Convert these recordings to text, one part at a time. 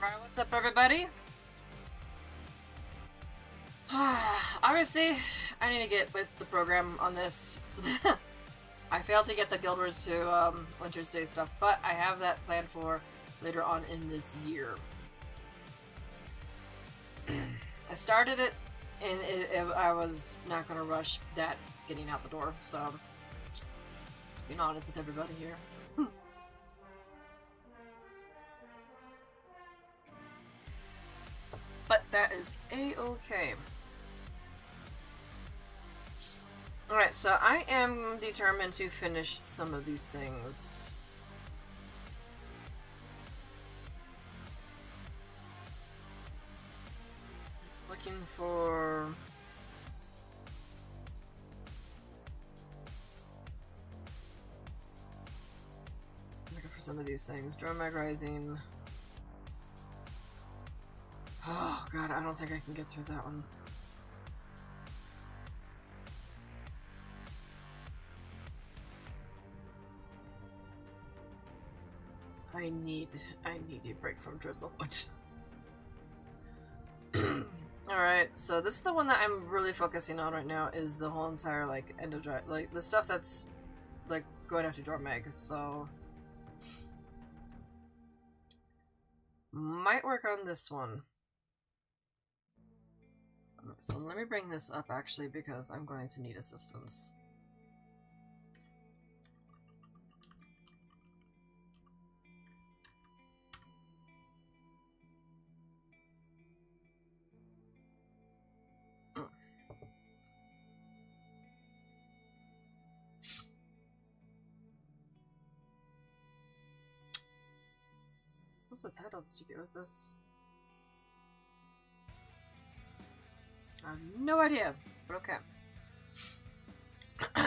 What's up, everybody? Obviously, I need to get with the program on this. I failed to get the Guild Wars 2 um, Winter's Day stuff, but I have that planned for later on in this year. I started it, and it, it, I was not going to rush that getting out the door, so just being honest with everybody here. Is a-okay. Alright, so I am determined to finish some of these things. Looking for... Looking for some of these things. Mag Rising. Don't think I can get through that one. I need I need a break from Drizzlewood. Alright, so this is the one that I'm really focusing on right now is the whole entire like end of drive like the stuff that's like going after Jormag, so might work on this one. So let me bring this up actually because I'm going to need assistance. What's the title did you get with this? I have no idea, but okay.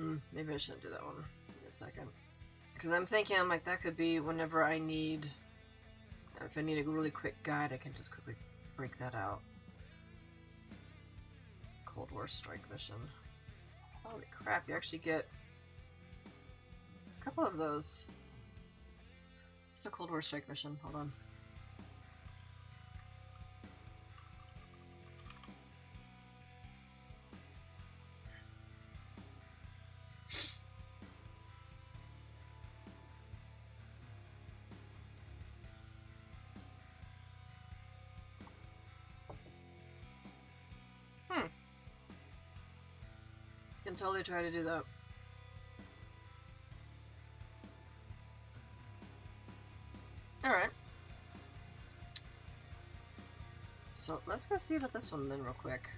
mm, maybe I shouldn't do that one. in a second. Because I'm thinking, I'm like, that could be whenever I need... If I need a really quick guide, I can just quickly break that out. Cold War Strike Mission. Holy crap, you actually get a couple of those. It's a Cold War Strike mission. Hold on. Hmm. Can totally try to do that. So let's go see about this one then real quick.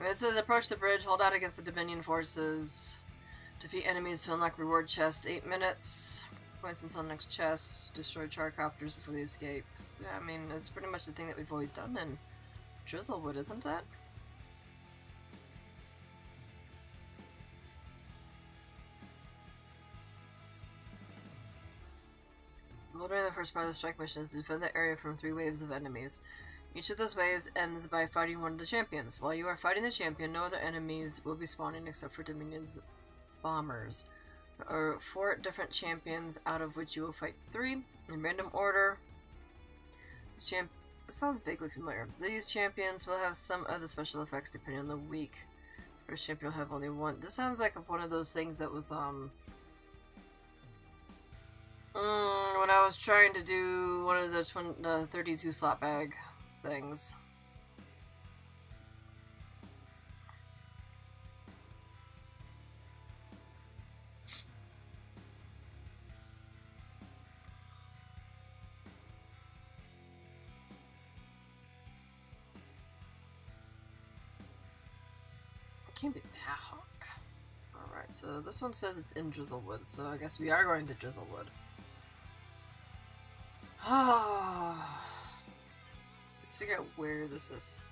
It says approach the bridge, hold out against the Dominion forces, defeat enemies to unlock reward chest, 8 minutes, points until next chest, destroy charrcopters before they escape. Yeah, I mean, it's pretty much the thing that we've always done in Drizzlewood, isn't it? During the first part of the strike mission is to defend the area from three waves of enemies. Each of those waves ends by fighting one of the champions. While you are fighting the champion, no other enemies will be spawning except for Dominion's bombers. There are four different champions, out of which you will fight three in random order. Champ sounds vaguely familiar. These champions will have some of the special effects depending on the week. First champion will have only one. This sounds like one of those things that was um Mm, when I was trying to do one of the, the 32 slot bag things. Can't be that hard. Alright, so this one says it's in Drizzlewood, so I guess we are going to Drizzlewood. Ah. Let's figure out where this is.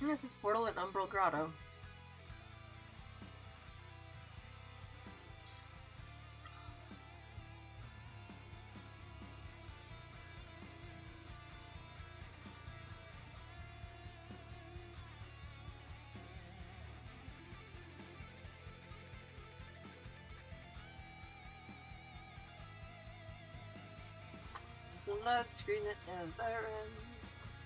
This is Portal at Umbral Grotto. Load screen that never ends.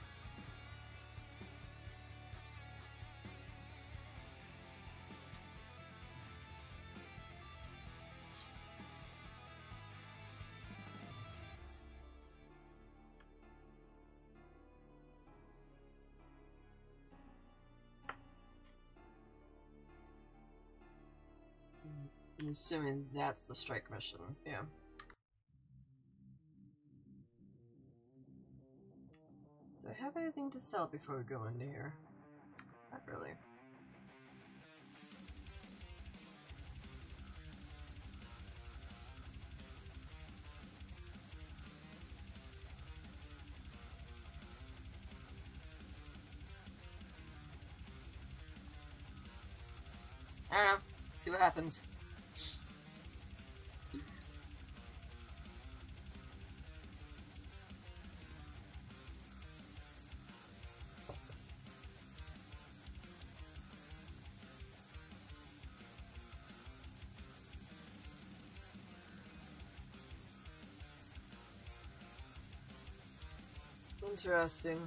I'm assuming that's the strike mission, yeah. Have anything to sell before we go into here? Not really. I don't know. See what happens. Interesting.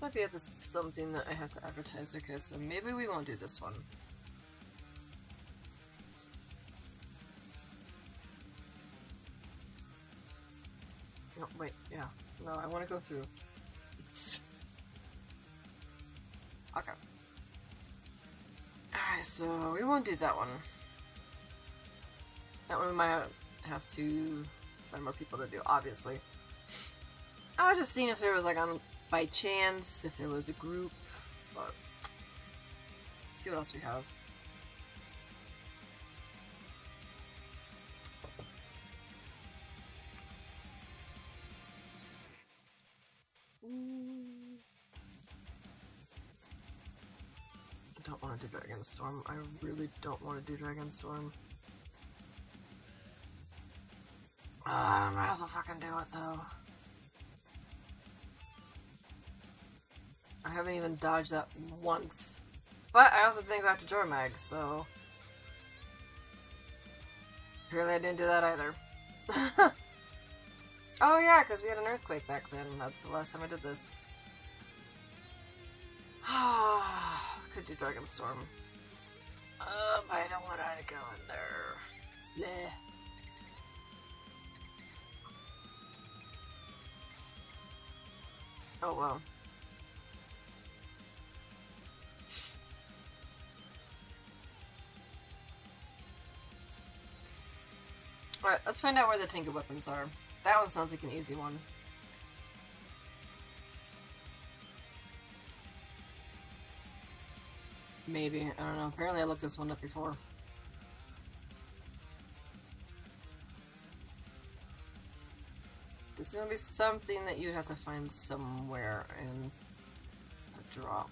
This might be something that I have to advertise. Okay, so maybe we won't do this one. No, wait, yeah. No, I want to go through. okay. Alright, so we won't do that one. That one we might have to find more people to do, obviously. I was just seeing if there was like on by chance, if there was a group, but let's see what else we have. I don't want to do Dragonstorm. I really don't want to do Dragonstorm. Uh, might as well fucking do it though. I haven't even dodged that once. But I also think I have to Jormag, so... Apparently I didn't do that either. oh yeah, because we had an earthquake back then. That's the last time I did this. Could do Dragonstorm. Um, I don't want to go in there. Yeah. Oh well. Let's find out where the Tinker weapons are. That one sounds like an easy one. Maybe. I don't know. Apparently I looked this one up before. This is gonna be something that you'd have to find somewhere in a drop.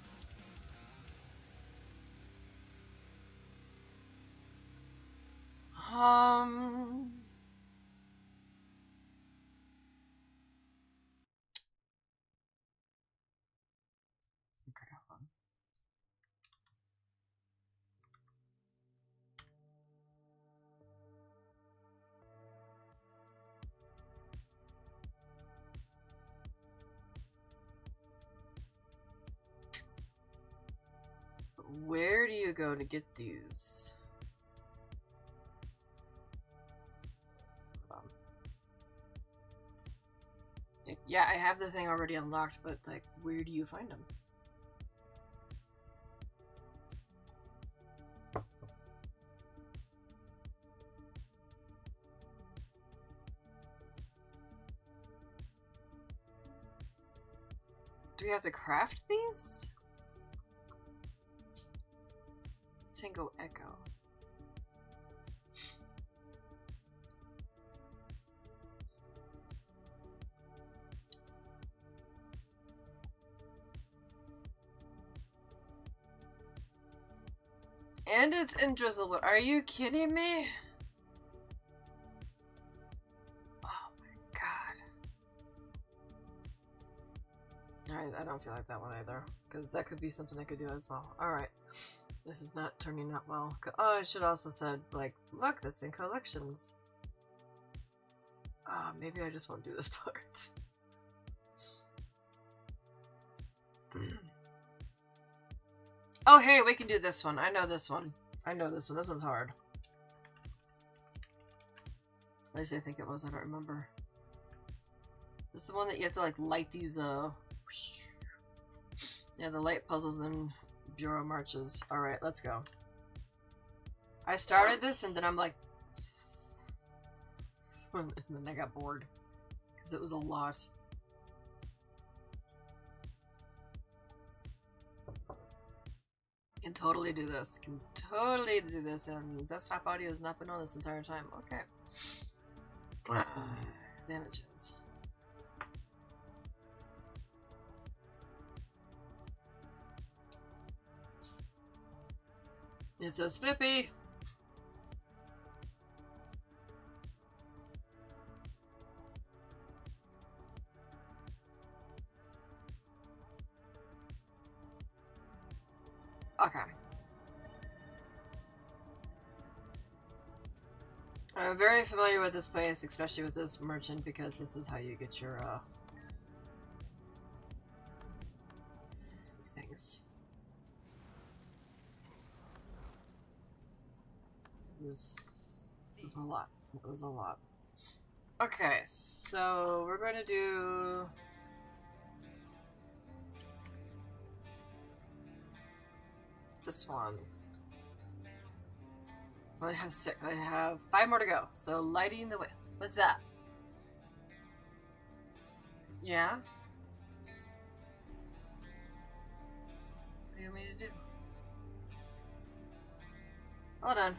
Um... Where do you go to get these? Yeah, I have the thing already unlocked, but like, where do you find them? Do we have to craft these? Let's Tango Echo. And it's in Drizzlewood. Are you kidding me? Oh my god. Alright, I don't feel like that one either. Because that could be something I could do as well. Alright. This is not turning out well. Oh, I should also said, like, look, that's in collections. Uh, maybe I just won't do this part. oh, hey, we can do this one. I know this one. I know this one. This one's hard. At least I think it was. I don't remember. It's the one that you have to, like, light these, uh... Yeah, the light puzzles and then Bjora Marches. Alright, let's go. I started this and then I'm like... and then I got bored. Because it was a lot. Can totally do this. Can totally do this, and desktop audio has not been on this entire time. Okay. Damages. It's a Spippy! I'm very familiar with this place, especially with this merchant, because this is how you get your, uh... These things. It was, a lot. It was a lot. Okay, so we're going to do... this one. I have six. I have five more to go. So lighting the way. What's that? Yeah. What do you want me to do? Hold on.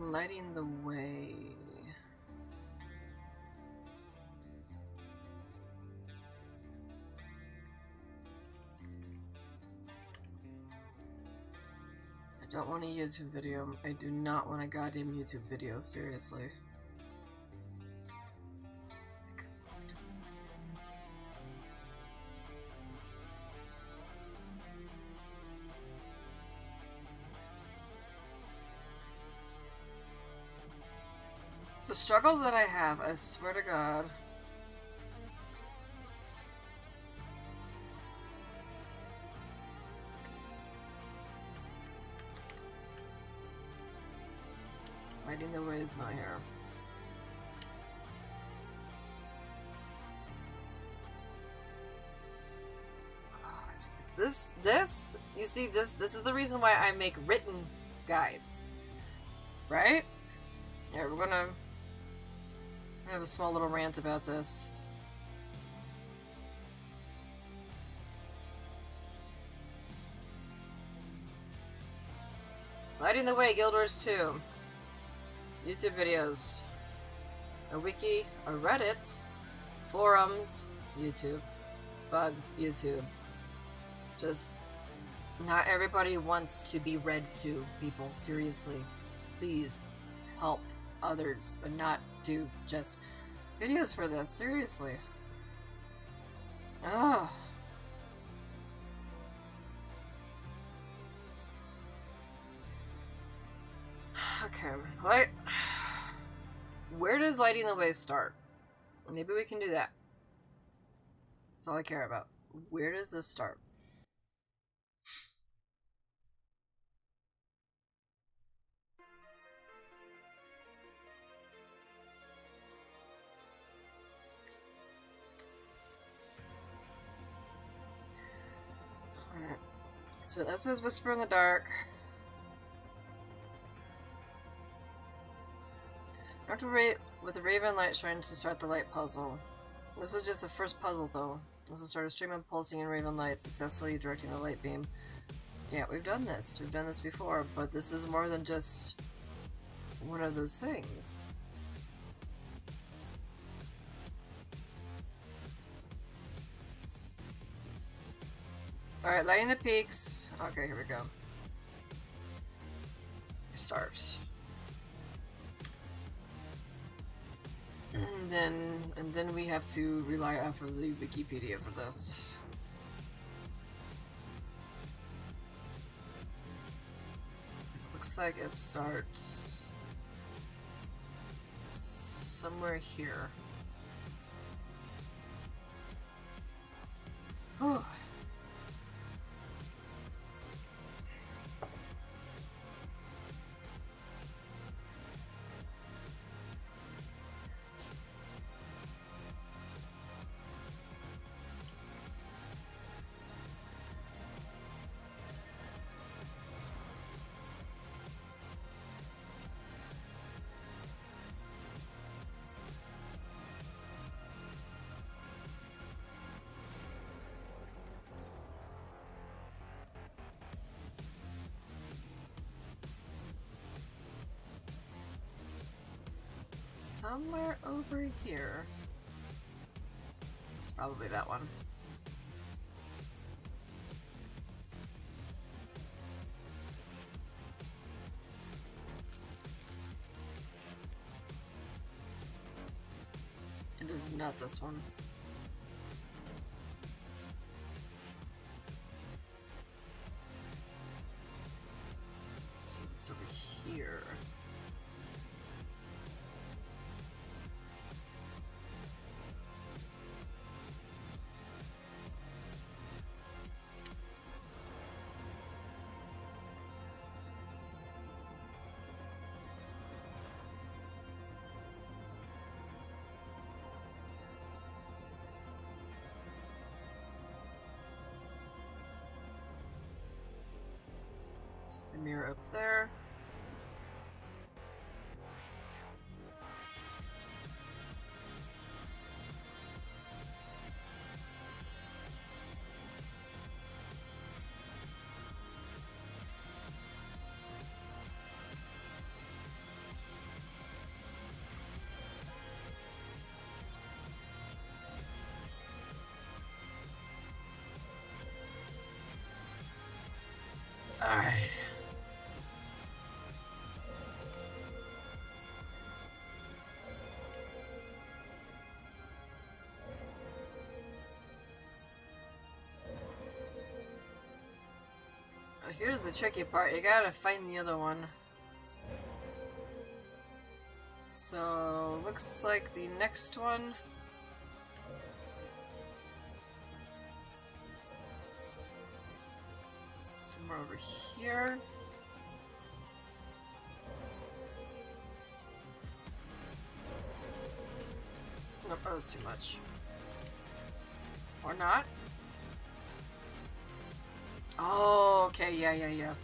Lighting the way. I don't want a YouTube video. I do not want a goddamn YouTube video, seriously. Struggles that I have, I swear to God. Lighting the way is not here. Oh. This, this, you see, this, this is the reason why I make written guides, right? Yeah, we're gonna have a small little rant about this. Lighting the way, Guild Wars 2. YouTube videos. A wiki, a Reddit, forums, YouTube. Bugs, YouTube. Just not everybody wants to be read to, people. Seriously. Please help others, but not do just videos for this. Seriously. Ugh. Okay, light. Where does lighting the way start? Maybe we can do that. That's all I care about. Where does this start? So this is Whisper in the Dark. Ra with the Raven Light Shrine to start the light puzzle. This is just the first puzzle though. This will start a stream of pulsing in Raven Light, successfully directing the light beam. Yeah, we've done this. We've done this before, but this is more than just one of those things. Alright, lighting the peaks. Okay, here we go. Start. And then, and then we have to rely off of the Wikipedia for this. Looks like it starts somewhere here. Somewhere over here. It's probably that one. It is not this one. Up there. Alright. Here's the tricky part, you gotta find the other one. So looks like the next one... Somewhere over here. Nope, that was too much. Or not? Yeah, yeah, yeah.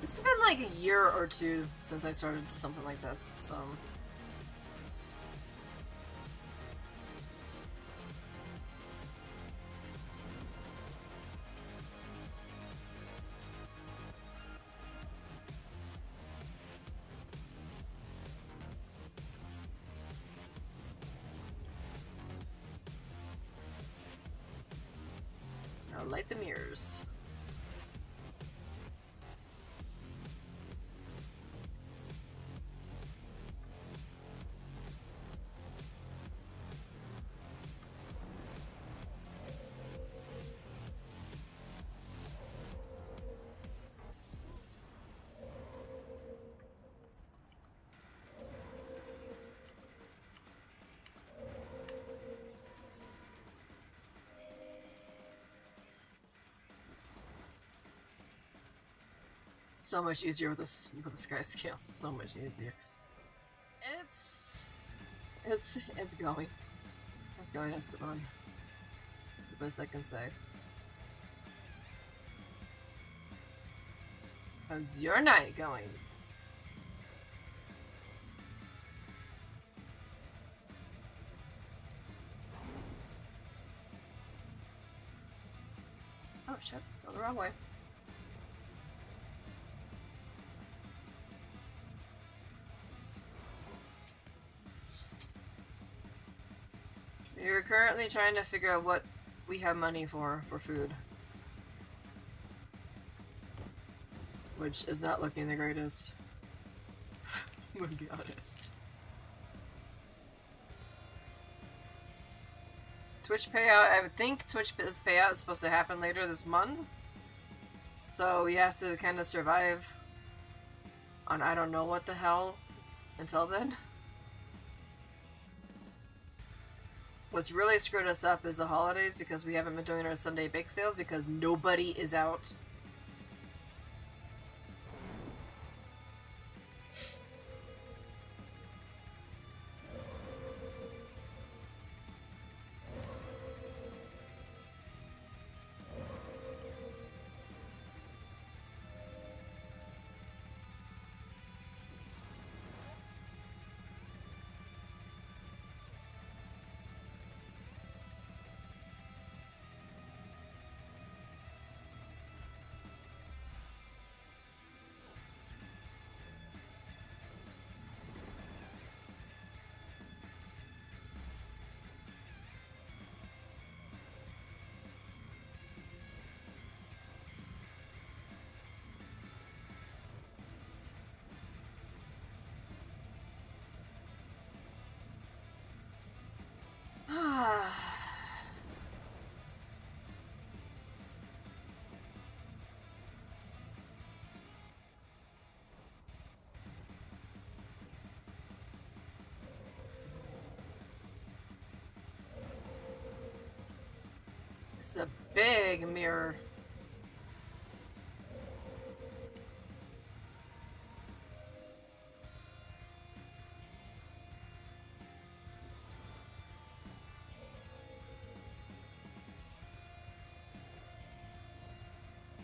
This has been like a year or two since I started something like this, so... So much easier with this with the Skyscale. So much easier. It's it's it's going. It's going, Esteban. The best I can say. How's your night going? Oh shit, go the wrong way. Currently trying to figure out what we have money for, for food. Which is not looking the greatest. I'm gonna be honest. Twitch payout, I would think Twitch is payout is supposed to happen later this month. So we have to kind of survive on I don't know what the hell until then. What's really screwed us up is the holidays because we haven't been doing our Sunday bake sales because nobody is out. It's a big mirror.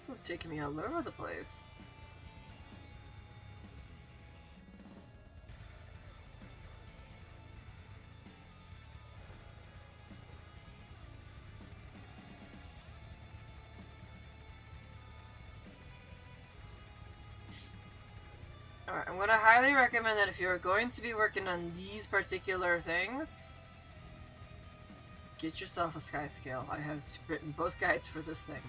This one's taking me all over the place. I'm gonna highly recommend that if you're going to be working on these particular things, get yourself a Skyscale. I have written both guides for this thing.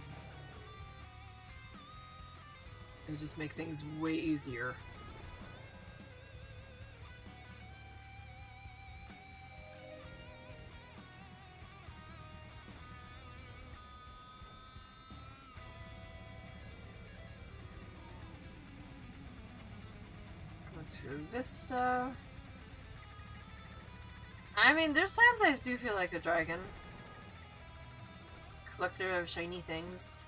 It'll just make things way easier. To Vista. I mean, there's times I do feel like a dragon. Collector of shiny things.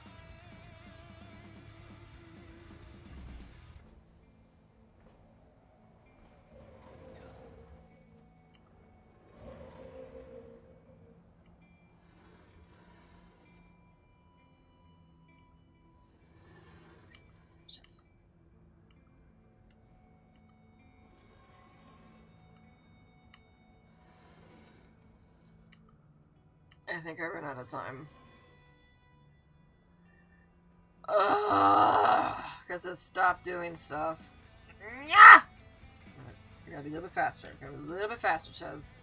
Think I ran out of time. Because it stopped doing stuff. Yeah! We gotta be a little bit faster. Gotta be a little bit faster, Chaz.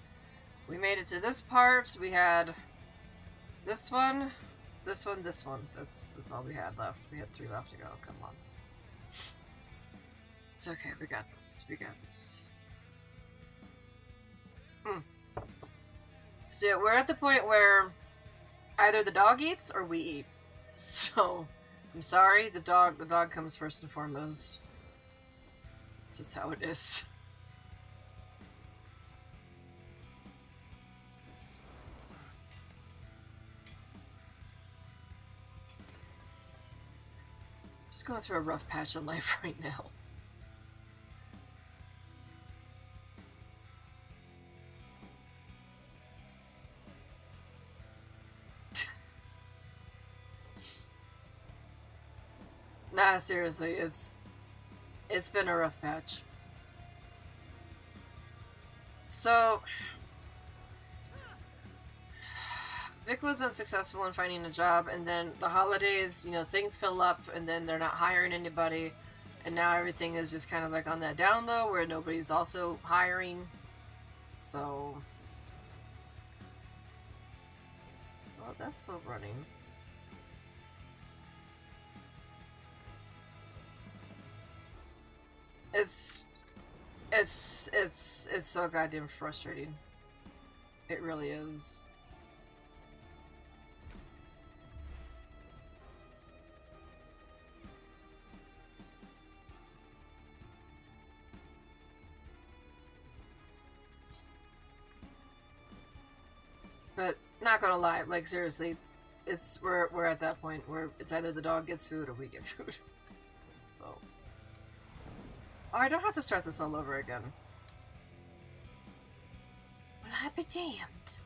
We made it to this part. We had this one, this one, this one. That's that's all we had left. We had three left to go. Come on. It's okay. We got this. We got this. Hmm. So we're at the point where either the dog eats or we eat. So I'm sorry, the dog the dog comes first and foremost. It's just how it is. Just going through a rough patch in life right now. Nah, seriously, it's it's been a rough patch. So Vic was unsuccessful in finding a job, and then the holidays, you know, things fill up, and then they're not hiring anybody, and now everything is just kind of like on that down low where nobody's also hiring. So, oh, that's still running. It's it's it's it's so goddamn frustrating. It really is. But not gonna lie, like seriously, it's we're we're at that point where it's either the dog gets food or we get food. So Oh, I don't have to start this all over again. Well, I be damned.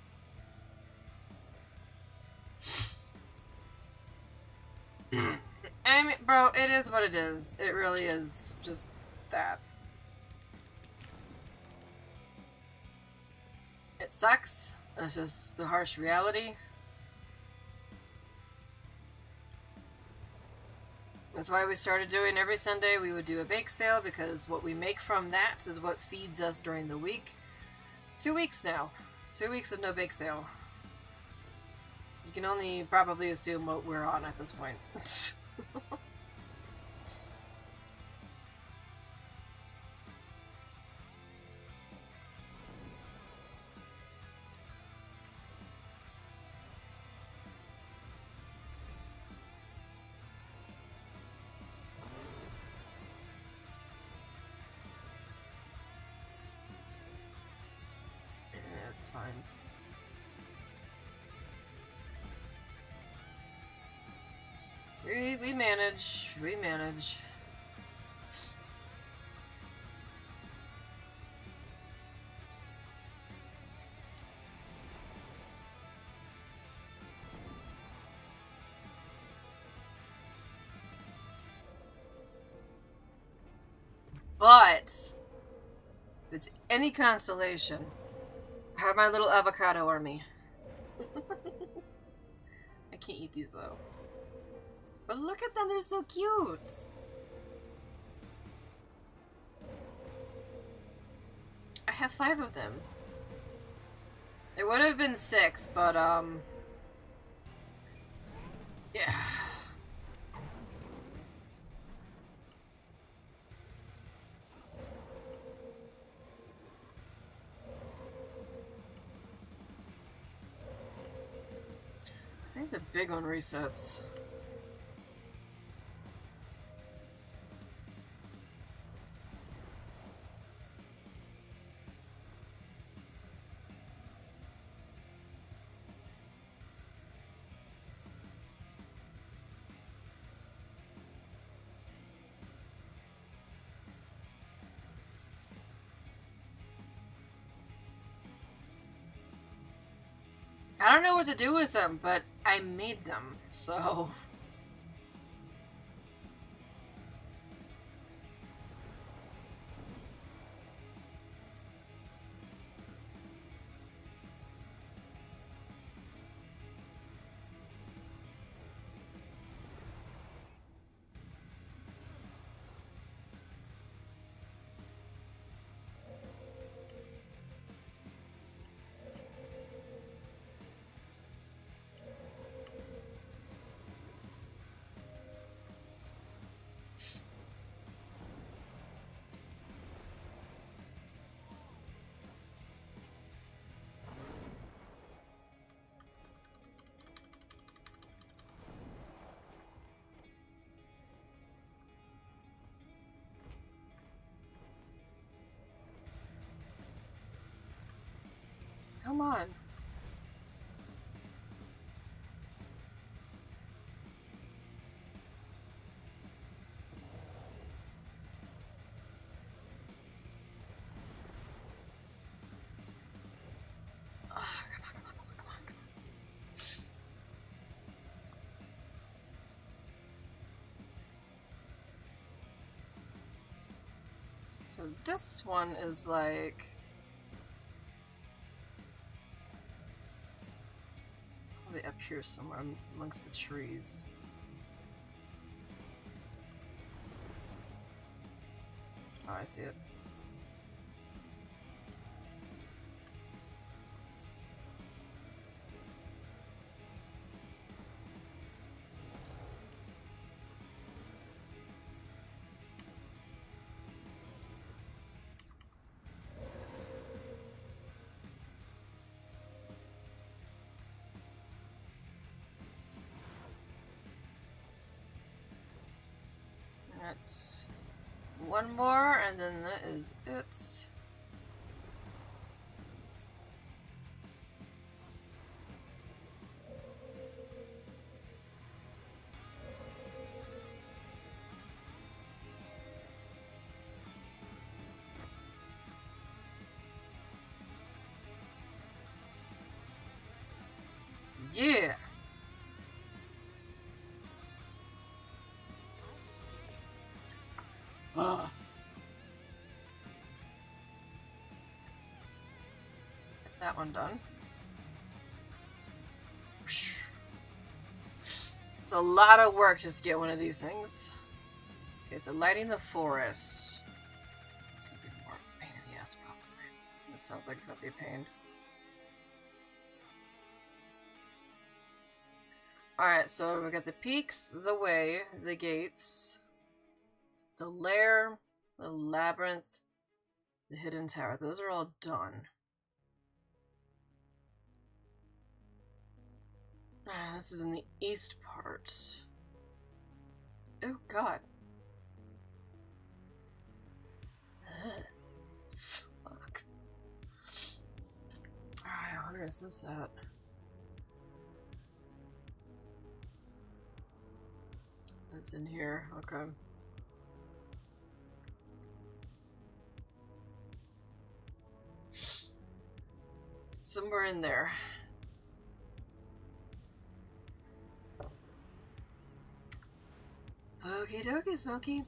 I mean, bro, it is what it is. It really is just that. It sucks. It's just the harsh reality. That's why we started doing every Sunday we would do a bake sale because what we make from that is what feeds us during the week. Two weeks now. Two weeks of no bake sale. You can only probably assume what we're on at this point. That's fine. We, we manage. We manage. But, if it's any consolation, Have my little avocado army. I can't eat these though. But look at them, they're so cute! I have five of them. It would have been six, but, um... Yeah. Big on resets. Know what to do with them, but I made them, so... So this one is like probably up here somewhere amongst the trees. Oh, I see it. That's one more, and then that is it. One done. It's a lot of work just to get one of these things. Okay, so lighting the forest. It's gonna be more of a pain in the ass, probably. That sounds like it's gonna be a pain. Alright, so we got the peaks, the way, the gates, the lair, the labyrinth, the hidden tower. Those are all done. Ah, this is in the east part. Oh god. Fuck. Ah, Alright, where is this at? That's in here. Okay. Somewhere in there. Okie dokie, Smokey.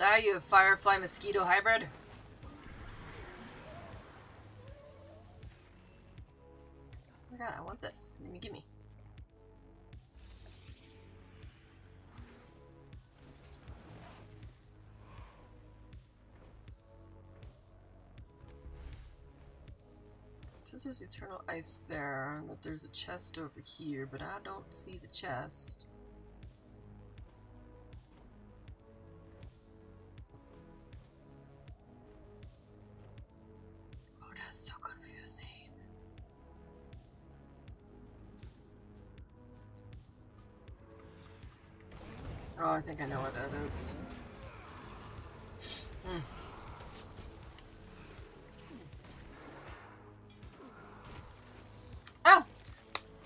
Ah, you a firefly mosquito hybrid? Want this. Gimme, gimme. It says there's eternal ice there, and that there's a chest over here, but I don't see the chest. think I know what that is. Hmm. Oh!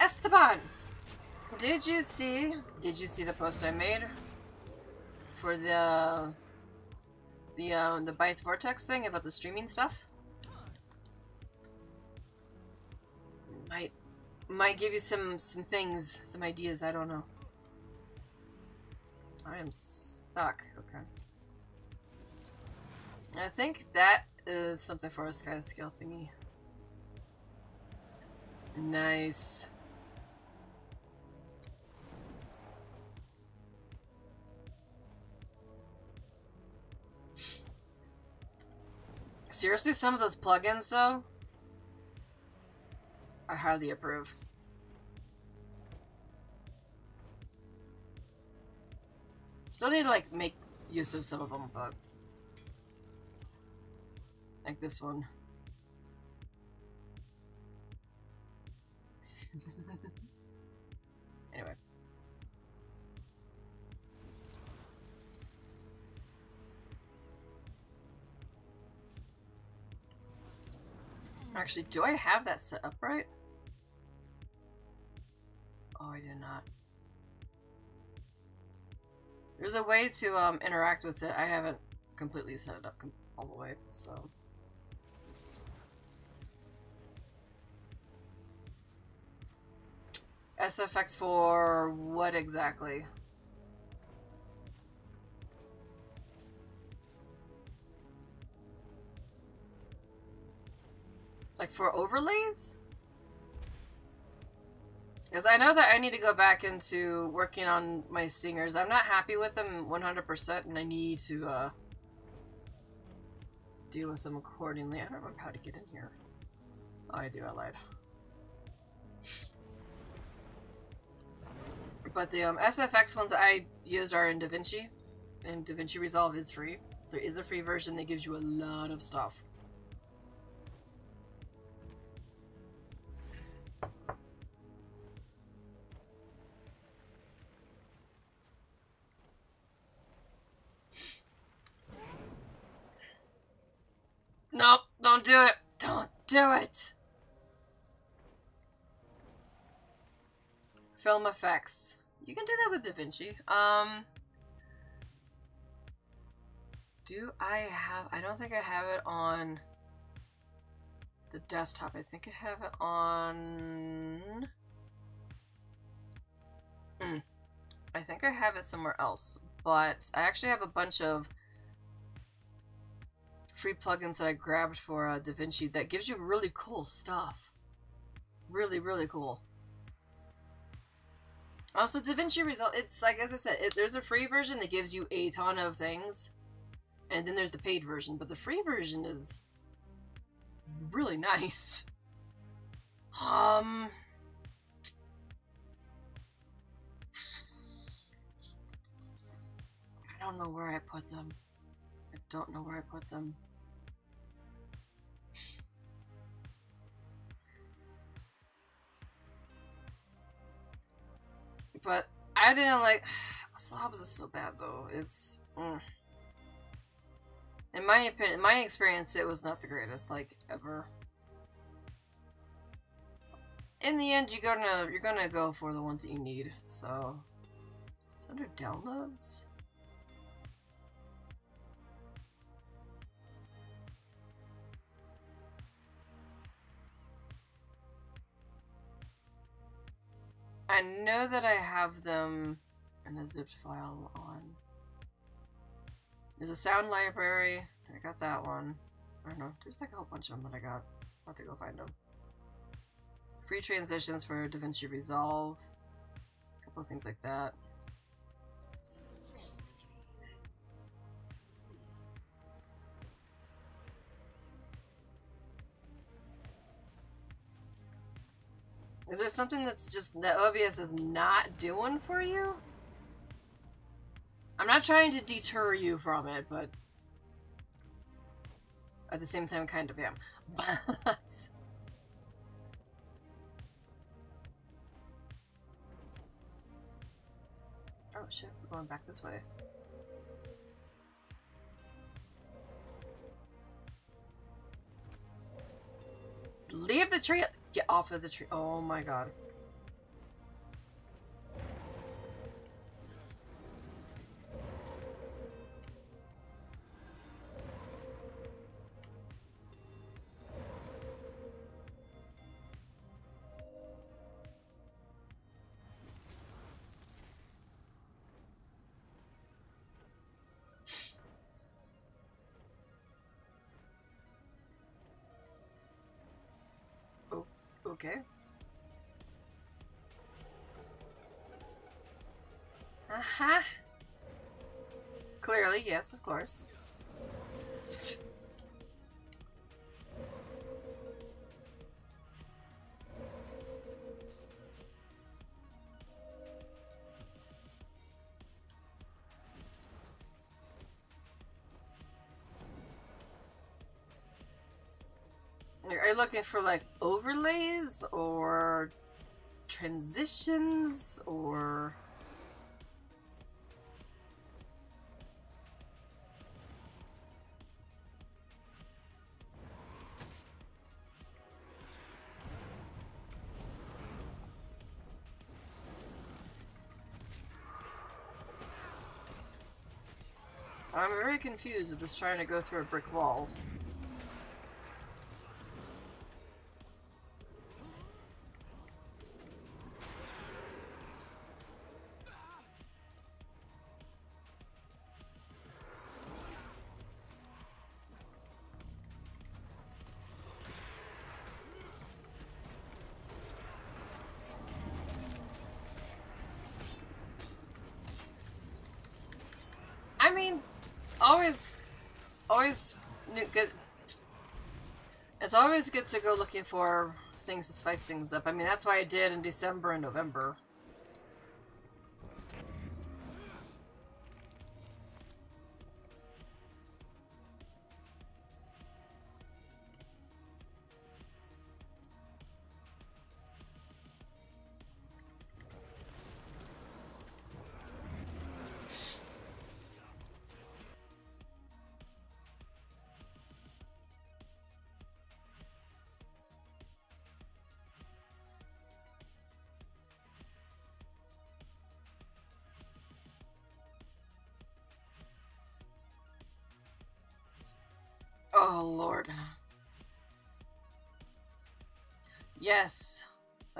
Esteban! Did you see, did you see the post I made? For the, the, uh, the Bite Vortex thing about the streaming stuff? Might, might give you some, some things, some ideas, I don't know. I am stuck, okay. I think that is something for a Skyscale thingy. Nice. Seriously, some of those plugins, though, I highly approve. Still need to, like, make use of some of them, but... Like this one. anyway. Actually, do I have that set up right? Oh, I did not. There's a way to um, interact with it. I haven't completely set it up all the way, so... SFX for what exactly? Like for overlays? Because I know that I need to go back into working on my stingers. I'm not happy with them 100% and I need to uh, deal with them accordingly. I don't remember how to get in here. Oh, I do, I lied. But the um, SFX ones I used are in DaVinci, and DaVinci Resolve is free. There is a free version that gives you a lot of stuff. No, don't do it. Don't do it. Film effects. You can do that with DaVinci. Um, do I have, I don't think I have it on the desktop. I think I have it on, hmm. I think I have it somewhere else, but I actually have a bunch of free plugins that I grabbed for uh, DaVinci that gives you really cool stuff. Really, really cool. Also, DaVinci Resolve, it's like, as I said, it, there's a free version that gives you a ton of things. And then there's the paid version, but the free version is really nice. Um... I don't know where I put them. I don't know where I put them. But I didn't like Slobs is so bad though. It's mm. in my opinion, in my experience, it was not the greatest like ever. In the end, you're gonna you're gonna go for the ones that you need. So, it's under downloads. I know that I have them in a zipped file on. There's a sound library. I got that one. I don't know. There's like a whole bunch of them that I got. I'll have to go find them. Free transitions for DaVinci Resolve. A couple of things like that. Is there something that's just that OBS is not doing for you? I'm not trying to deter you from it, but at the same time kind of am. But Oh shit, we're going back this way. Leave the tree! Get off of the tree. Oh my god. Okay. Uh-huh. Clearly, yes, of course. looking for like overlays or transitions or I'm very confused with this trying to go through a brick wall. Always good. It's always good to go looking for things to spice things up. I mean, that's why I did in December and November.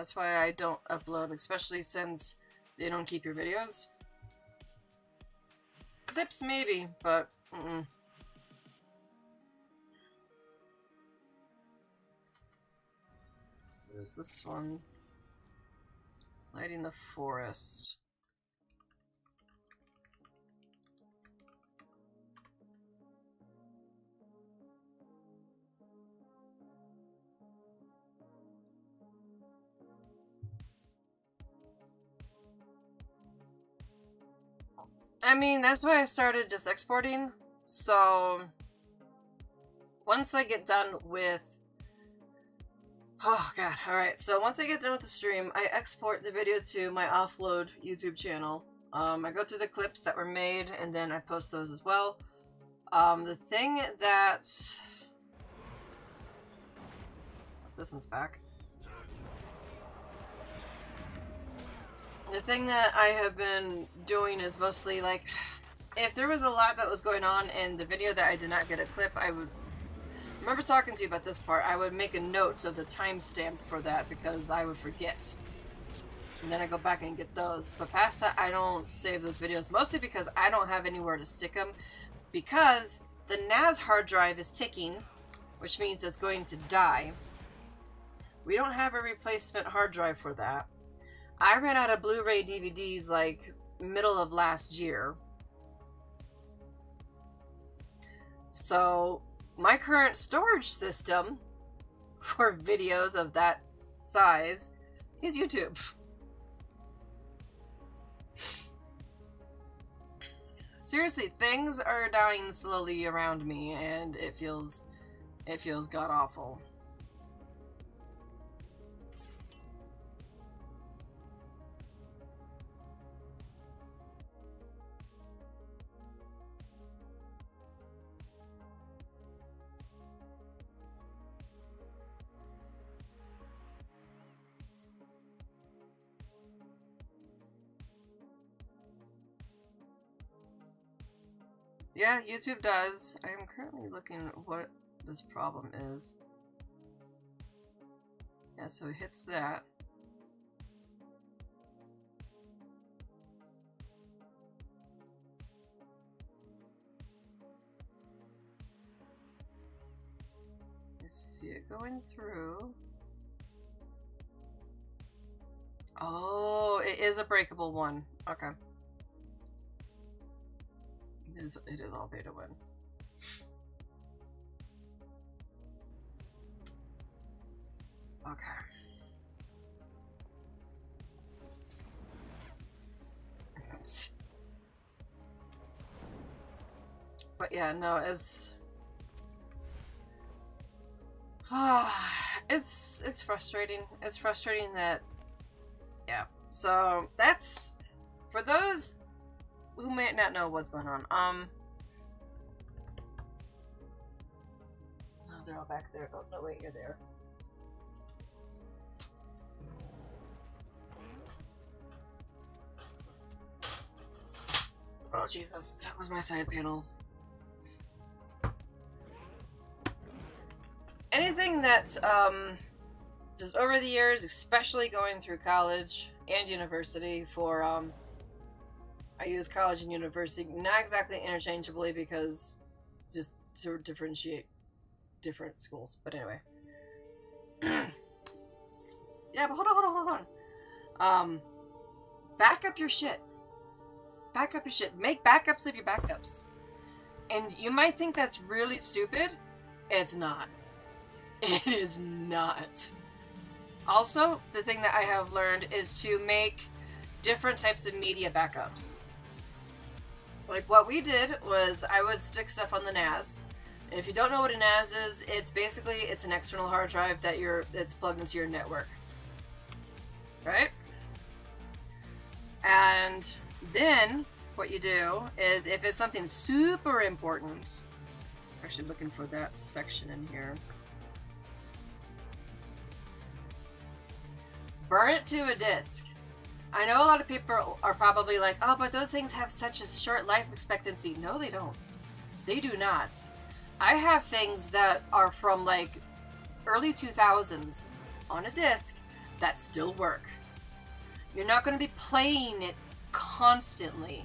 That's why I don't upload, especially since they don't keep your videos. Clips, maybe, but mm -mm. There's this one. Lighting the forest. I mean, that's why I started just exporting. So, once I get done with... Oh, God. Alright, so once I get done with the stream, I export the video to my offload YouTube channel. Um, I go through the clips that were made, and then I post those as well. Um, the thing that... This one's back. The thing that I have been doing is mostly like, if there was a lot that was going on in the video that I did not get a clip, I would remember talking to you about this part. I would make a note of the timestamp for that because I would forget. And then I go back and get those. But past that, I don't save those videos, mostly because I don't have anywhere to stick them. Because the NAS hard drive is ticking, which means it's going to die. We don't have a replacement hard drive for that. I ran out of Blu-ray DVDs like middle of last year. So my current storage system for videos of that size is YouTube. Seriously, things are dying slowly around me and it feels it feels god awful. Yeah, YouTube does. I am currently looking at what this problem is. Yeah, so it hits that. See it going through. Oh, it is a breakable one. Okay. It is, it is all to win. Okay. but yeah, no, as it's it's frustrating. It's frustrating that yeah. So that's for those who might not know what's going on. Um Oh, they're all back there. Oh no, wait, you're there. Oh Jesus, that was my side panel. anything that's um, just over the years, especially going through college and university for um, I use college and university not exactly interchangeably because just to differentiate different schools. But anyway. yeah, but hold on, hold on, hold on. Um, back up your shit. Back up your shit. Make backups of your backups. And you might think that's really stupid. It's not. It is not. Also, the thing that I have learned is to make different types of media backups. Like what we did was I would stick stuff on the NAS. And if you don't know what a NAS is, it's basically it's an external hard drive that you're it's plugged into your network. Right? And then what you do is if it's something super important, actually looking for that section in here. burn it to a disk. I know a lot of people are probably like, oh, but those things have such a short life expectancy. No, they don't. They do not. I have things that are from like early 2000s on a disc that still work. You're not going to be playing it constantly.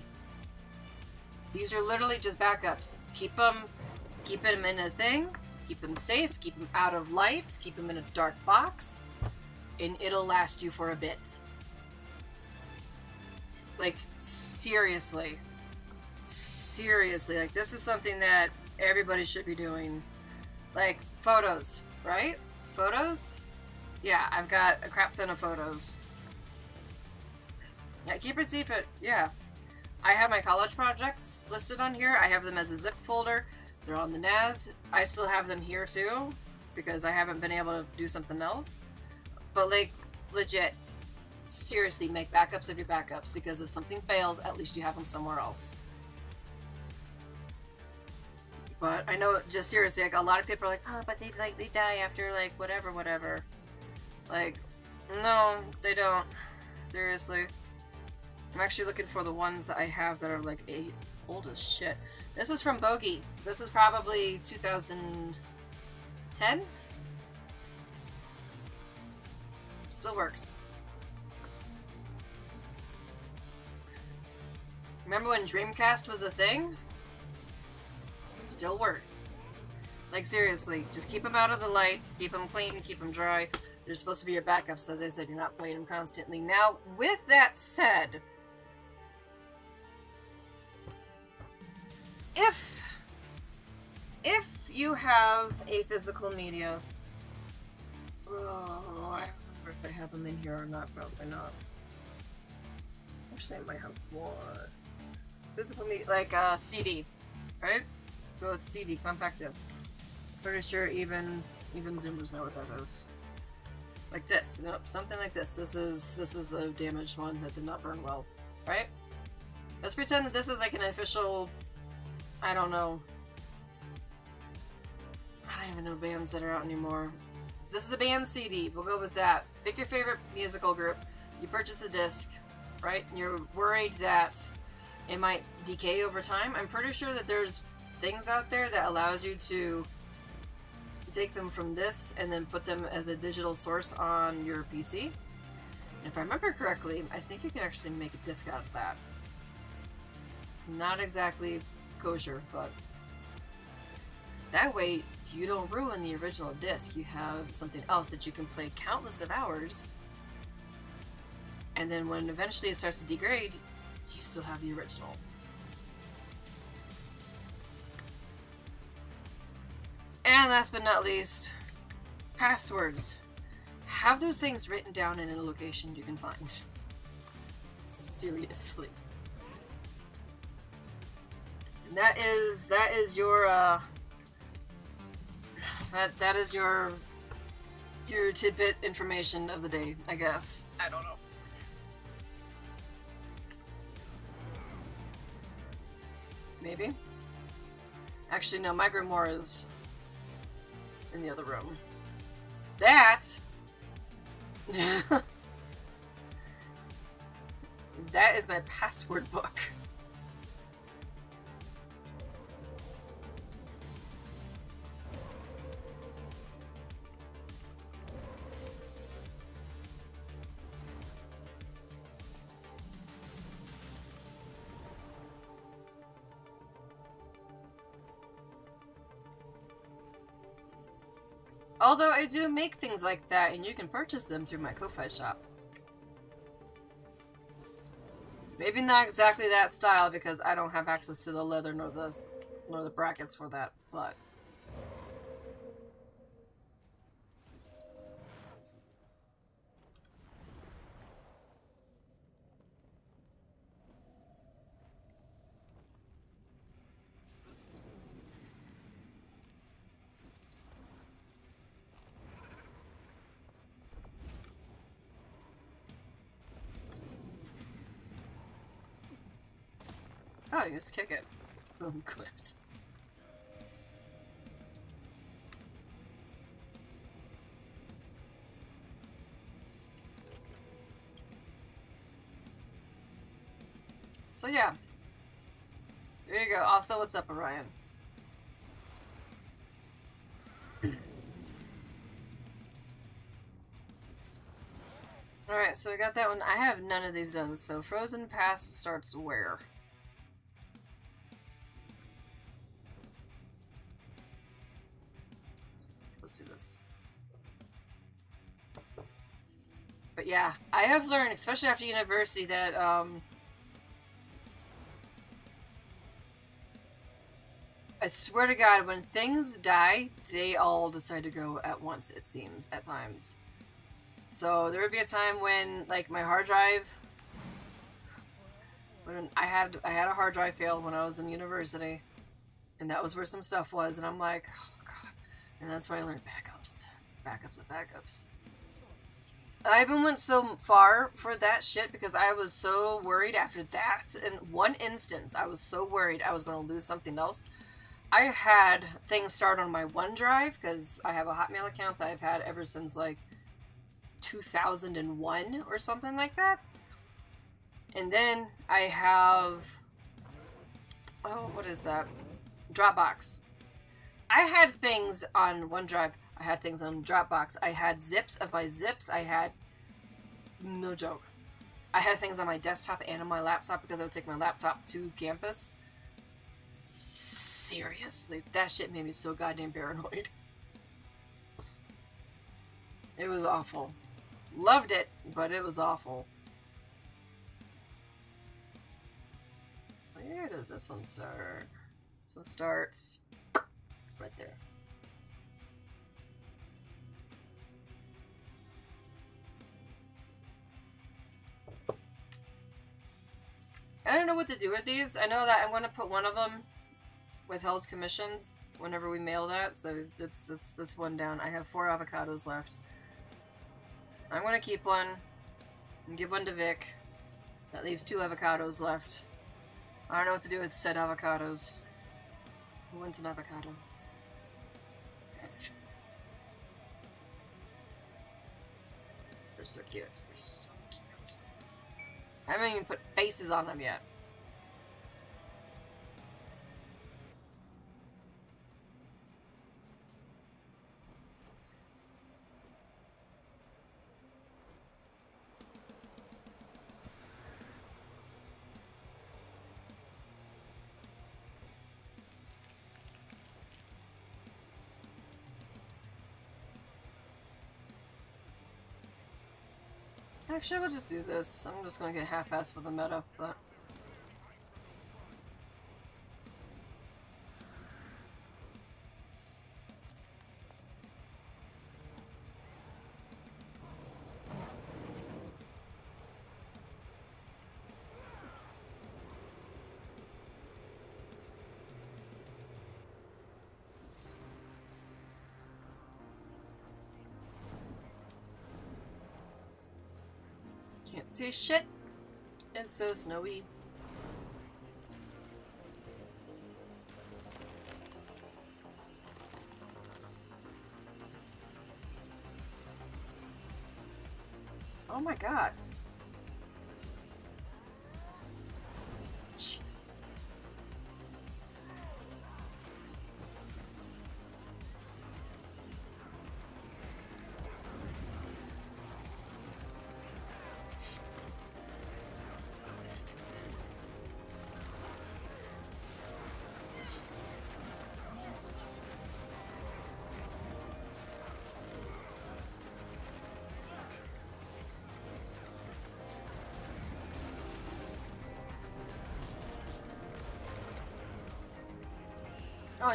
These are literally just backups. Keep them, keep them in a thing, keep them safe, keep them out of light, keep them in a dark box and it'll last you for a bit. Like, seriously. Seriously. Like, this is something that everybody should be doing. Like, photos, right? Photos? Yeah, I've got a crap ton of photos. Yeah, keep it secret. Yeah. I have my college projects listed on here. I have them as a zip folder. They're on the NAS. I still have them here too because I haven't been able to do something else. But like, legit, seriously, make backups of your backups because if something fails, at least you have them somewhere else. But I know, just seriously, like a lot of people are like, oh, but they like they die after like whatever, whatever. Like, no, they don't. Seriously. I'm actually looking for the ones that I have that are like eight, old as shit. This is from Bogey. This is probably 2010. Still works. Remember when Dreamcast was a thing? Still works. Like, seriously, just keep them out of the light, keep them clean, keep them dry. They're supposed to be your backups, as I said, you're not playing them constantly. Now, with that said, if, if you have a physical media, oh, I don't remember if I have them in here or not, probably not. Actually, I might have one. Physical media, like a uh, CD, right? Go with CD, compact disc. Pretty sure even even Zoomers know what that is. Like this, something like this. This is this is a damaged one that did not burn well, right? Let's pretend that this is like an official. I don't know. I don't even know bands that are out anymore. This is a band CD. We'll go with that. Pick your favorite musical group. You purchase a disc, right? And you're worried that it might decay over time. I'm pretty sure that there's things out there that allows you to take them from this and then put them as a digital source on your PC. And if I remember correctly, I think you can actually make a disc out of that. It's not exactly kosher, but that way, you don't ruin the original disc. You have something else that you can play countless of hours And then when eventually it starts to degrade, you still have the original. And last but not least, passwords. Have those things written down in a location you can find. Seriously. And that is that is your uh that that is your your tidbit information of the day, I guess. I don't know. Maybe? Actually, no, my grimoire is in the other room. That... that is my password book. Although I do make things like that, and you can purchase them through my Ko-Fi shop. Maybe not exactly that style because I don't have access to the leather nor the nor the brackets for that, but Oh, you just kick it. Boom, clipped. So yeah. There you go. Also, what's up, Orion? Alright, so we got that one. I have none of these done. So Frozen Past starts where? Have learned, especially after university, that um, I swear to God, when things die, they all decide to go at once. It seems at times. So there would be a time when, like, my hard drive, when I had I had a hard drive fail when I was in university, and that was where some stuff was, and I'm like, oh God, and that's why I learned backups, backups of backups. I even went so far for that shit because I was so worried after that. In one instance, I was so worried I was going to lose something else. I had things start on my OneDrive because I have a Hotmail account that I've had ever since like 2001 or something like that. And then I have, oh, what is that? Dropbox. I had things on OneDrive. I had things on Dropbox. I had zips of my zips. I had, no joke. I had things on my desktop and on my laptop because I would take my laptop to campus. Seriously, that shit made me so goddamn paranoid. It was awful. Loved it, but it was awful. Where does this one start? This one starts right there. I don't know what to do with these. I know that I'm going to put one of them with Hell's Commissions whenever we mail that, so that's, that's, that's one down. I have four avocados left. I'm going to keep one and give one to Vic. That leaves two avocados left. I don't know what to do with said avocados. Who wants an avocado? Yes. They're so cute. They're so. I haven't even put faces on them yet. Actually, we'll just do this. I'm just gonna get half-assed with the meta, but... see shit. It's so snowy. Oh my god.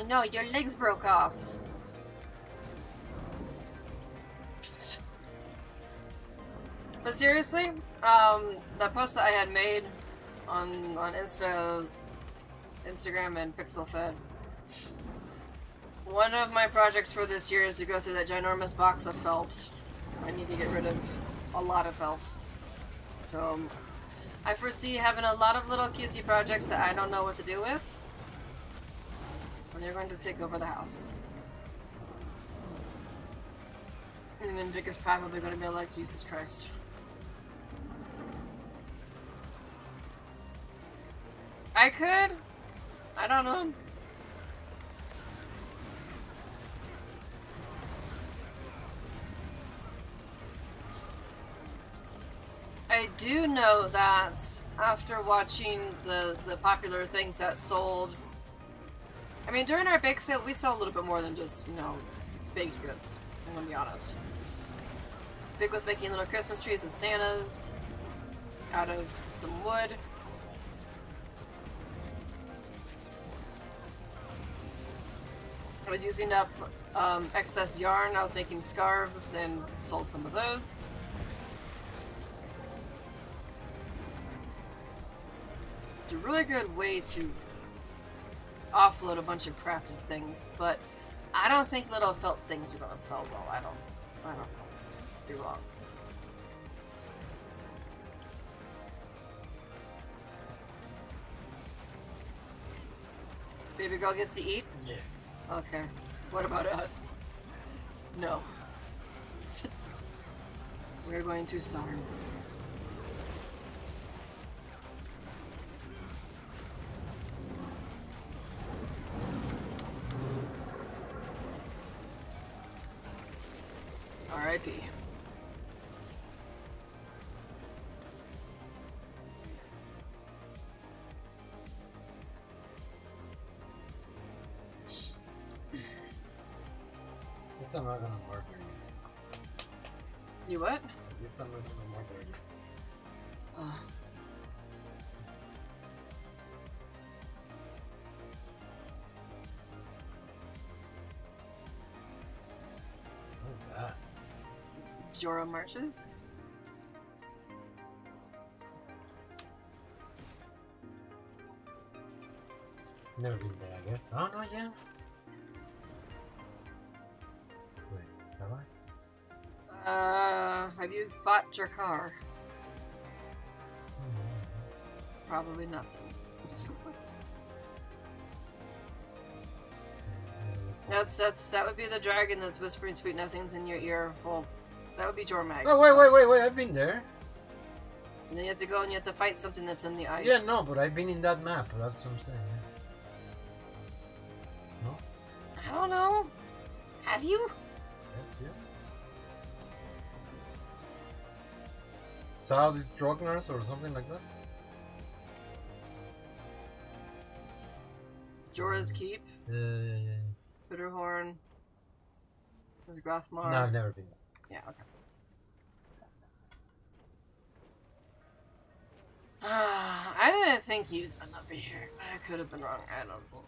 Oh no, your legs broke off. But seriously, um, the post that I had made on on Insta's Instagram and PixelFed. One of my projects for this year is to go through that ginormous box of felt. I need to get rid of a lot of felt. So um, I foresee having a lot of little cutesy projects that I don't know what to do with. And they're going to take over the house. And then Vic is probably going to be like, Jesus Christ. I could. I don't know. I do know that after watching the the popular things that sold I mean during our bake sale we sell a little bit more than just, you know, baked goods. I'm gonna be honest. Vic was making little Christmas trees with Santas out of some wood. I was using up um, excess yarn. I was making scarves and sold some of those. It's a really good way to offload a bunch of crafted things, but I don't think little felt things are gonna sell well. I don't. I don't know. Be wrong. Baby girl gets to eat? Yeah. Okay. What about us? No. We're going to starve. Bjora Marches? Never been there, I guess. Oh no, yeah. Wait, have I? Uh, have you fought Jakar? Oh, Probably not. That's that's that would be the dragon that's whispering sweet nothings in your ear. Well, that would be Jormag. Oh wait, wait, wait, wait! I've been there. And then you have to go and you have to fight something that's in the ice. Yeah, no, but I've been in that map. That's what I'm saying. Yeah. No. I don't know. Have you? Yes, yeah. Saw these Drognars or something like that. Jora's Keep, Yeah, yeah, yeah. Bitterhorn, there's Grothmar. No, I've never been there. Yeah, okay. I didn't think he's been over here, I could have been wrong. I don't know.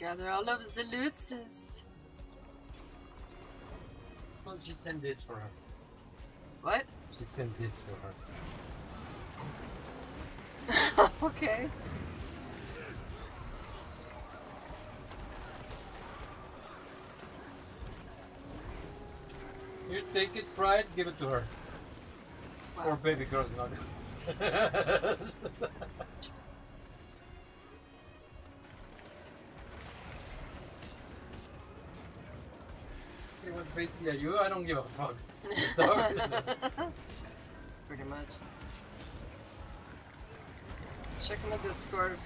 Gather all of the loots. So she sent this for her. What? She sent this for her. okay. You take it, pride, give it to her. Poor Wow. baby girl's not. basically you. I don't give a fuck. Pretty much. Check my Discord.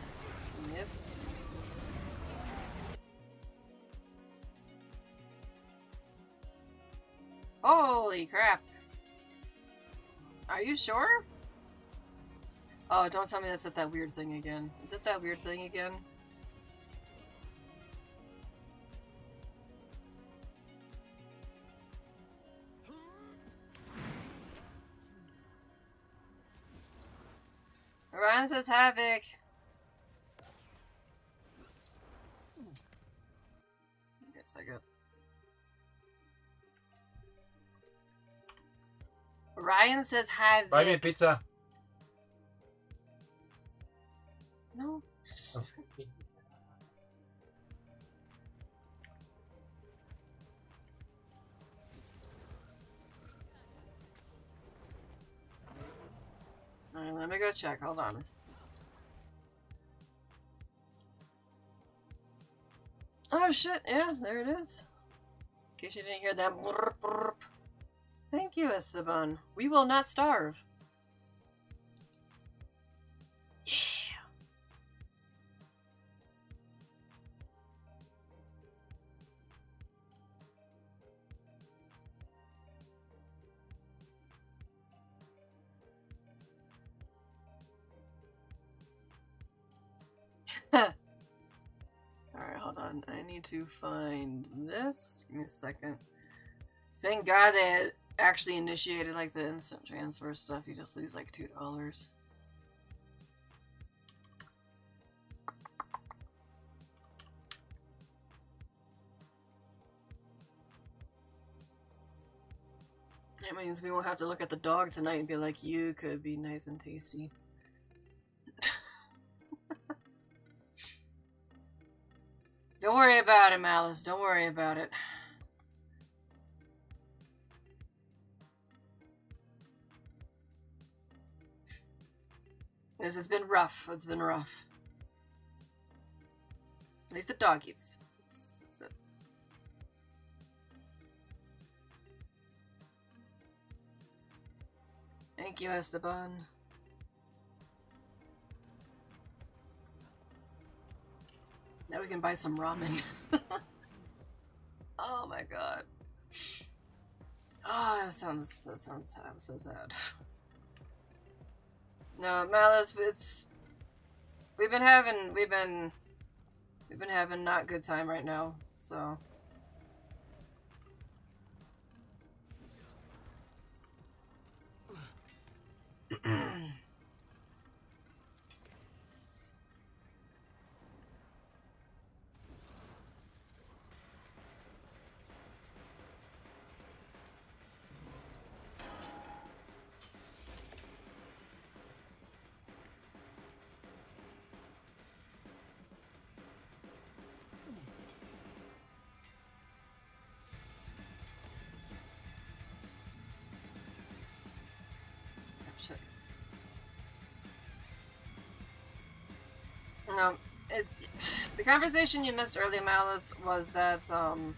Yes. Holy crap. Are you sure? Oh, don't tell me that's at that weird thing again. Is it that weird thing again? Orion says havoc. Yes, I got. Ryan says havoc. Buy me a pizza. No. Alright, let me go check. Hold on. Oh shit, yeah, there it is. In case you didn't hear that. Brrp, brrp. Thank you, Esteban. We will not starve. On. I need to find this. Give me a second. Thank God they actually initiated like the instant transfer stuff. You just lose like two dollars. That means we won't have to look at the dog tonight and be like, you could be nice and tasty. Don't worry about it, Malice. Don't worry about it. This has been rough. It's been rough. At least the dog eats. That's, that's it. Thank you, Esteban. Now we can buy some ramen. oh my god. Oh, that sounds that sounds sad. so sad. No, Malice, it's we've been having we've been we've been having not good time right now, so No, it's the conversation you missed earlier, Malice, was that um,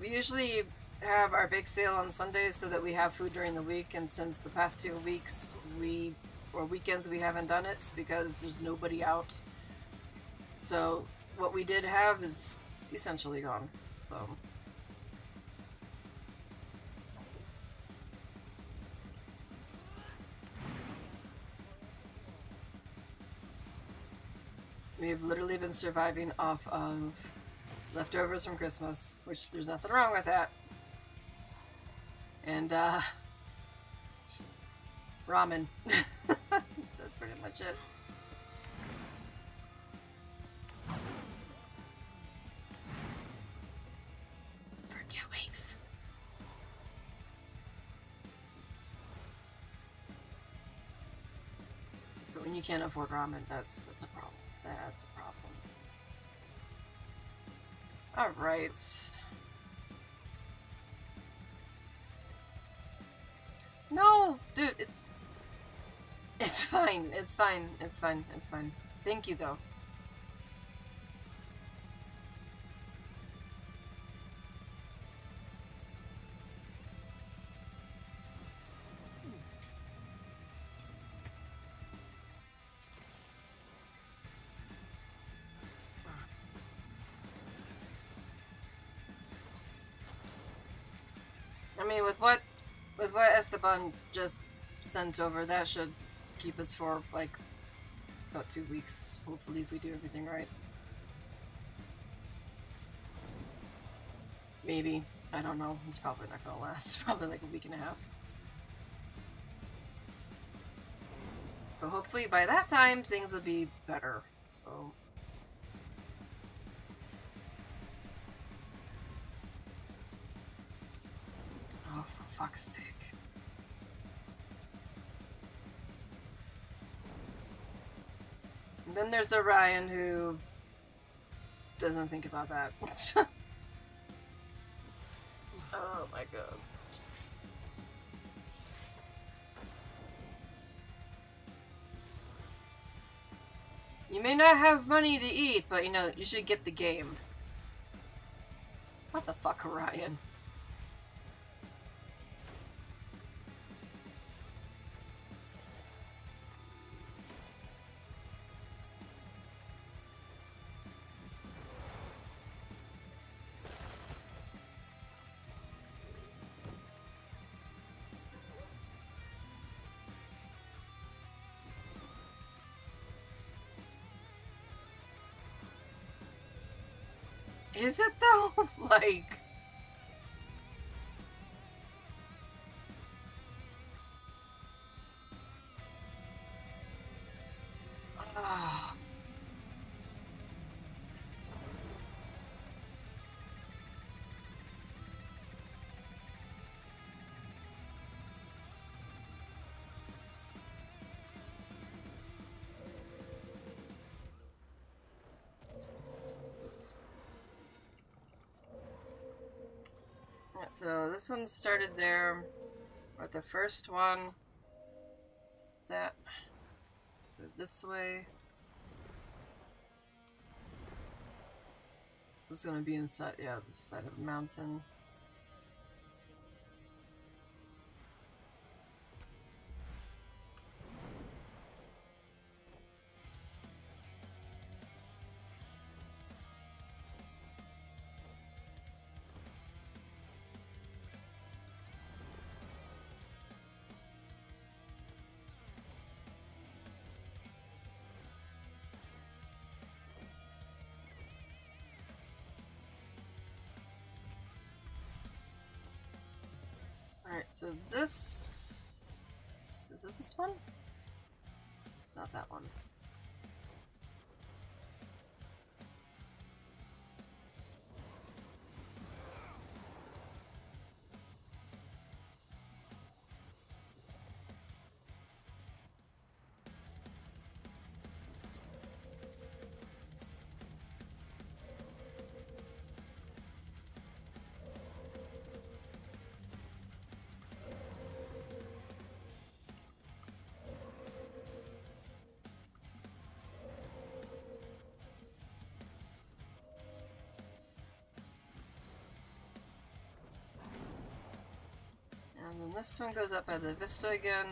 we usually have our big sale on Sundays so that we have food during the week, and since the past two weeks we or weekends we haven't done it because there's nobody out. So what we did have is essentially gone. So. We've literally been surviving off of leftovers from Christmas, which there's nothing wrong with that. And, uh, ramen. That's pretty much it. For two weeks. But when you can't afford ramen, that's that's a problem. That's a problem. Alright. No, dude, it's it's fine. It's fine. It's fine. It's fine. Thank you though. Mean, with what with what Esteban just sent over, that should keep us for like about two weeks. Hopefully, if we do everything right. Maybe. I don't know. It's probably not gonna last. It's probably like a week and a half. But hopefully by that time things will be better. So For fuck's sake. And then there's Orion who doesn't think about that. oh my god. You may not have money to eat, but you know, you should get the game. What the fuck, Orion? like. So this one started there. But the first one that this way. So it's gonna be inside yeah, the side of the mountain. So this... Is it this one? It's not that one. This one goes up by the Vista again.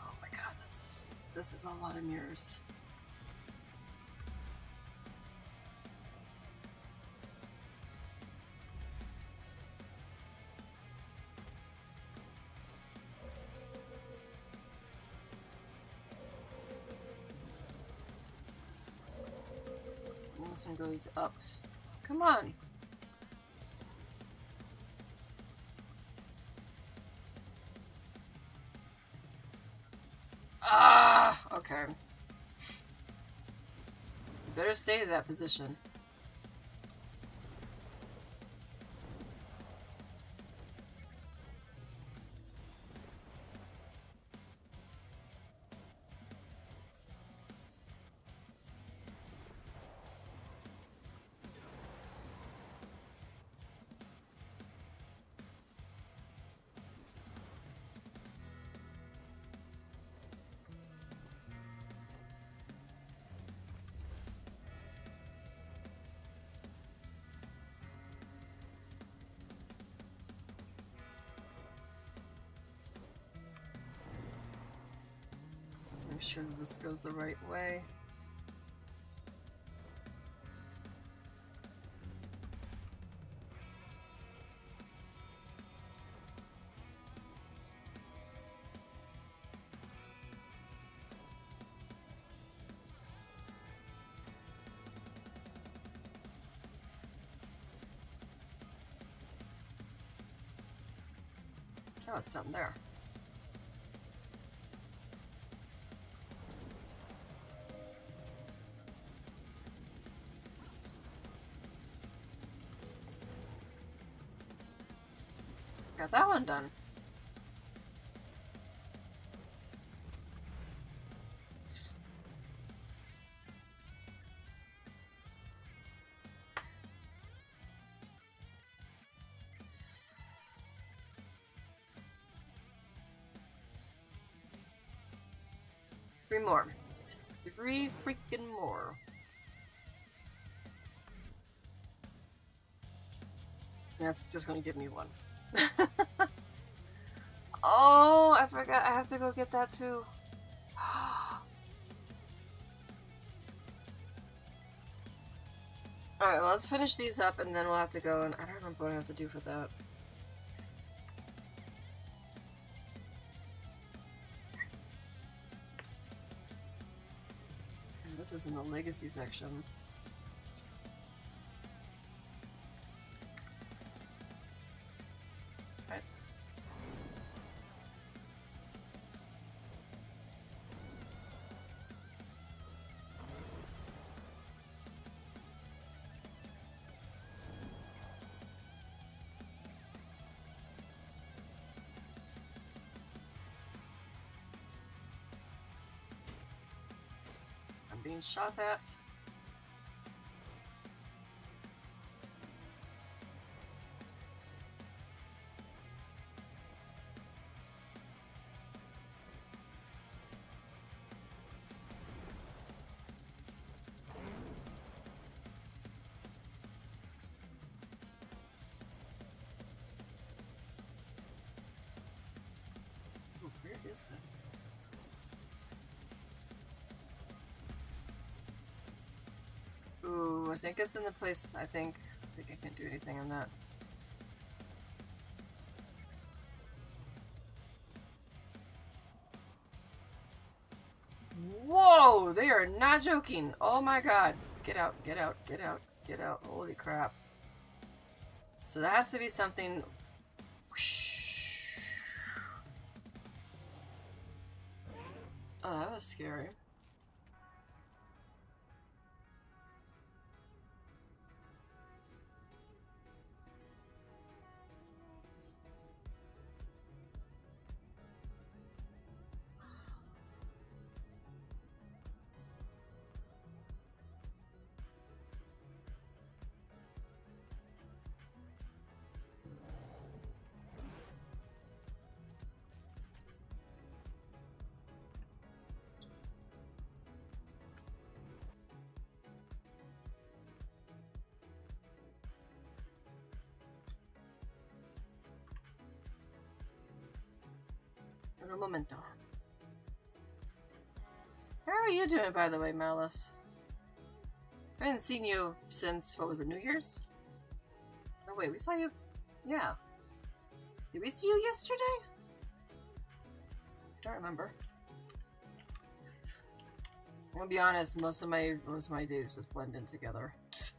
Oh my god, this is, this is a lot of mirrors. This one goes up. Come on. Ah, okay. Better stay in that position. Sure this goes the right way. Oh, it's down there. Got that one done. Three more. Three freaking more. That's just gonna give me one. I forgot. I have to go get that too. Alright, let's finish these up and then we'll have to go and I don't remember what I have to do for that. And this is in the legacy section. Being shot at. Think it's in the place. I think. I think I can't do anything on that. Whoa! They are not joking. Oh my god. Get out, get out, get out, get out. Holy crap. So that has to be something. Oh, that was scary. Momento. How are you doing, by the way, Malice? I haven't seen you since, what was it, New Year's? Oh, wait, we saw you. Yeah. Did we see you yesterday? I don't remember. I'm gonna be honest, most of my most of my days just blend in together.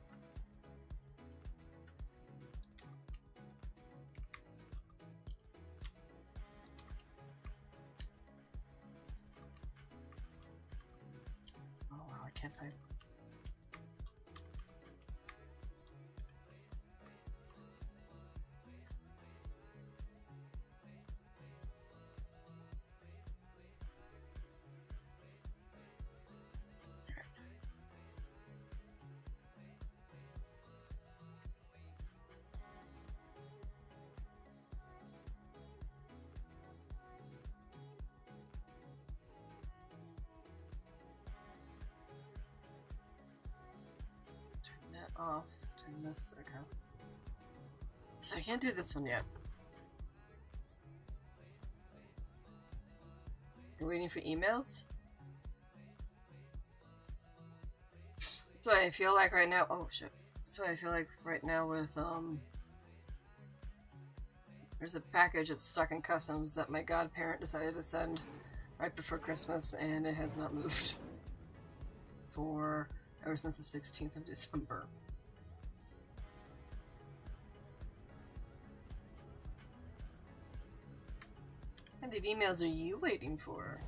this. Okay. So I can't do this one yet. You're waiting for emails? That's I feel like right now. Oh shit. That's I feel like right now with um. There's a package that's stuck in customs that my godparent decided to send right before Christmas, and it has not moved for ever since the 16th of December. Kind of emails are you waiting for?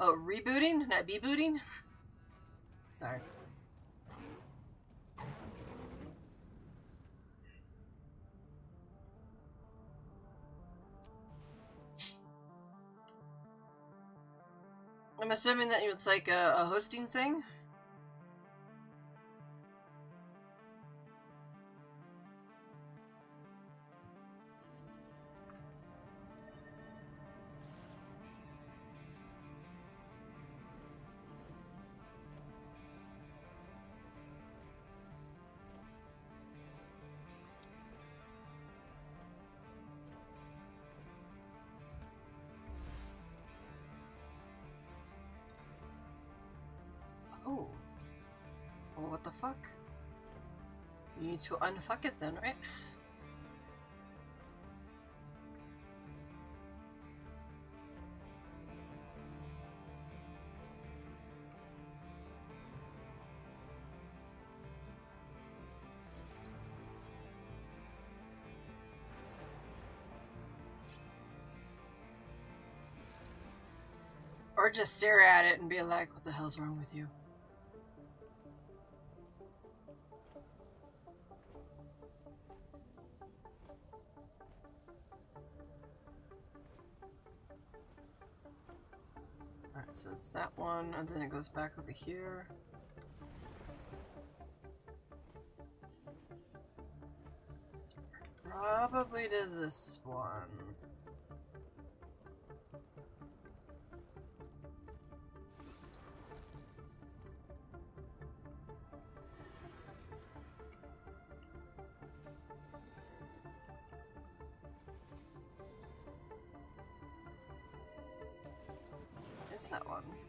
Oh, rebooting? Not bebooting? Sorry. I'm assuming that it's like a, a hosting thing? To unfuck it then, right? Or just stare at it and be like, what the hell's wrong with you? One, and then it goes back over here. Probably to this one. That one?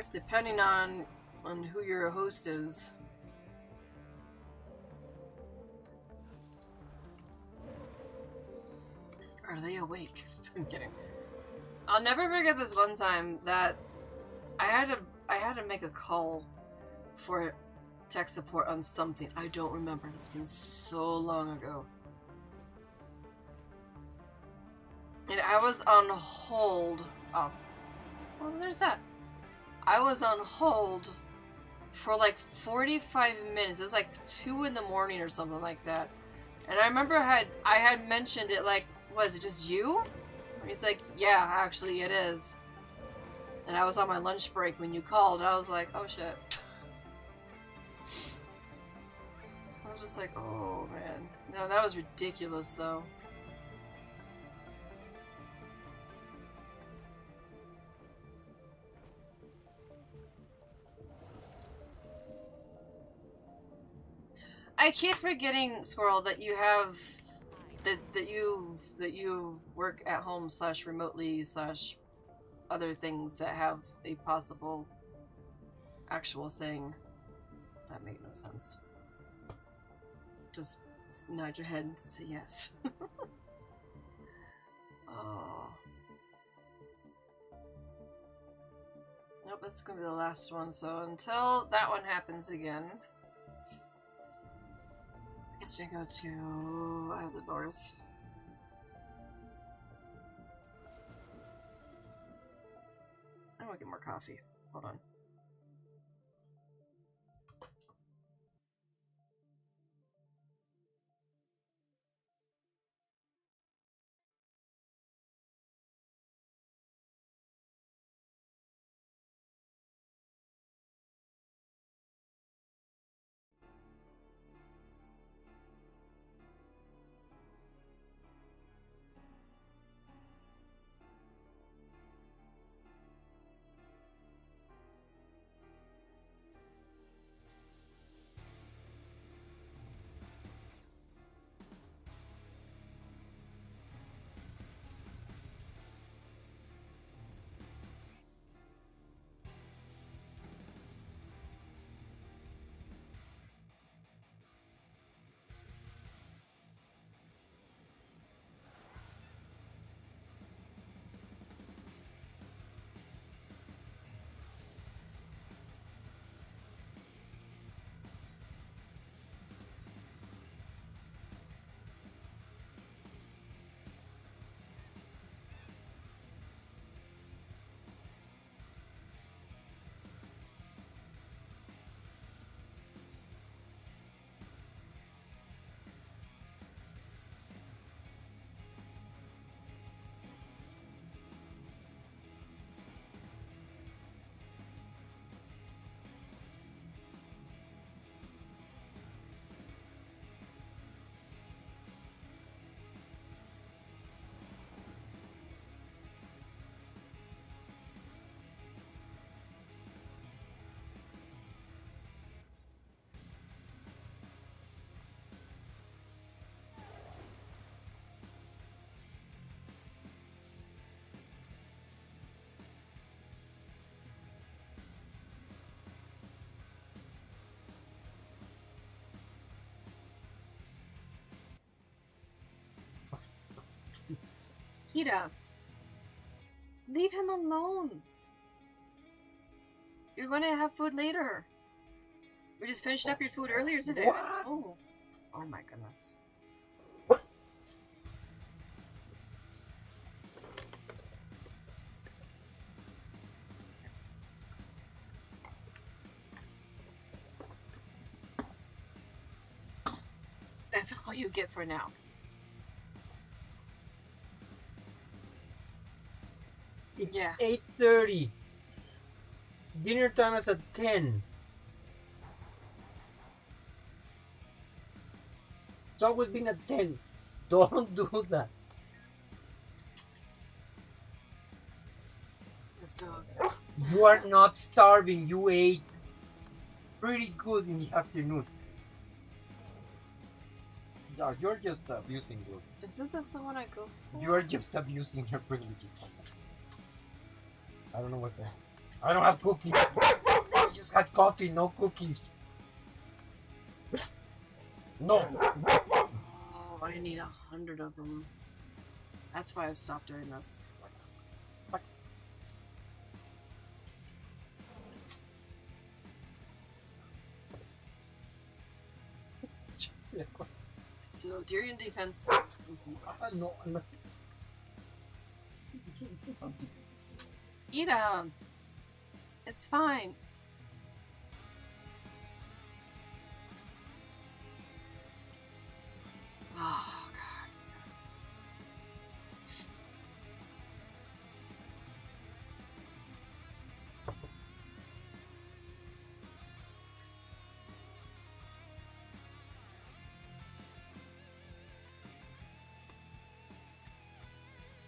Guess depending on on who your host is. Are they awake? I'm kidding. I'll never forget this one time that I had to I had to make a call for tech support on something. I don't remember. This has been so long ago. And I was on hold. Oh. Well, there's that. I was on hold for like 45 minutes. It was like 2 in the morning or something like that. And I remember I had I had mentioned it like was it just you? He's like, yeah, actually it is. And I was on my lunch break when you called. and I was like, oh shit. I was just like, oh man. No, that was ridiculous though. I keep forgetting, Squirrel, that you have that that you that you work at home slash remotely slash other things that have a possible actual thing. That made no sense. Just nod your head and say yes. oh. Nope, that's gonna be the last one. So until that one happens again. I guess we go to uh, the north. I want to get more coffee. Hold on. Kita, leave him alone. You're going to have food later. We just finished up your food earlier today. What? Oh, oh my goodness. That's all you get for now. It's Yeah. 8.30. Dinner time is at 10. It's always been at 10. Don't do that. This dog. You are not starving. You ate pretty good in the afternoon. Yeah, you're just abusing your. Isn't this the one I go for? You're just abusing her privileges. I don't know what the. I don't have cookies. I just had coffee, no cookies. No. Oh, I need a hundred of them. That's why I've stopped doing this. Fuck. So, Tyrian defense is Kung Fu. No, no. Eat them. It's fine. Oh, God.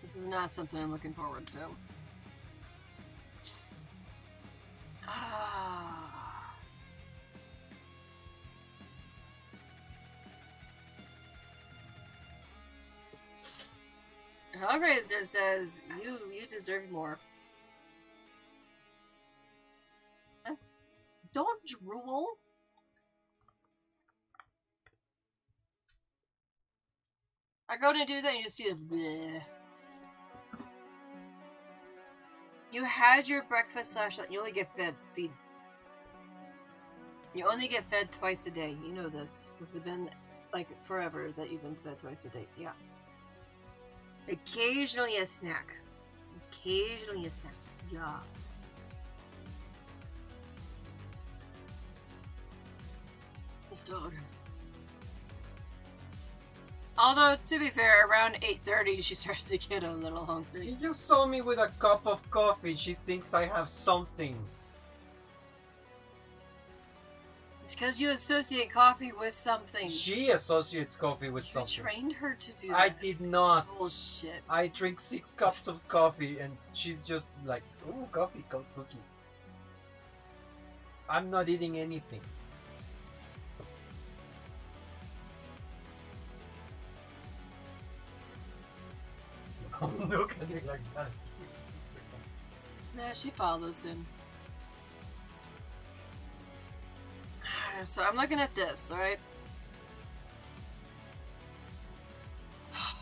This is not something I'm looking forward to. Hellraiser says you you deserve more. Don't drool. I go to do that and you just see the bleh. You had your breakfast slash lunch. you only get fed feed. You only get fed twice a day. You know this. This has been like forever that you've been fed twice a day. Yeah. Occasionally a snack. Occasionally a snack. Yeah. This dog. Although, to be fair, around 8.30 she starts to get a little hungry. You just saw me with a cup of coffee. She thinks I have something. It's because you associate coffee with something. She associates coffee with you something. trained her to do that. I did not. Bullshit. I drink six cups of coffee and she's just like, ooh, coffee, co- cookies. I'm not eating anything. Don't look at me like that. Nah, she follows him. So I'm looking at this, alright?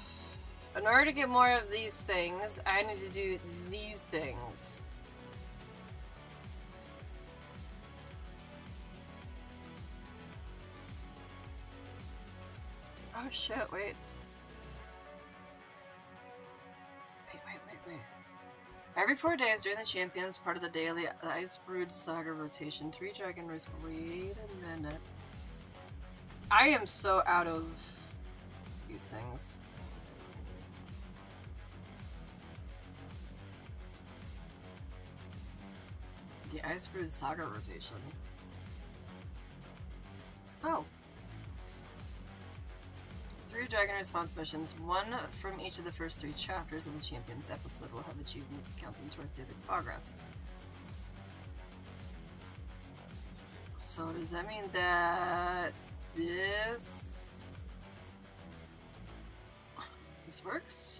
In order to get more of these things, I need to do these things. Oh shit, wait. Wait, Every four days during the Champions, part of the daily Icebrood Saga rotation, three Dragon Race. Wait a minute. I am so out of these things. The Icebrood Saga rotation. Oh. Three Dragon Response missions, one from each of the first three chapters of the Champions episode, will have achievements counting towards daily progress. So does that mean that this this works?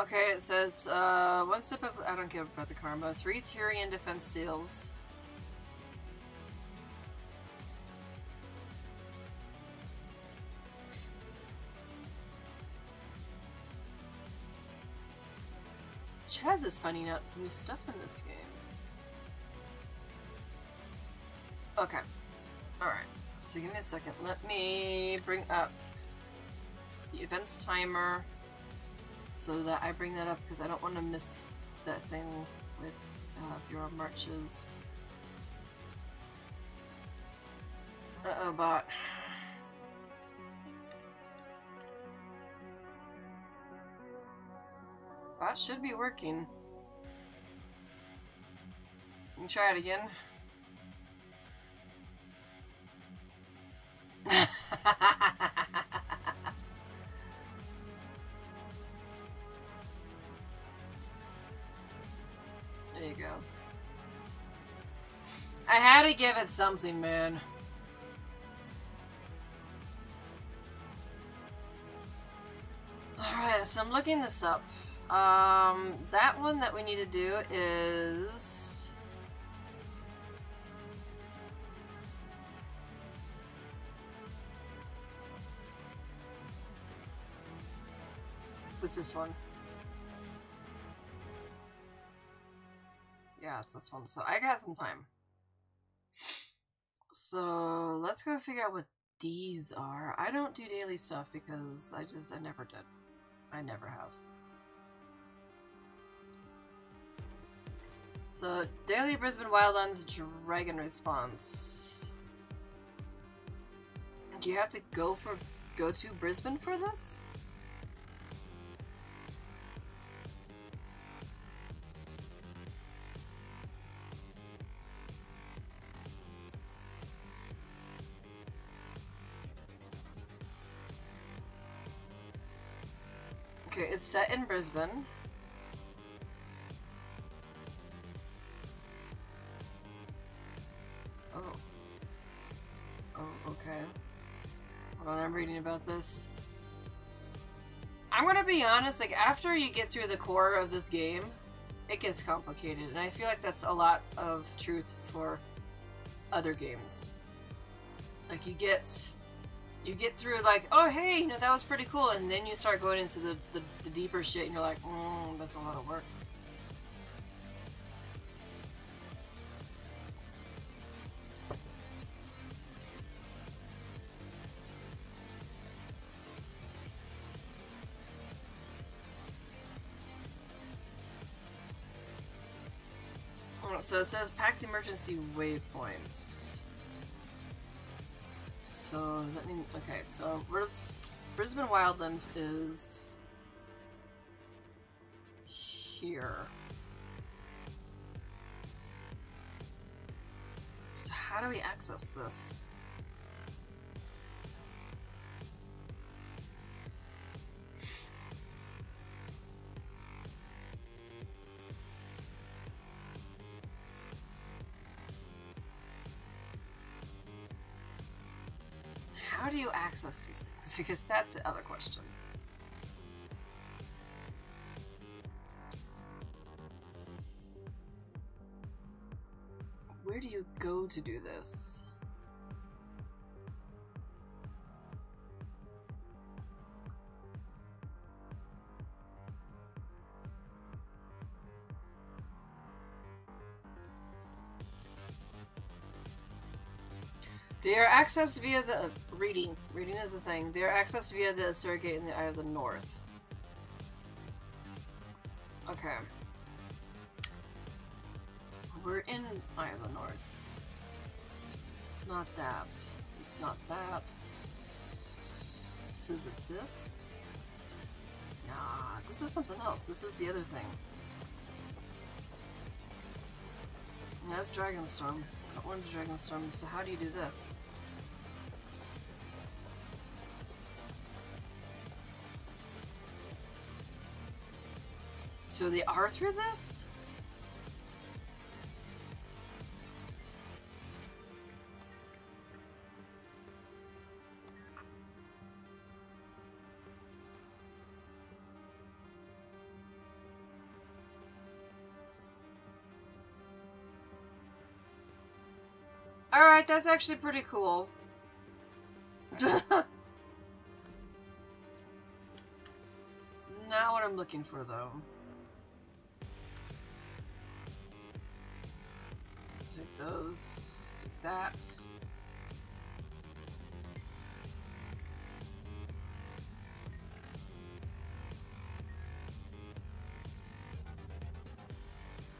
Okay, it says, uh, one sip of- I don't care about the karma. Three Tyrian defense seals. Chaz is finding out new stuff in this game. Okay. Alright. So give me a second. Let me bring up the events timer so that I bring that up because I don't want to miss that thing with uh, Bjora Marches. Uh-oh, bot. Bot should be working. Let me try it again. I had to give it something, man. Alright, so I'm looking this up. Um, that one that we need to do is... What's this one? Yeah, it's this one. So I got some time. So let's go figure out what these are. I don't do daily stuff because I just, I never did. I never have. So, Daily Brisban Wildlands Dragon Response. Do you have to go for go to Brisbane for this? Set in Brisbane. Oh. Oh, okay. Hold on, I'm reading about this. I'm gonna be honest, like, after you get through the core of this game, it gets complicated, and I feel like that's a lot of truth for other games. Like, you get you get through like, oh hey, you know that was pretty cool, and then you start going into the the, the deeper shit, and you're like, mm, that's a lot of work. So it says Pact emergency waypoints. So does that mean okay? So Brisban Wildlands is here. So how do we access this? Do you access these things? Because that's the other question. Where do you go to do this? They are accessed via the uh, reading. Reading is the thing. They are accessed via the surrogate in the Eye of the North. Okay. We're in Eye of the North. It's not that. It's not that. S- Is it this? Nah, this is something else. This is the other thing. That's Dragonstorm. I wanted Dragonstorm, so how do you do this? So they are through this? Alright, that's actually pretty cool. it's not what I'm looking for, though. Take those. Take that.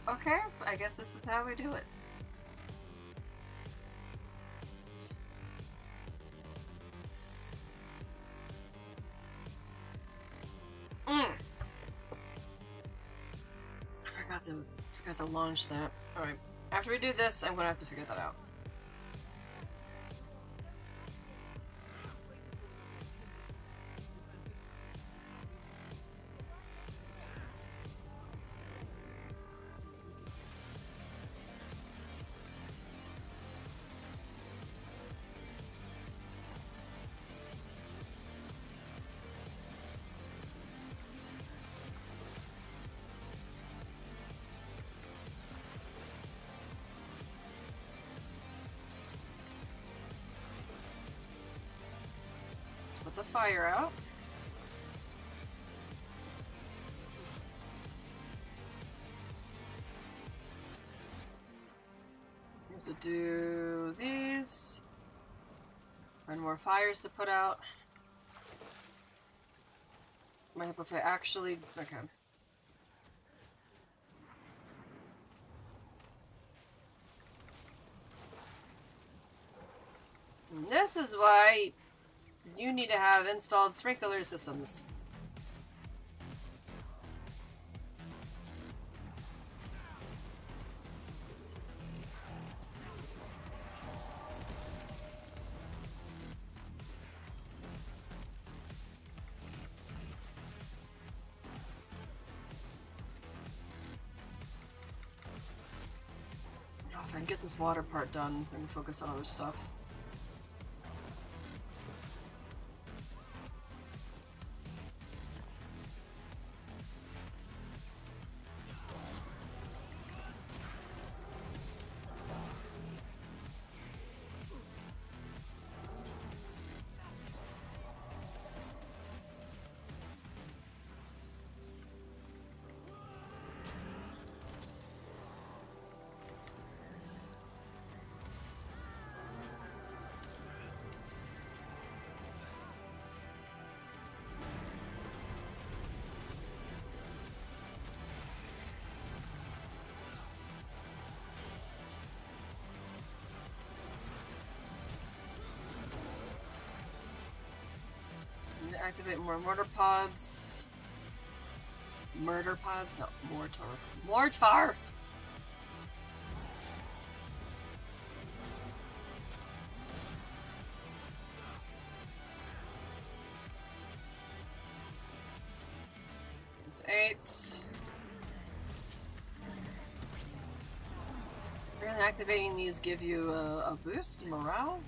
Okay, I guess this is how we do it. Mm. I forgot to forgot to launch that. Alright. After we do this, I'm gonna have to figure that out. Fire out. To do these. And more fires to put out. My help if I actually... Okay. This is why you need to have installed sprinkler systems. If I can get this water part done, I can focus on other stuff. Activate more mortar pods. Murder pods? No, mortar. Mortar! It's eight. Apparently activating these give you a, a boost in morale?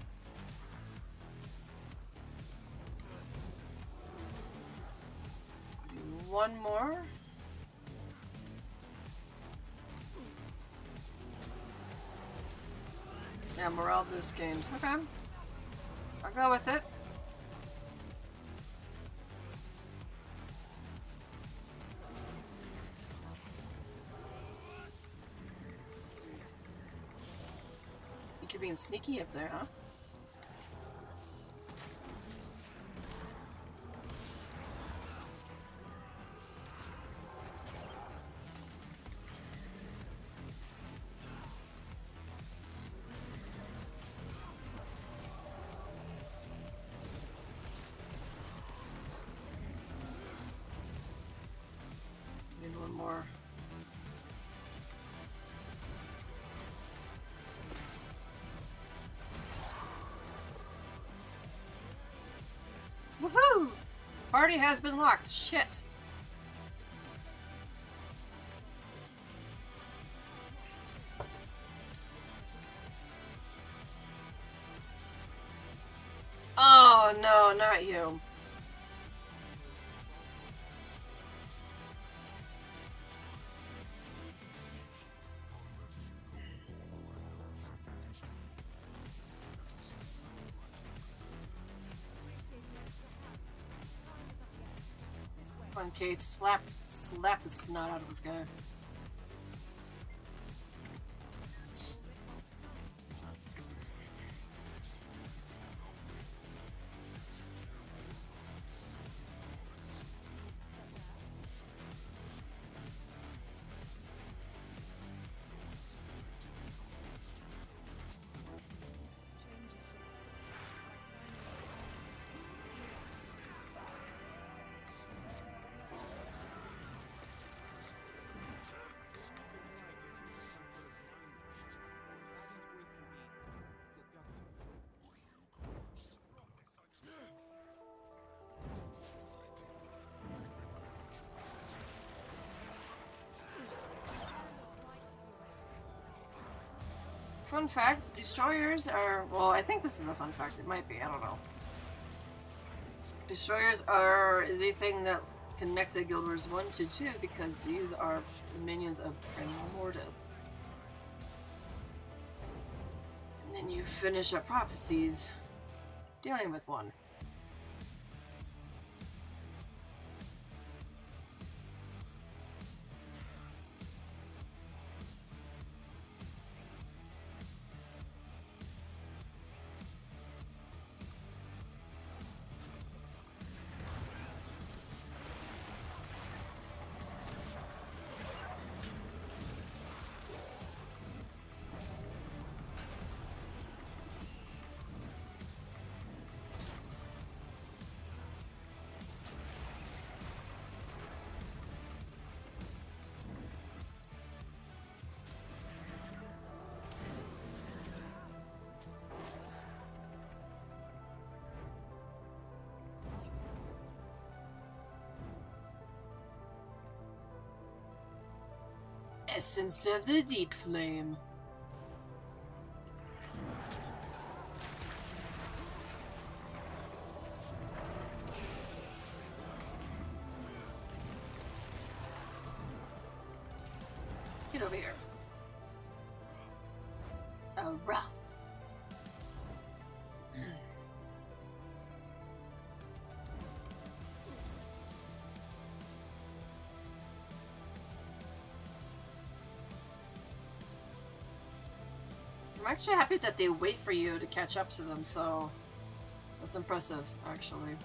One more. Yeah, morale boost gained. Okay. I'll go with it. You could being sneaky up there, huh? Party has been locked. Shit. Kate. Slap, slap the snot out of this guy. Fun fact, destroyers are, well, I think this is a fun fact, it might be, I don't know. Destroyers are the thing that connected Guild Wars 1 to 2 because these are minions of Primordus. And then you finish up prophecies dealing with one. Essence of the Deep Flame. Actually happy that they wait for you to catch up to them, so that's impressive, actually.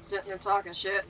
Sitting there talking shit.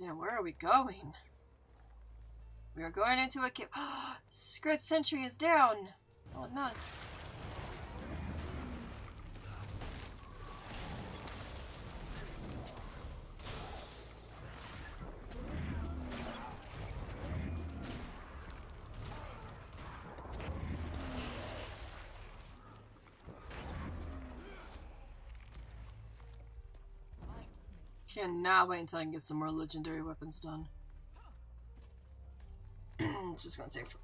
God damn, where are we going? We are going into a cave. Secret sentry is down. Oh, nice. Cannot wait until I can get some more legendary weapons done. it's just gonna take. For-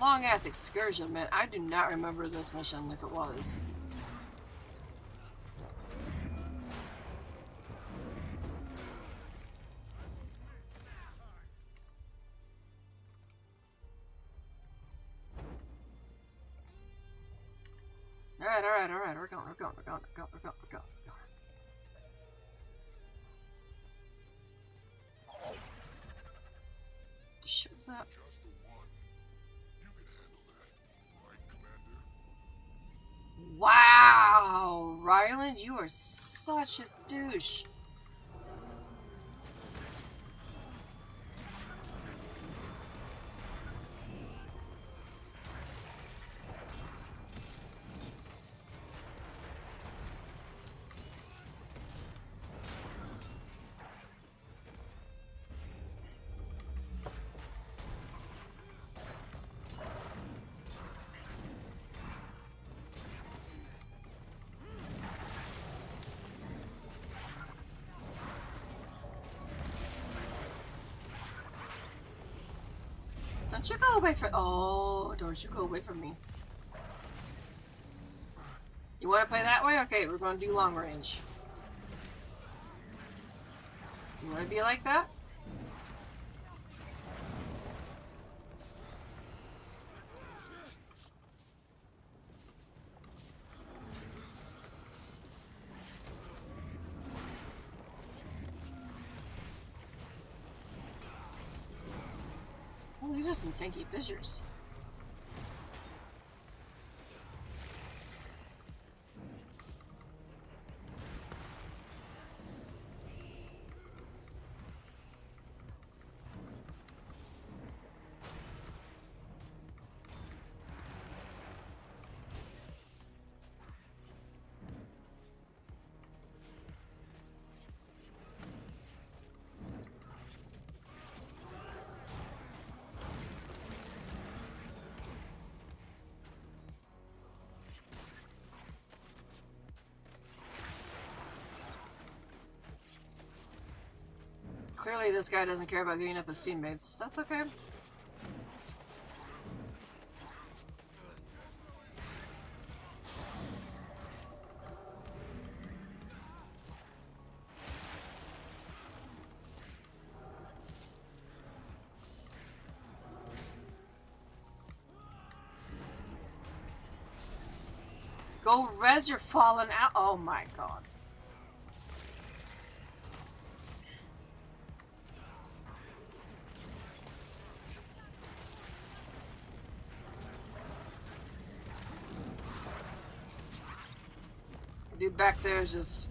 long ass excursion, man. I do not remember this mission if it was. You are such a douche. Don't you go away from- Oh, don't you go away from me. You want to play that way? Okay, we're going to do long range. You want to be like that? Oh, these are some tanky fissures. This guy doesn't care about giving up his teammates. That's okay. Go res your fallen out. Oh my god. Back there is just.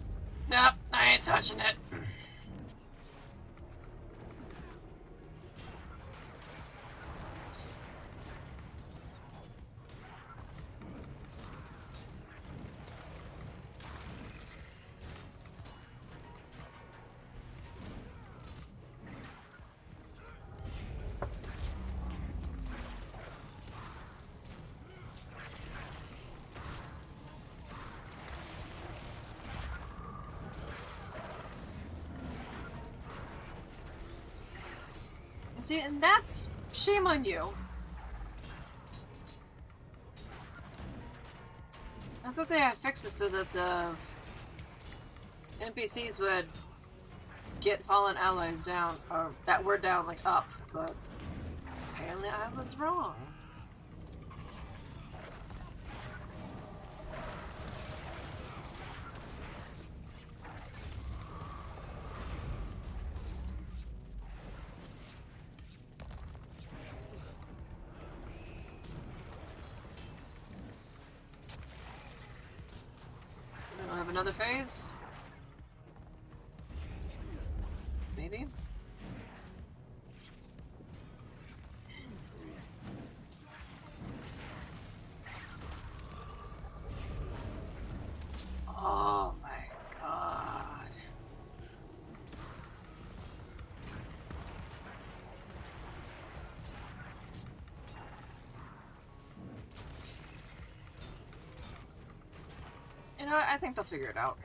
Nope, I ain't touching it. Shame on you. I thought they had fixed it so that the NPCs would get fallen allies down, or that were down, like up, but apparently I was wrong. Then I'll have another phase. Maybe. Oh my god. You know, I think they'll figure it out.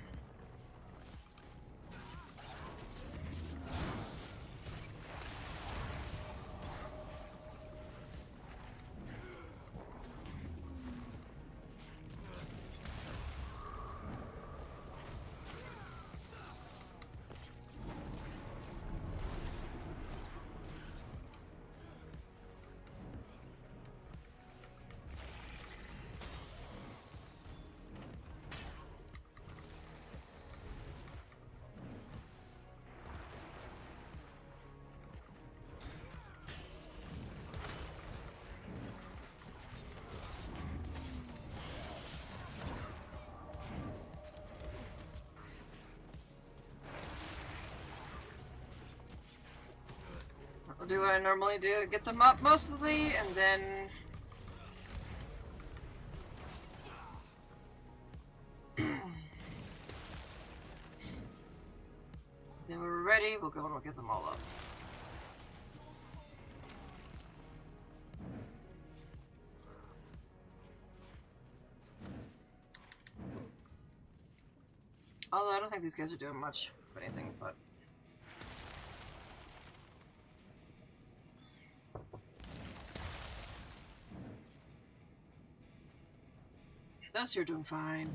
What I normally do, get them up mostly, and then... then we're ready, we'll go and we'll get them all up. Although I don't think these guys are doing much of anything, but... You're doing fine.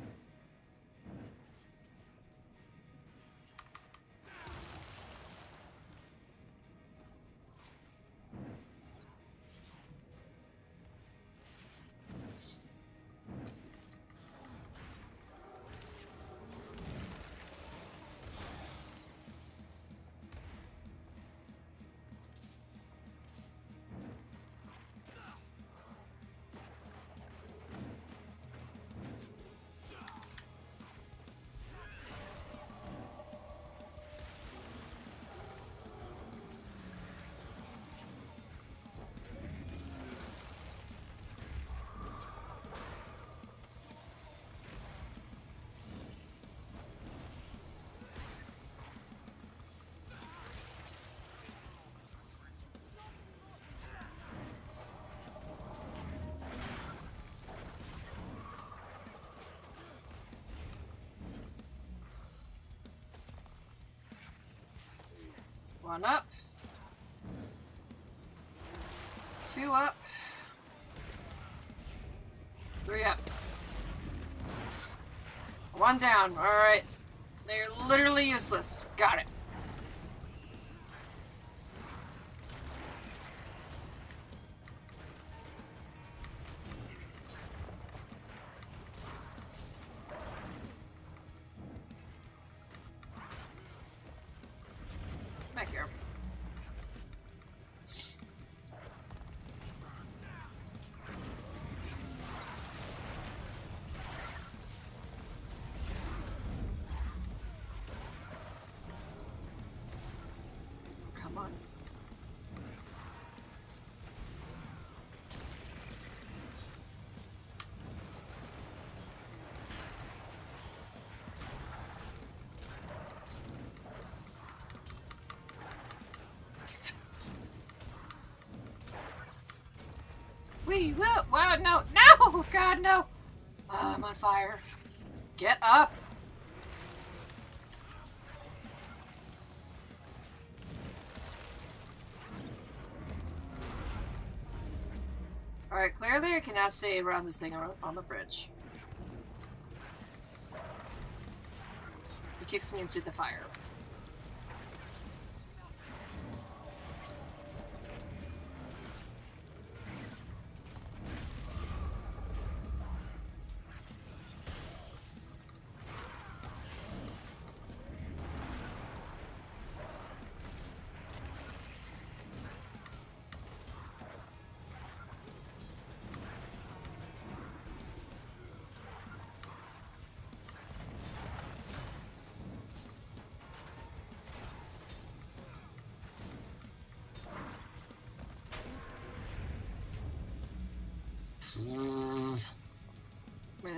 One up. Two up. Three up. One down. Alright. They're literally useless. Got it. Fire. Get up! Alright, clearly I cannot stay around this thing on on the bridge. He kicks me into the fire.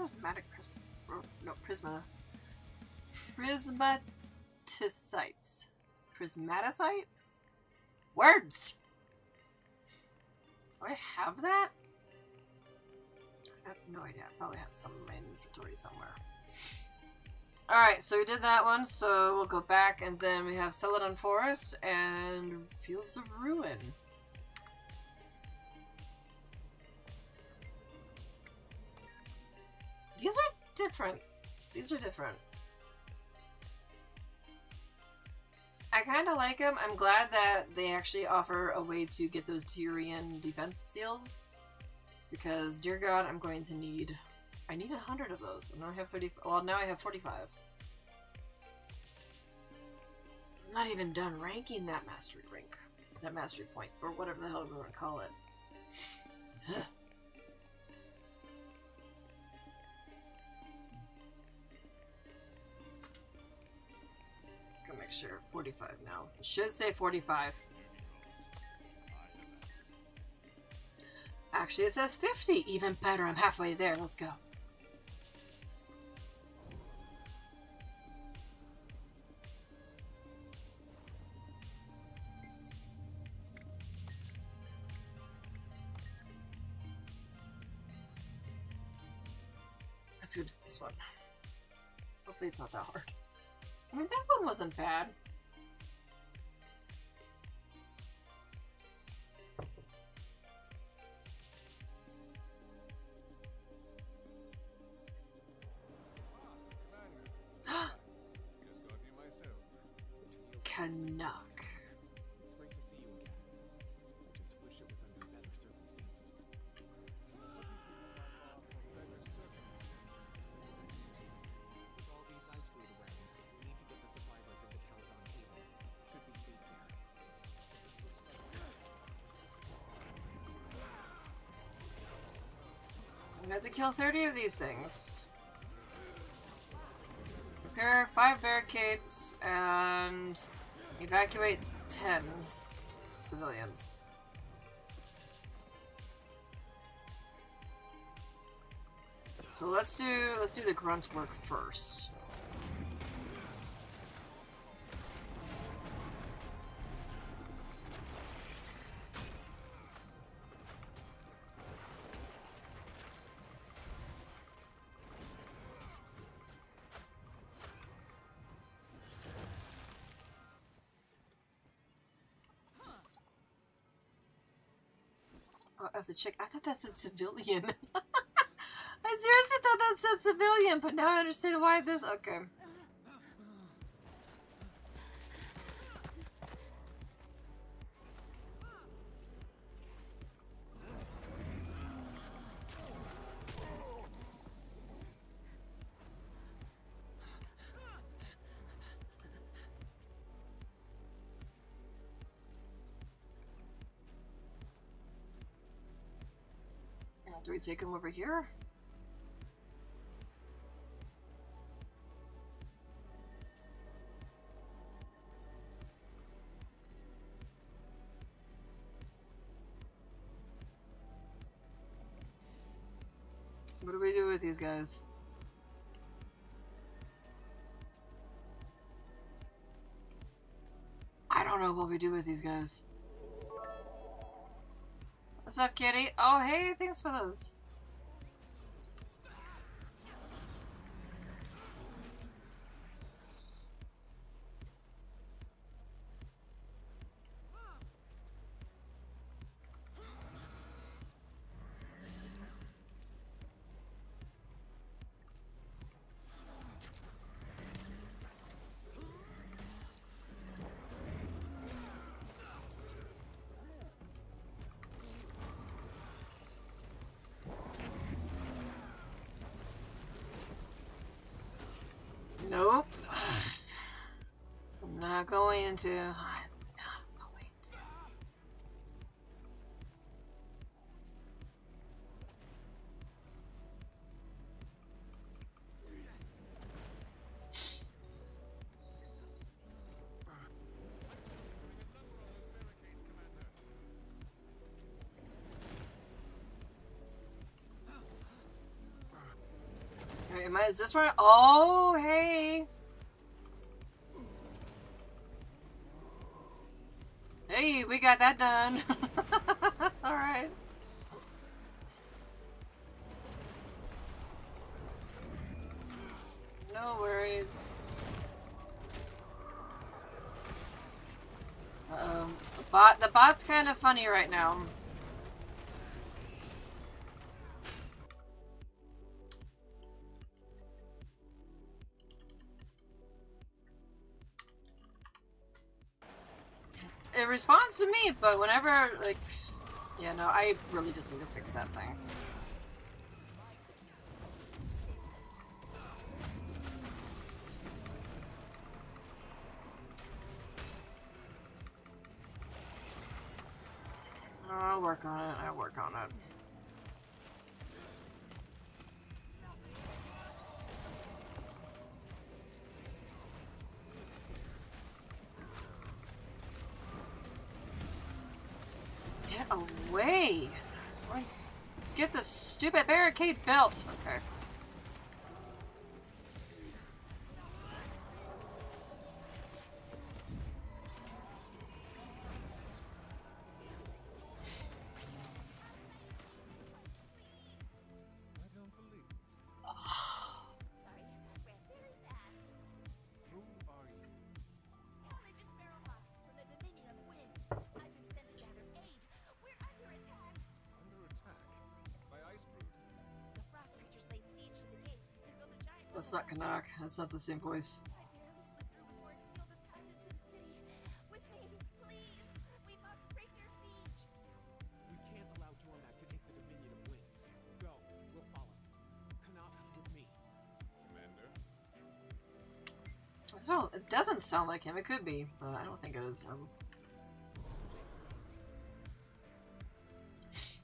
prismatic crystal. No, prisma. Prismaticites. Prismaticite? Words! Do I have that? I have no idea. I probably have some in my inventory somewhere. Alright, so we did that one, so we'll go back and then we have Celadon Forest and Fields of Ruin. These are different. I kind of like them. I'm glad that they actually offer a way to get those Tyrian defense seals. Because, dear God, I'm going to need... I need a hundred of those. And now I have 30... Well, now I have 45. I'm not even done ranking that mastery rank. That mastery point. Or whatever the hell we want to call it. make sure. 45 now. It should say 45. Actually, it says 50. Even better. I'm halfway there. Let's go. Let's go to this one. Hopefully it's not that hard. I mean, that one wasn't bad. To kill 30 of these things. Repair 5 barricades and evacuate 10 civilians. So let's do let's do the grunt work first. Chick, I thought that said civilian. I seriously thought that said civilian, but now I understand why this. Okay. Take him over here? What do we do with these guys? I don't know what we do with these guys. What's up, kitty? Oh, hey, thanks for those. Nope. I'm not going to. I'm not going to. Alright, am I, is this where? Oh, hey. Got that done. Alright. No worries. Um, the bot, the bot's kind of funny right now. Responds to me, but whenever, like, yeah, no, I really just need to fix that thing. I'll work on it. I'll work on it. Stupid barricade belt. Okay. Go, we'll follow. Canuck with me. So it doesn't sound like him. It could be, but I don't think it is him.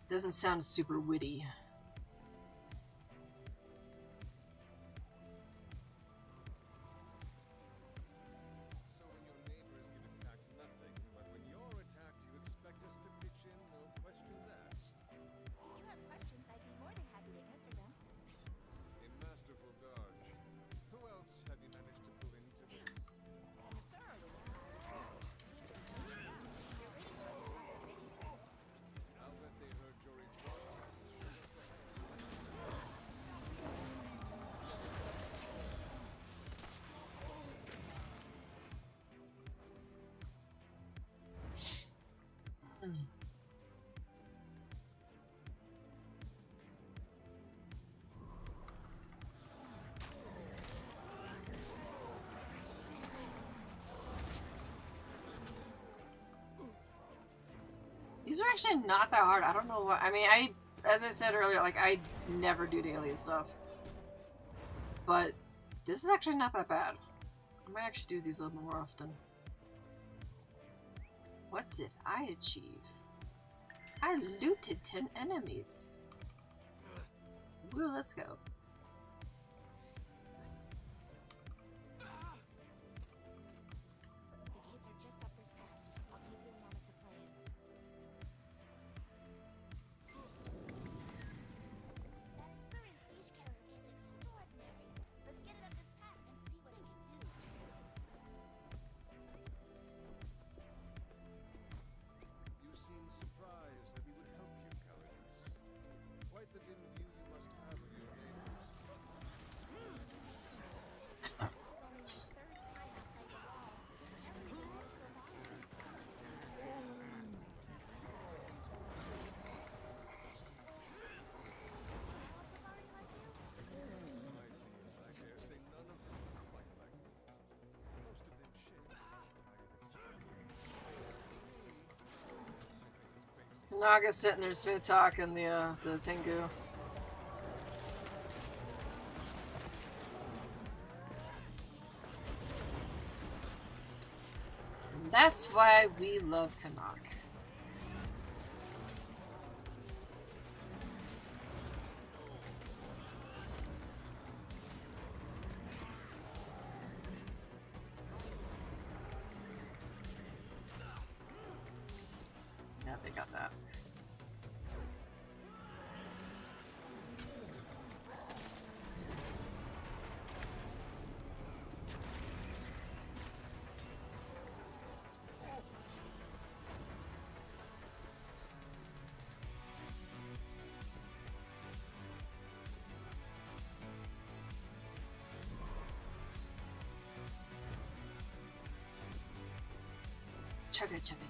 Doesn't sound super witty. Not that hard. I don't know what. I mean, I, as I said earlier, like I never do daily stuff, but this is actually not that bad. I might actually do these a little more often. What did I achieve? I looted 10 enemies. Woo, let's go. Naga sitting there smooth talking the uh, the Tengu. That's why we love Kanak.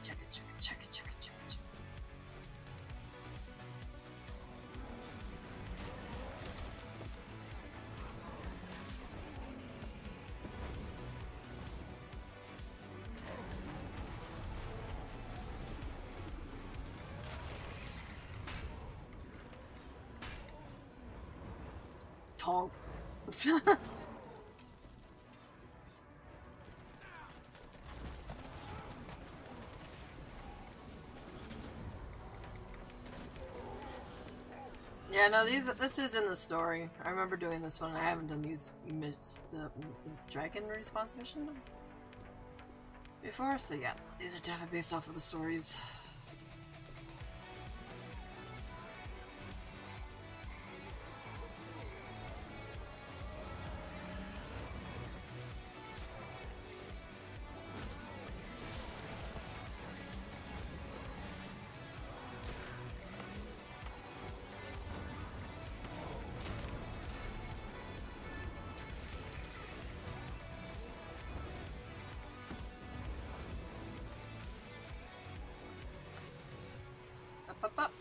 Chugga chugga chugga chugga chugga chugga chugga chugga. Tonk. Yeah, no, these this is in the story. I remember doing this one. And I haven't done these the, the dragon response mission before, so yeah, these are definitely based off of the stories. up, up!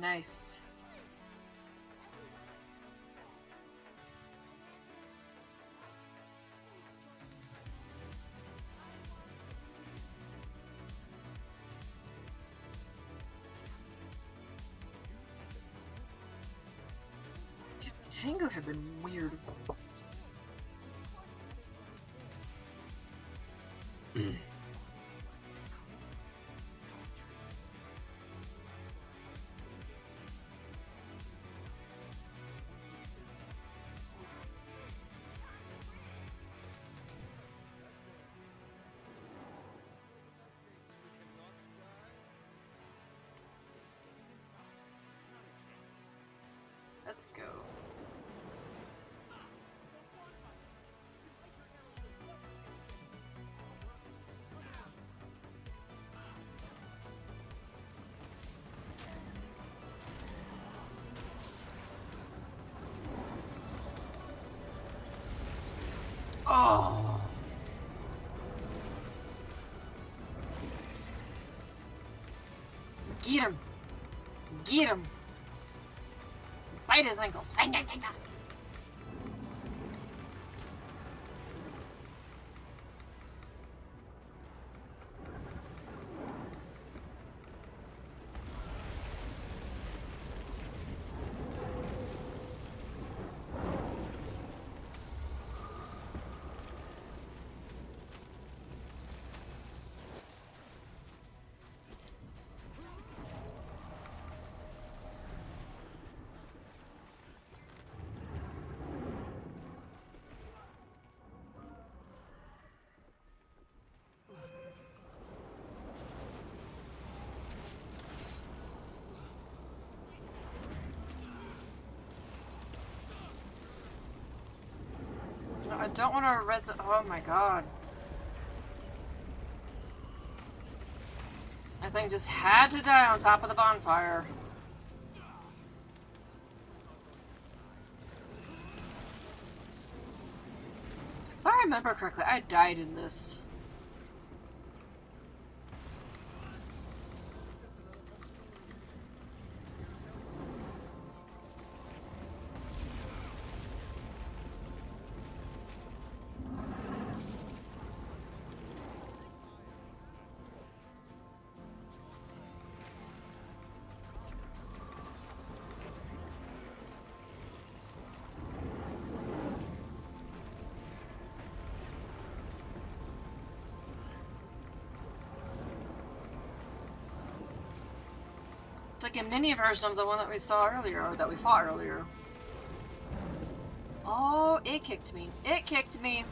nice. Tango had been weird. Let's go. Get him. Bite his ankles. Don't want to res- Oh my god. That thing just had to die on top of the bonfire. If I remember correctly, I died in this. Like a mini version of the one that we saw earlier, or that we fought earlier. Oh, it kicked me. It kicked me.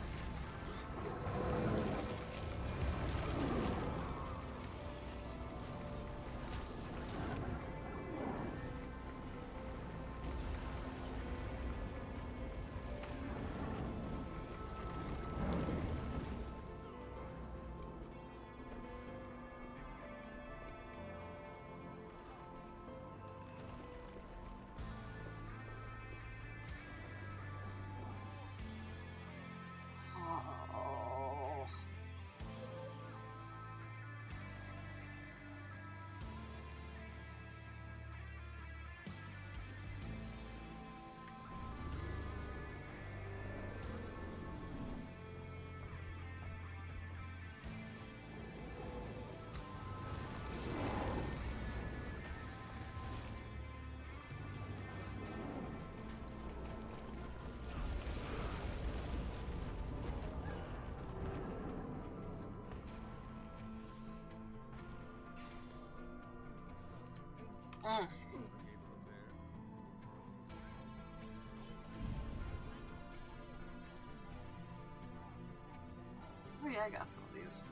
I got some of these.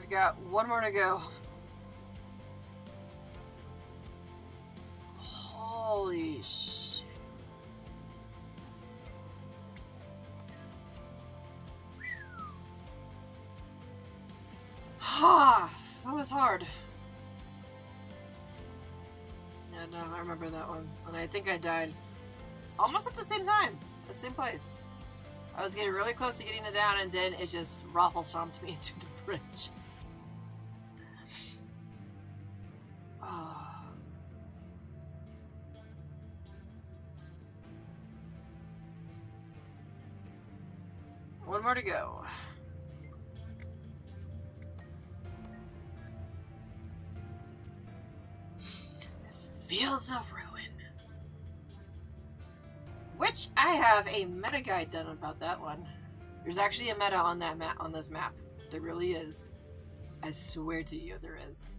We got one more to go. Holy sh! Ha! that was hard. Yeah, I remember that one. And I think I died almost at the same time, at the same place. I was getting really close to getting it down, and then it just raffle stomped me into the bridge. Meta guide done about that one. There's actually a meta on that map on this map. There really is. I swear to you there is.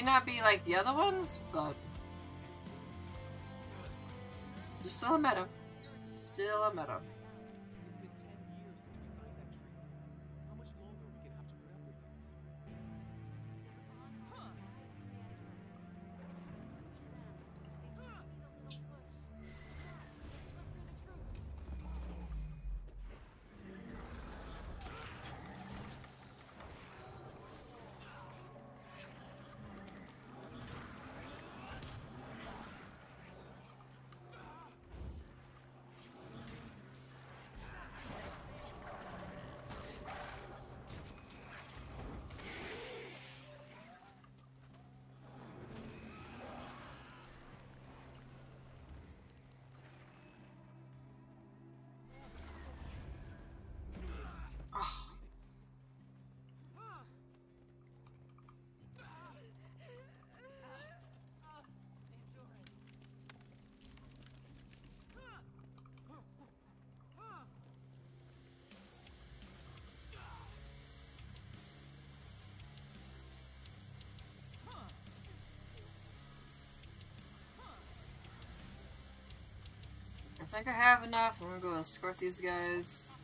May not be like the other ones, but you're still a meta. Still a meta. Think I have enough. I'm gonna go escort these guys.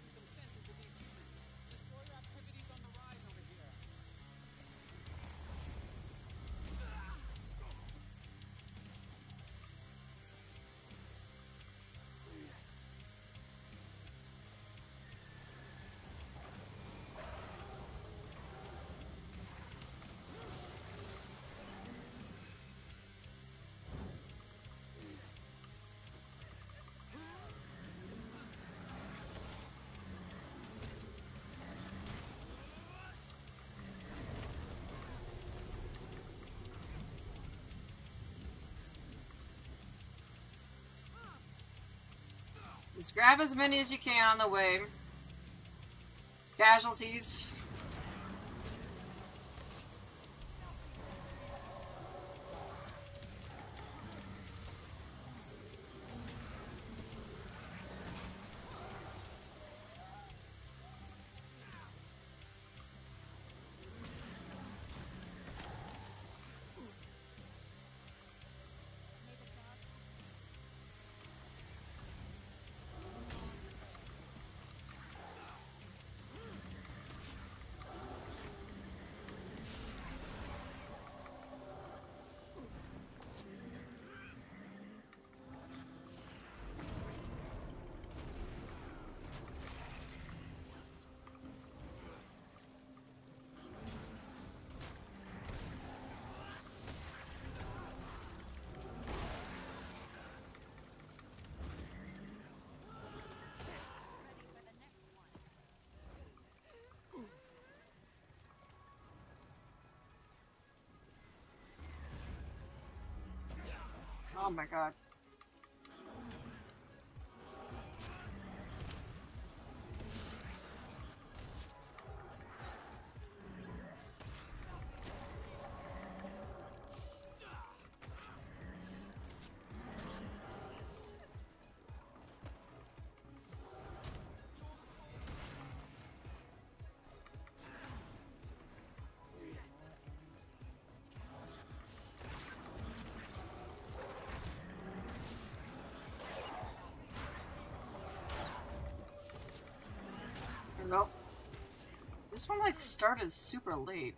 Just grab as many as you can on the way. Casualties. Oh my god. This one, like, started super late.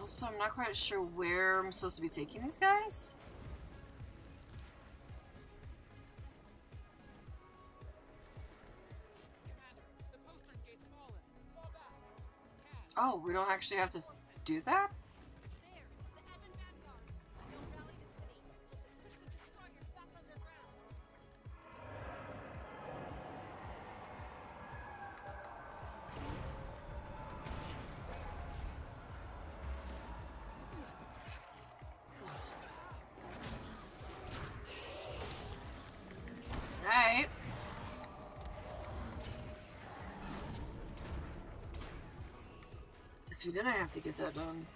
Also, I'm not quite sure where I'm supposed to be taking these guys. We don't actually have to do that? Guess we didn't have to get that done.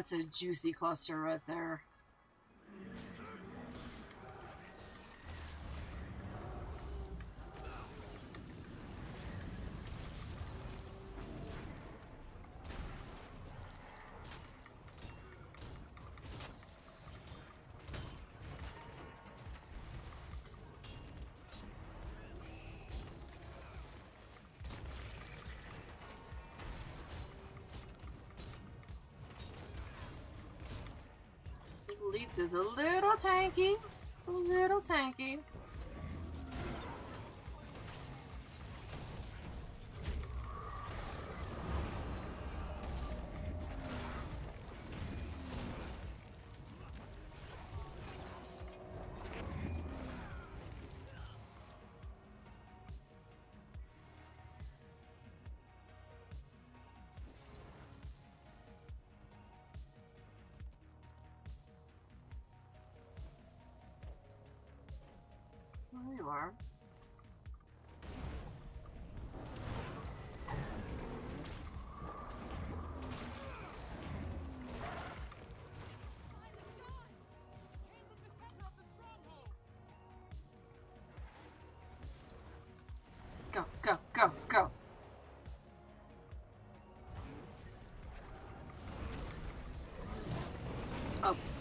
That's a juicy cluster right there. Is a little tanky. It's a little tanky.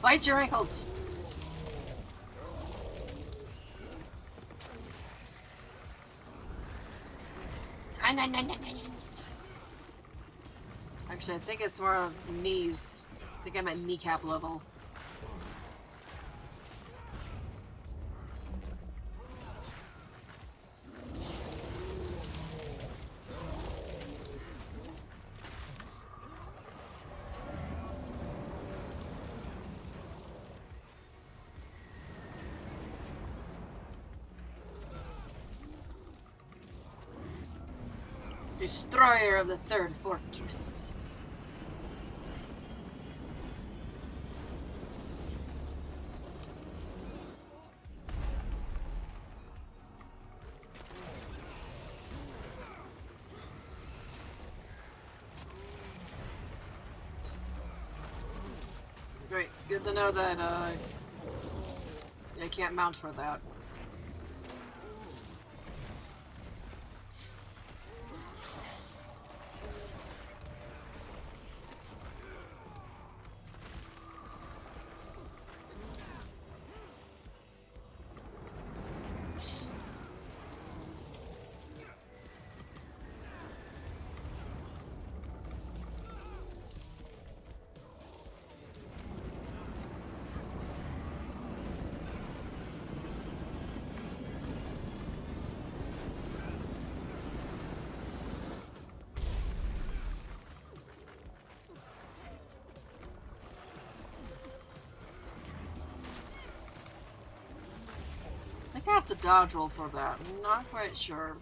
Bite your ankles. Actually, I think it's more of knees. I think I'm at kneecap level. Destroyer of the third fortress. Great, good to know that uh, I can't mount for that. Dodge roll for that. Not quite sure.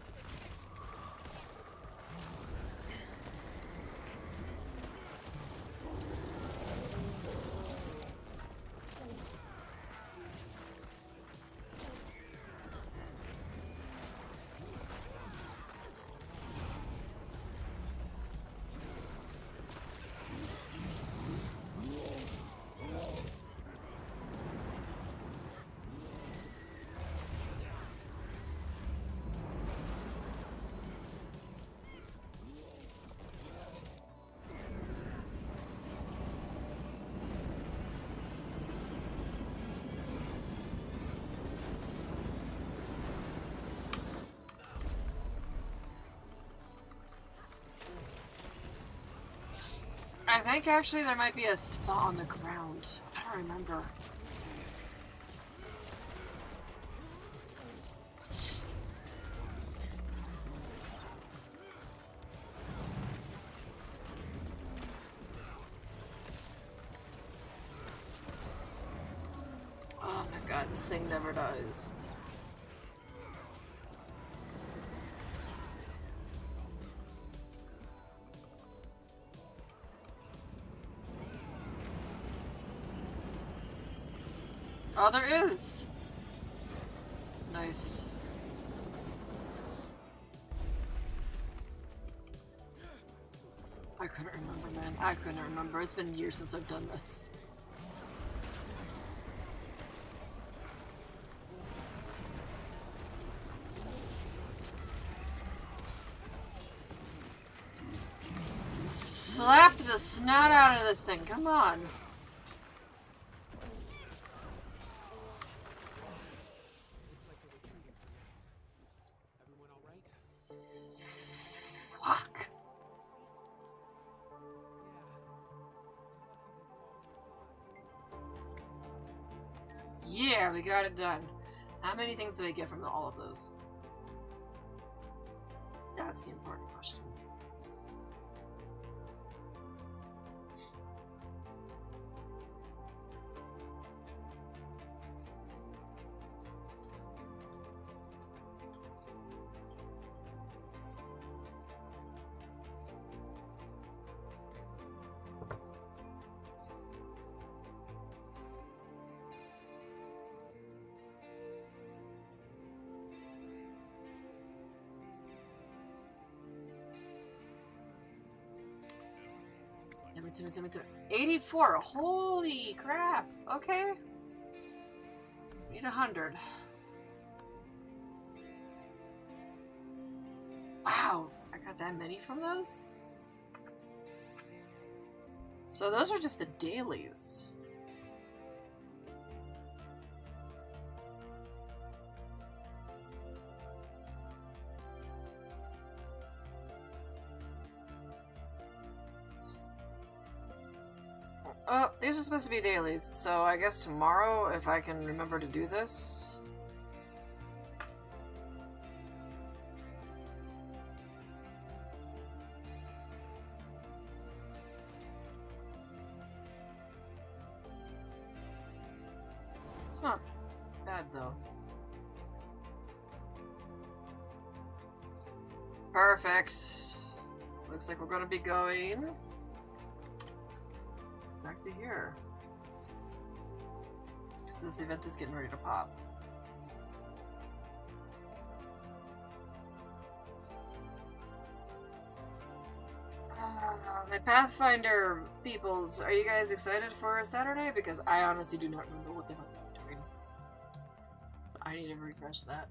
Actually there might be a spot on the ground. I don't remember. Oh my god, this thing never dies. Oh, there is! Nice. I couldn't remember, man. I couldn't remember. It's been years since I've done this. Slap the snot out of this thing. Come on. Done. How many things did I get from all of those? 84! Holy crap! Okay. Need a hundred. Wow, I got that many from those? So those are just the dailies. Supposed to be dailies, so I guess tomorrow, if I can remember to do this. It's not bad though. Perfect. Looks like we're gonna be going back to here. Because this event is getting ready to pop. Uh, my Pathfinder peoples, are you guys excited for Saturday? Because I honestly do not remember what the hell I'm doing. I need to refresh that.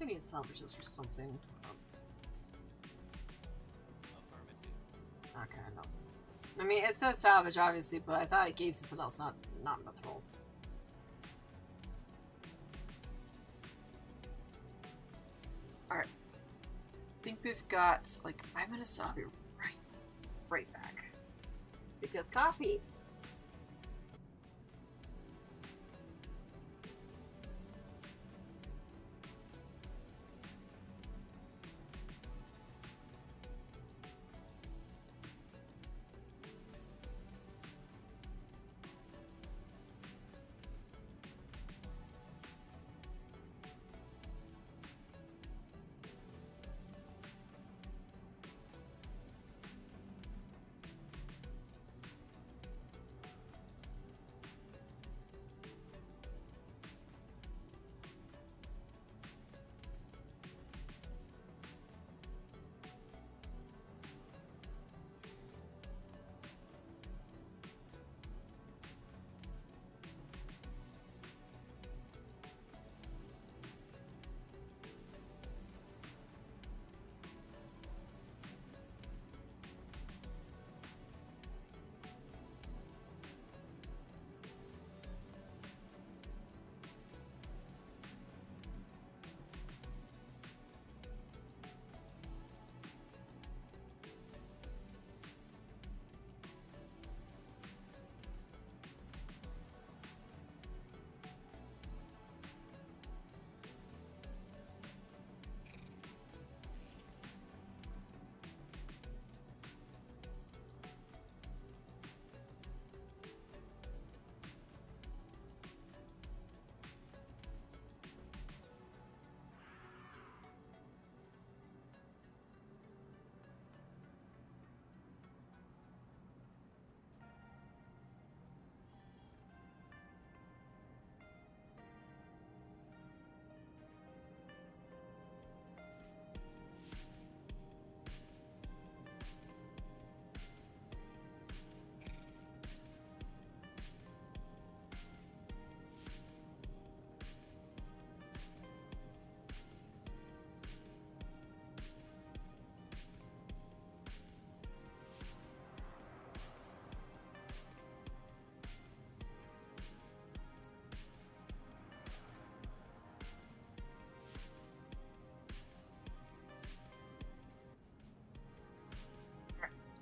They need to salvage this for something. Um, Okay, no. I mean, it says salvage, obviously, but I thought it gave something else, not not mithril. Alright. I think we've got like five minutes, so I'll be right, right back. Because coffee.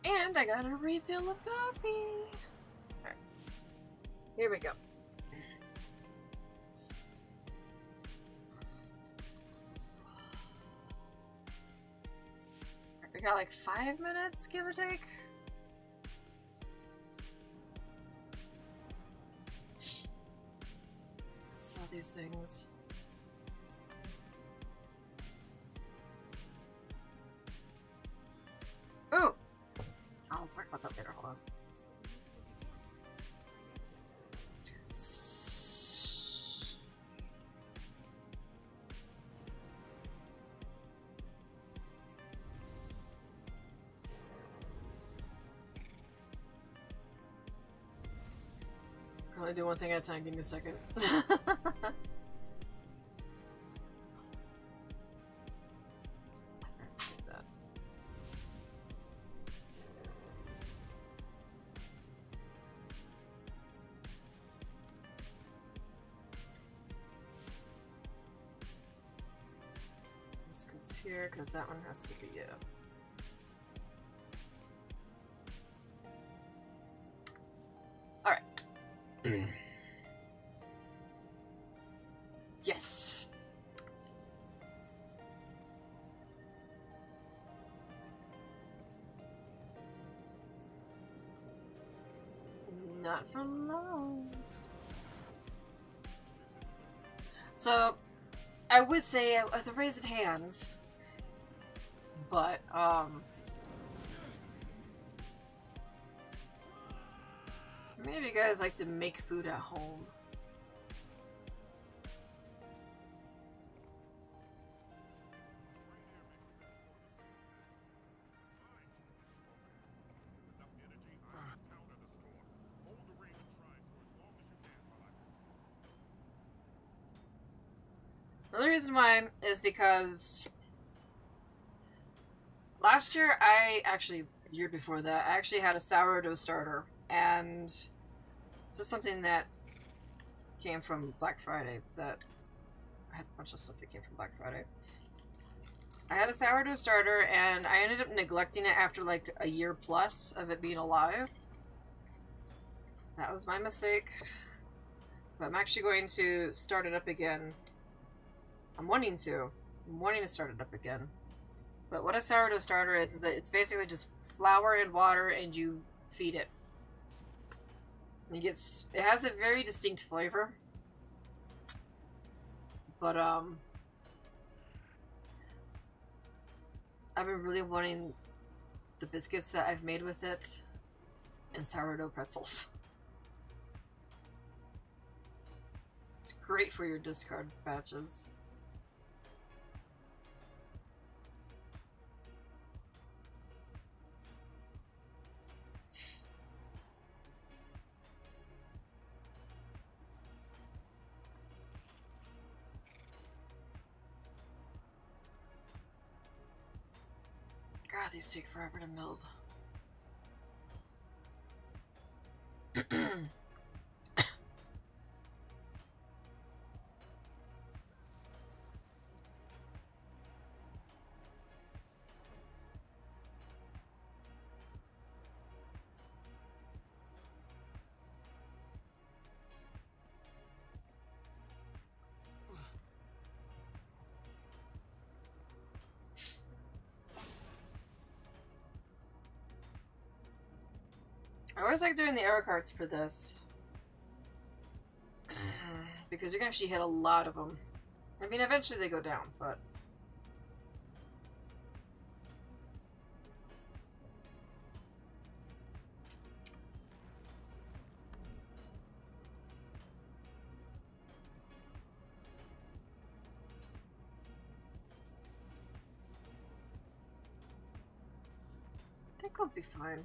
And I got a refill of coffee. Alright. Here we go. We got like five minutes, give or take. Do one thing at a time. Give me a second. Here because that one has to be yeah. Not for long. So, I would say with a raise of hands, but um, how many of you guys like to make food at home? Reason why is because last year I actually year before that I actually had a sourdough starter and this is something that came from Black Friday that I had a bunch of stuff that came from Black Friday. I had a sourdough starter and I ended up neglecting it after like a year plus of it being alive. That was my mistake. But I'm actually going to start it up again. I'm wanting to. I'm wanting to start it up again. But what a sourdough starter is, is that it's basically just flour and water and you feed it. It gets it has a very distinct flavor. But um I've been really wanting the biscuits that I've made with it and sourdough pretzels. It's great for your discard batches. These take forever to meld. I always like doing the arrow carts for this. because you can actually hit a lot of them. I mean, eventually they go down, but... I think we'll be fine.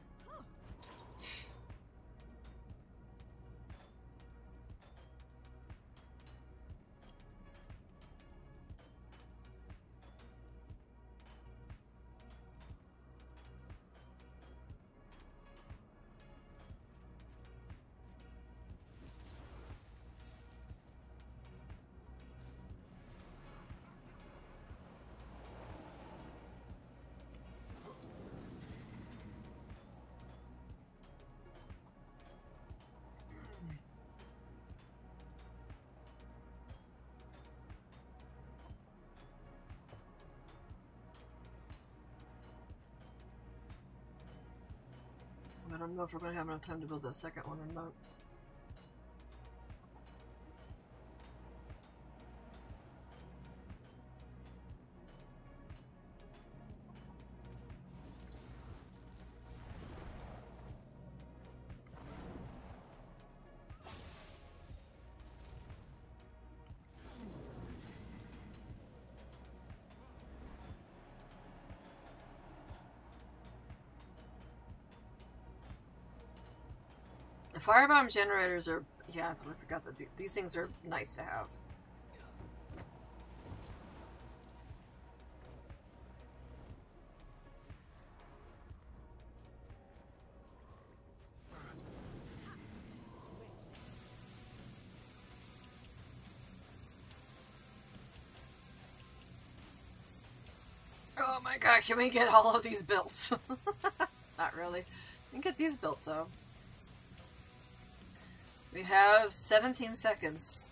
Don't know if we're gonna have enough time to build that second one or not. Firebomb generators are yeah, I totally forgot that th these things are nice to have. Oh my god, can we get all of these built? Not really. We can get these built though. We have 17 seconds.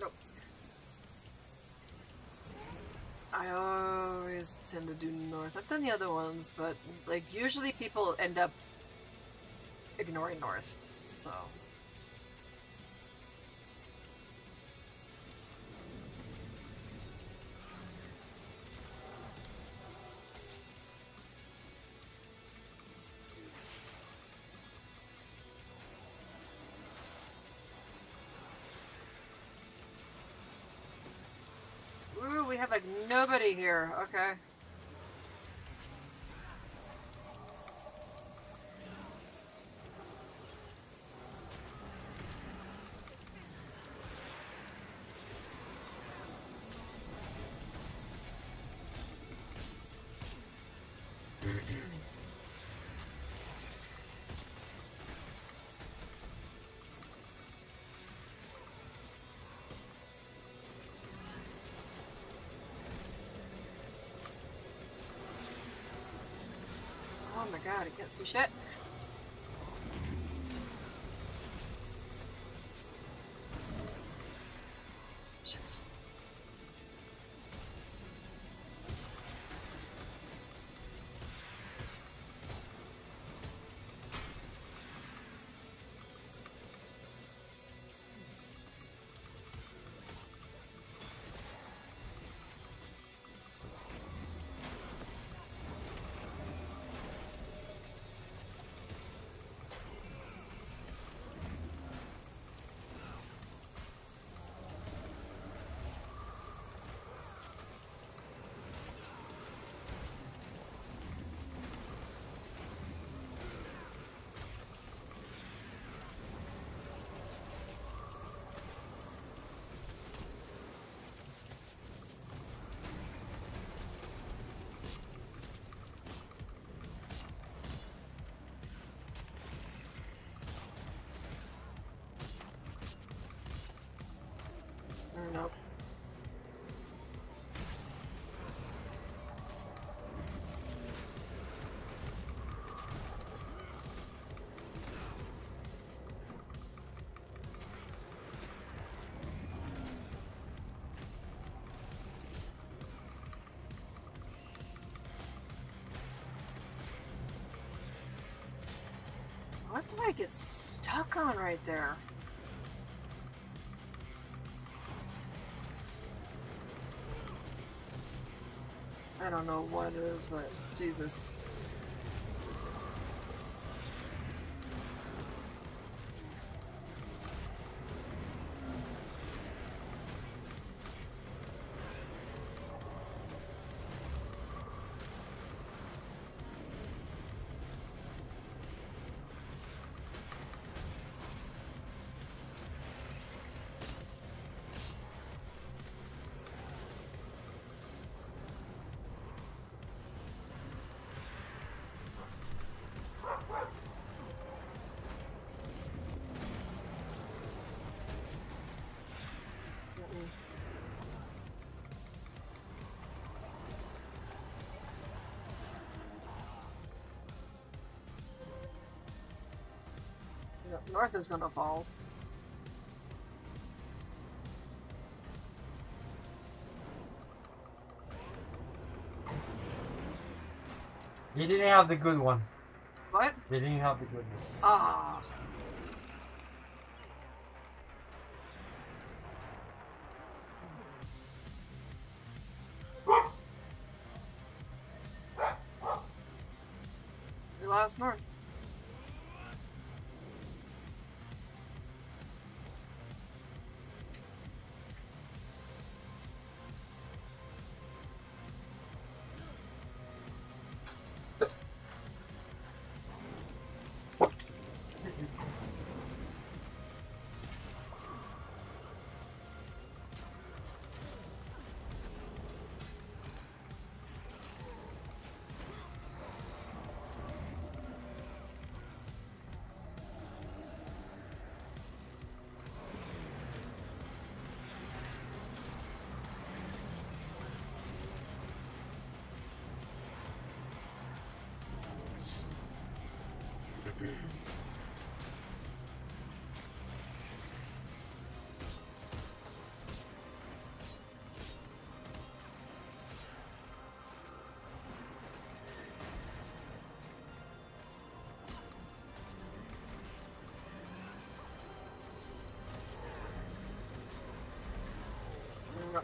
Nope. I always tend to do north. I've done the other ones, but like usually people end up ignoring Norris, so... Ooh, we have like nobody here, okay. Can't see shit. Shit. What do I get stuck on right there? I don't know what it is, but Jesus. North is gonna fall. They didn't have the good one. What? They didn't have the good one. Ah. We lost North.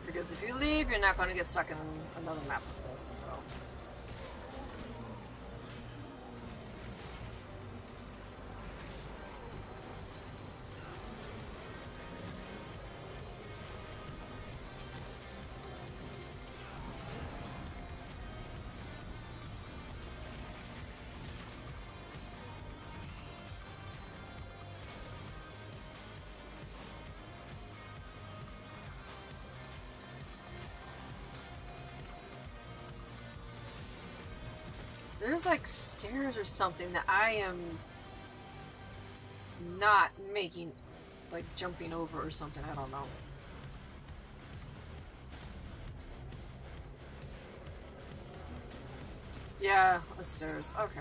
Because if you leave, you're not going to get stuck in another map of this. So. There's like stairs or something that I am not making, like jumping over or something. I don't know. Yeah, the stairs. Okay.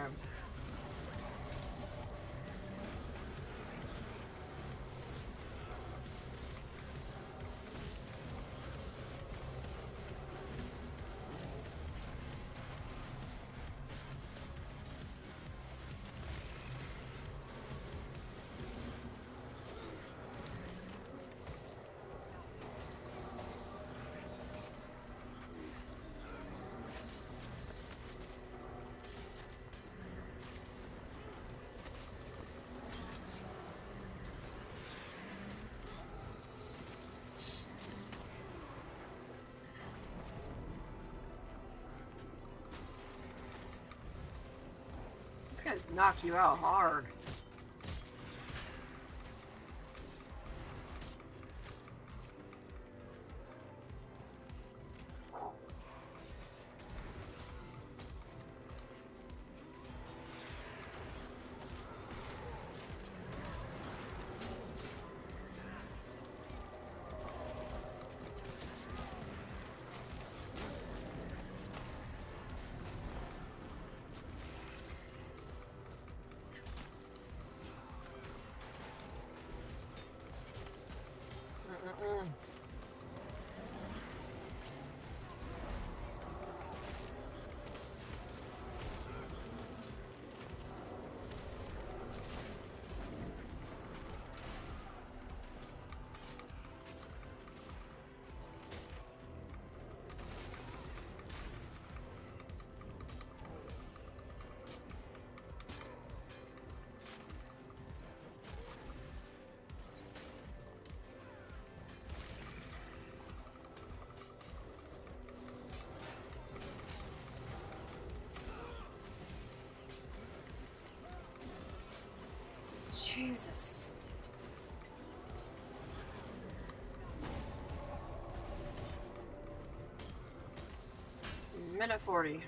Guys knock you out hard. Jesus. Minute 40.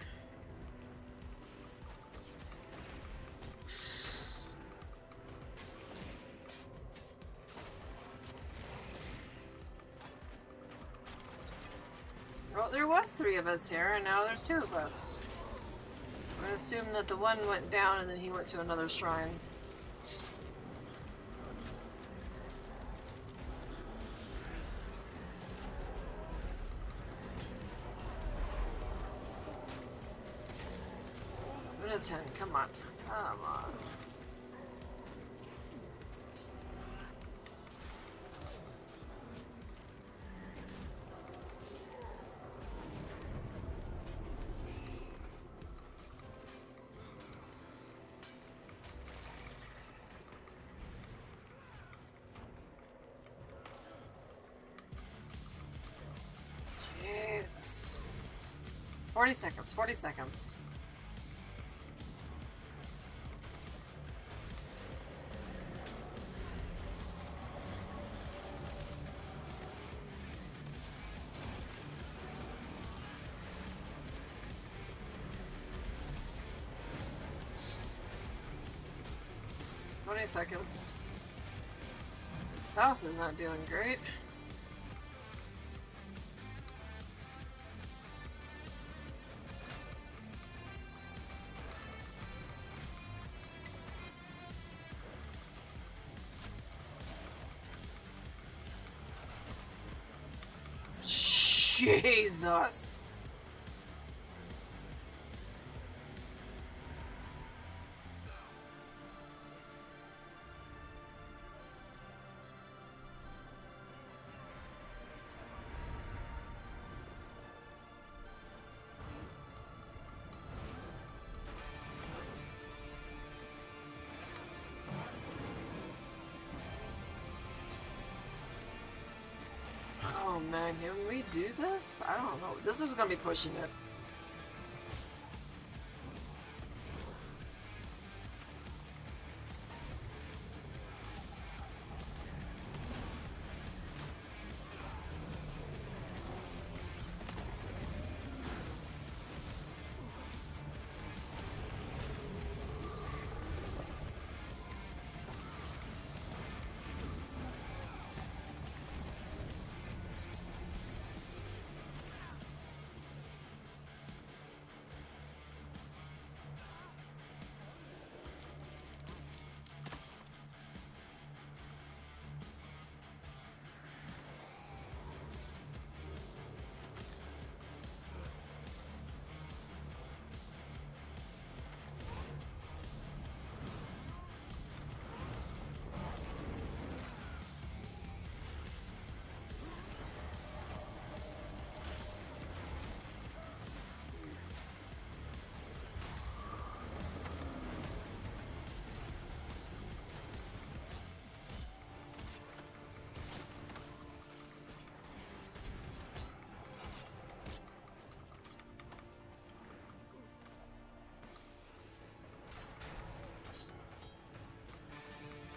Well, there was three of us here, and now there's two of us. I'm gonna assume that the one went down and then he went to another shrine. 40 seconds, 40 seconds. Twenty seconds. South is not doing great. Jesus. Can we do this? I don't know. This is gonna be pushing it.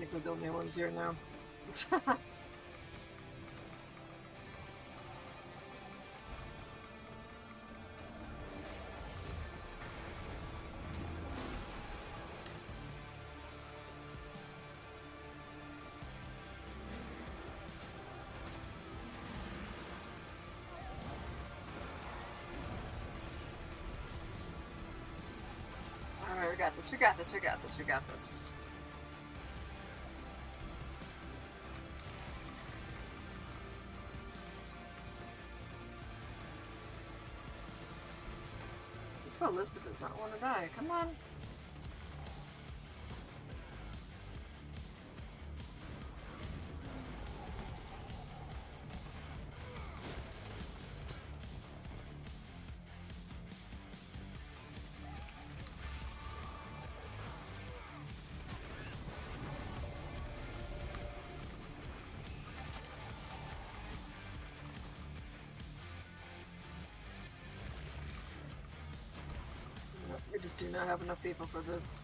Technically the only ones here now. We got this, we got this, we got this, we got this. This ballista does not want to die. Come on. Not have enough people for this.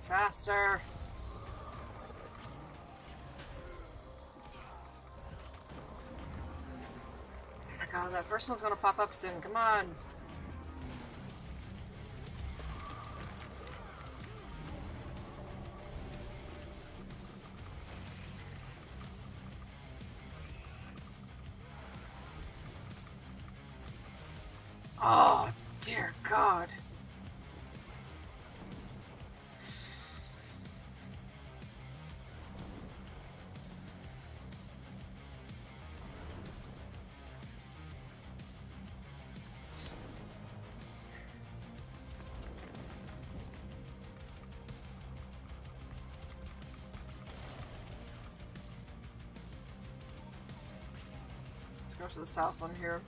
Faster. Oh my god, that first one's gonna pop up soon. Come on. Go to the south one here.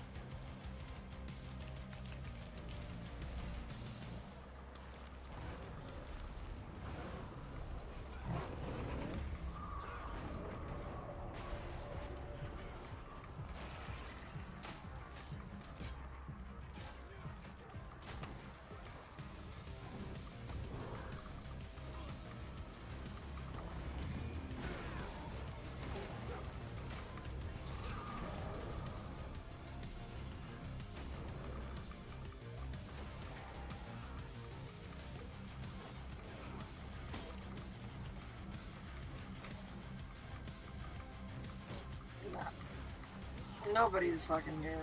Nobody's fucking here.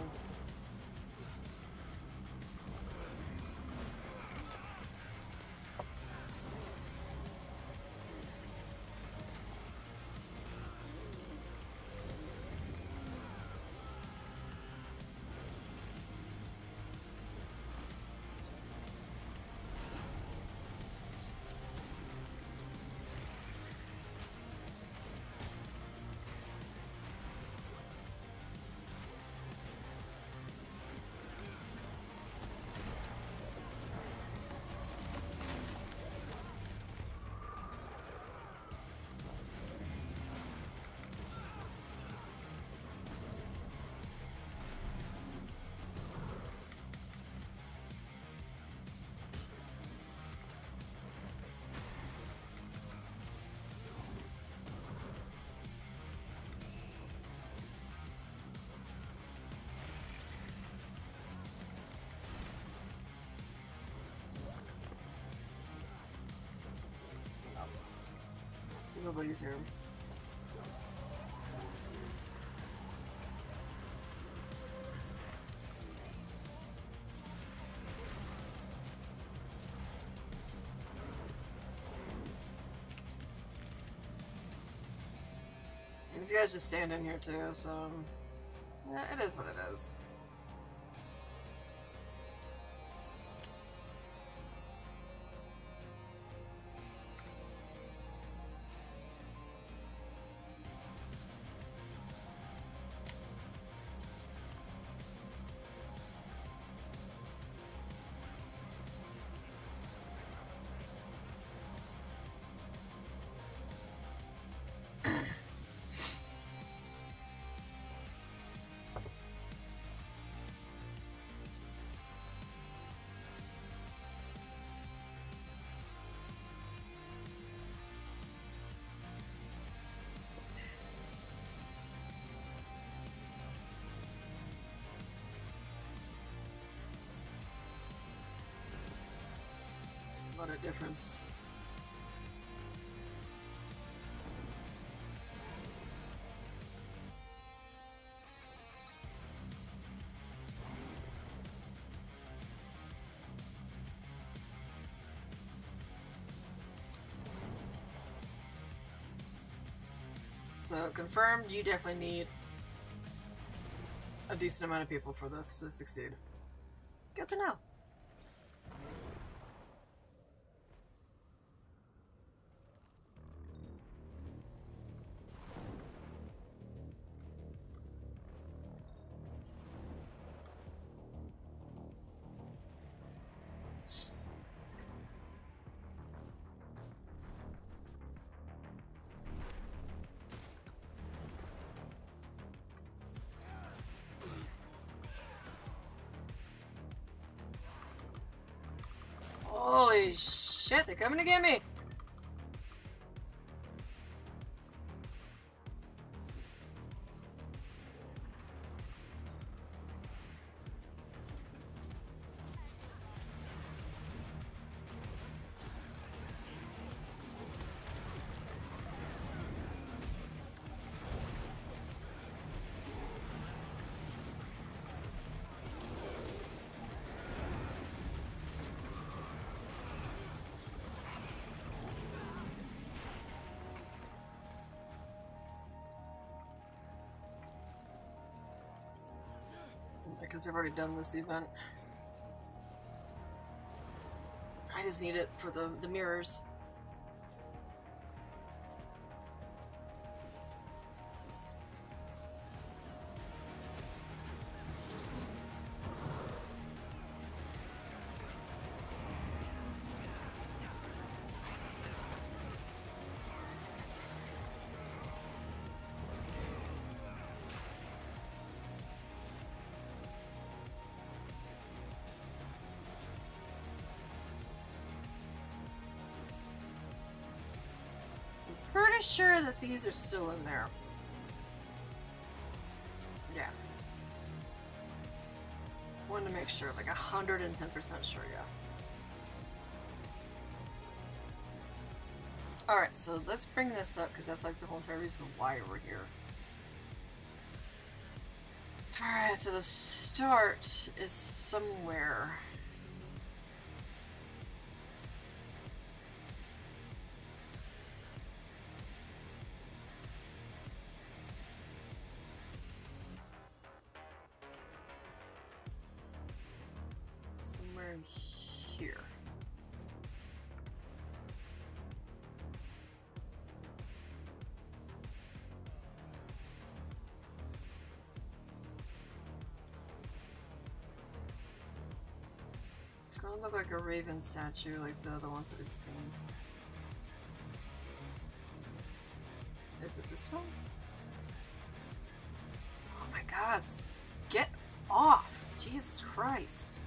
nobody's room. These guys just stand in here too, so yeah, it is what it is. What a difference. So confirmed, you definitely need a decent amount of people for this to succeed. Good to know. Coming to get me! I've already done this event. I just need it for the, the mirrors. Pretty sure that these are still in there. Yeah. Wanted to make sure, like 110% sure, yeah. Alright, so let's bring this up because that's like the whole entire reason why we're here. Alright, so the start is somewhere. Somewhere like a raven statue like the other ones that we've seen. Is it this one? Oh my god, get off! Jesus Christ.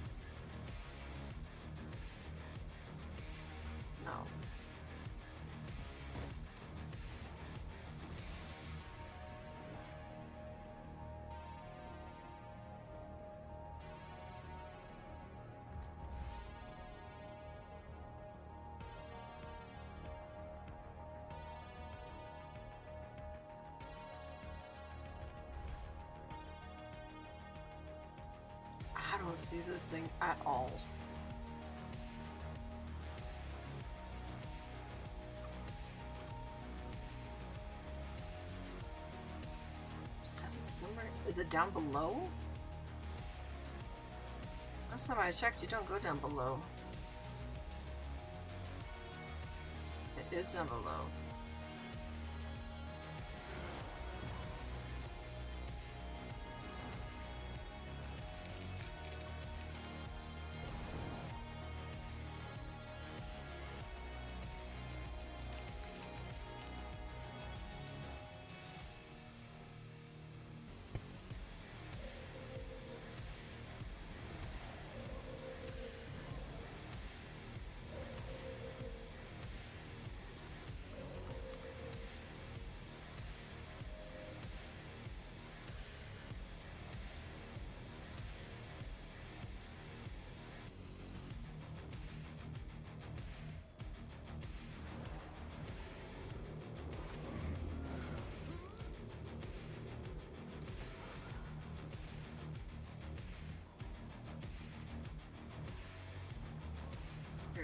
See this thing at all. Is it down below? Last time I checked, you don't go down below. It is down below.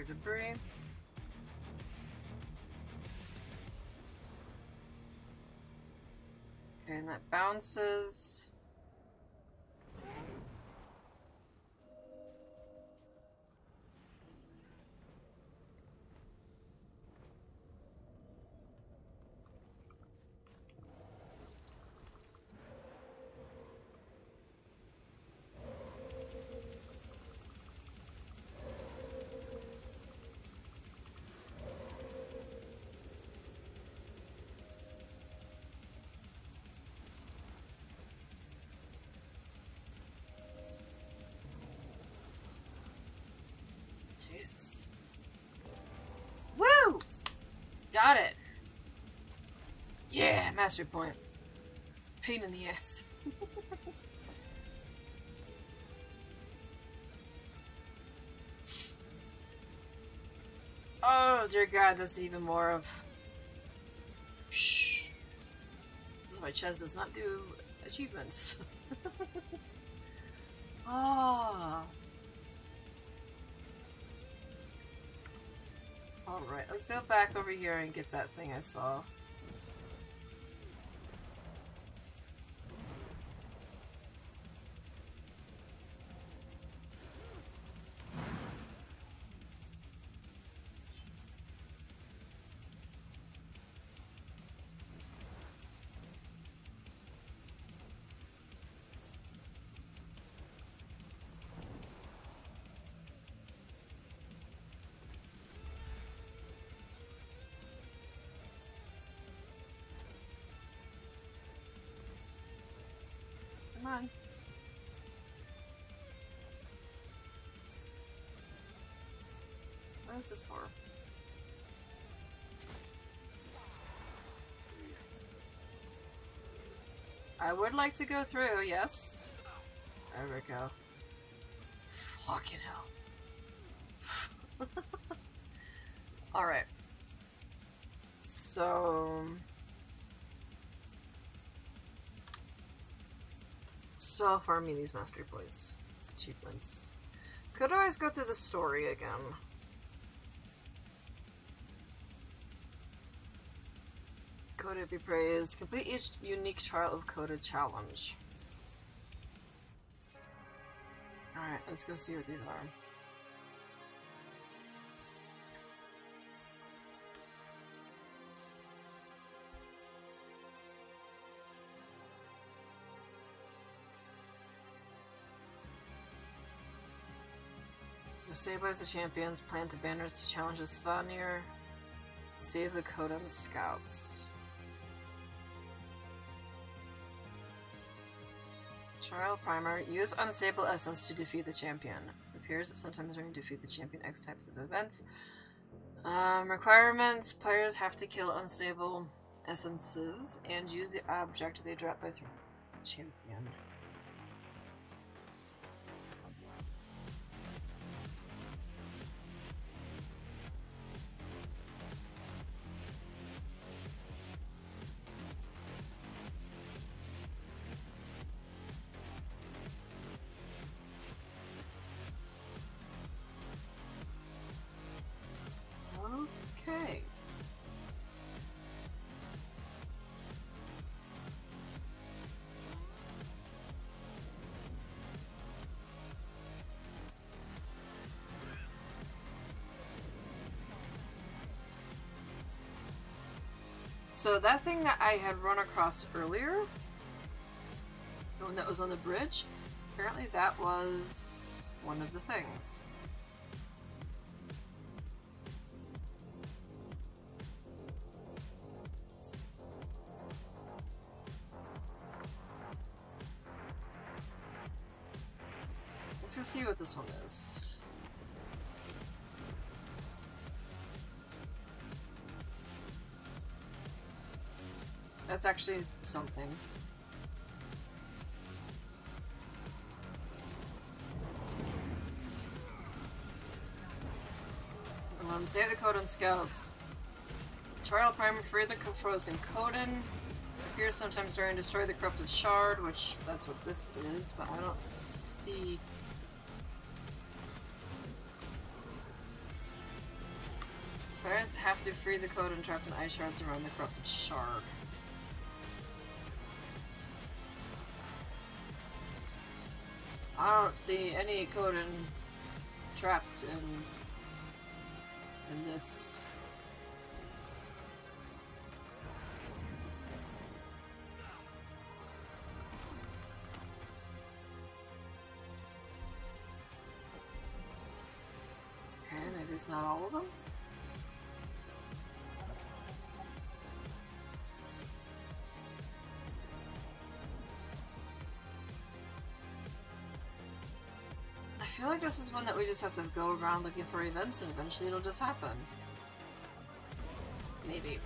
Debris. Okay, and that bounces. Got it. Yeah, mastery point. Pain in the ass. oh dear God, that's even more of. Shh. This is why Ches does not do achievements. Ah. Alright, let's go back over here and get that thing I saw. Is this for? I would like to go through, yes. There we go. Fucking hell. Alright. So... Still farming these mastery points. Achievements. Could always go through the story again. Koda be praised. Complete each unique trial of Koda challenge. Alright, let's go see what these are. To stabilize the champions, plant banners to challenge the Svanir. Save the Kodan scouts. Trial Primer. Use Unstable Essence to defeat the champion. Appears sometimes during defeat the champion X types of events. Um, requirements. Players have to kill unstable essences and use the object they drop by through champion. So that thing that I had run across earlier, the one that was on the bridge, apparently that was one of the things. Let's go see what this one is. That's actually something. Um, save the Kodan scouts. Trial Primer, free the frozen Kodan. Appears sometimes during destroy the corrupted shard, which that's what this is, but I don't see. Players have to free the Kodan trapped in ice shards around the corrupted shard. See any Kodan trapped in in this. Okay, maybe it's not all of them. Feel like this is one that we just have to go around looking for events and eventually it'll just happen. Maybe.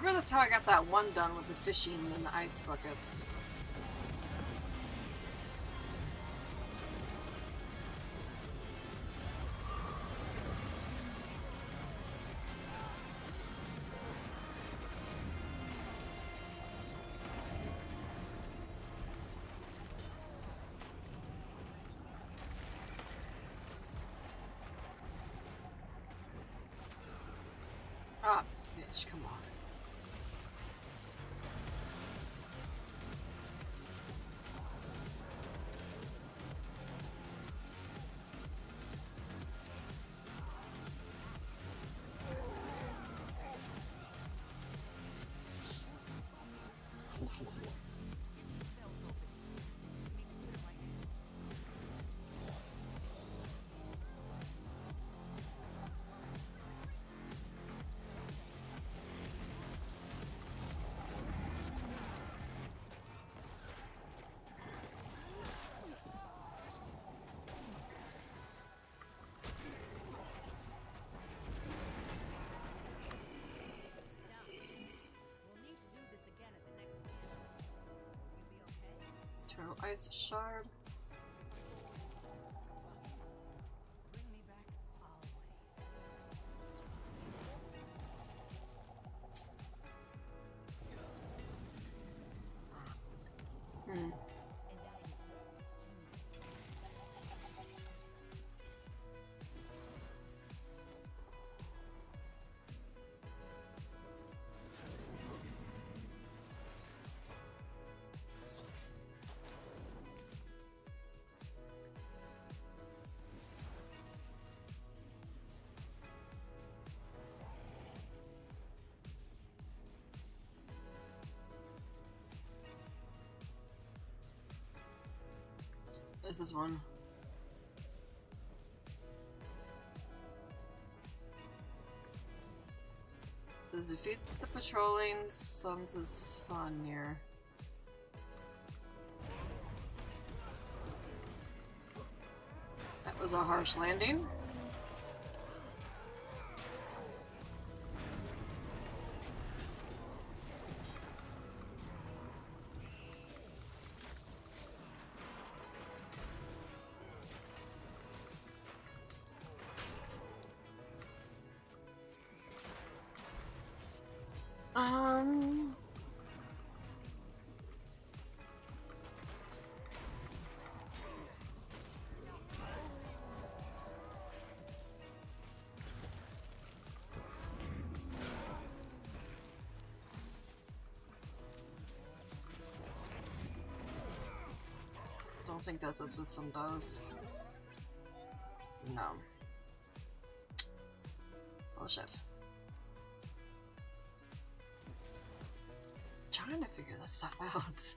Remember that's how I got that one done with the fishing and the ice buckets. Okay? Eternal ice This is one. Says defeat the patrolling Sons of Svanir. That was a harsh landing. Think that's what this one does. No. Oh shit. Trying to figure this stuff out.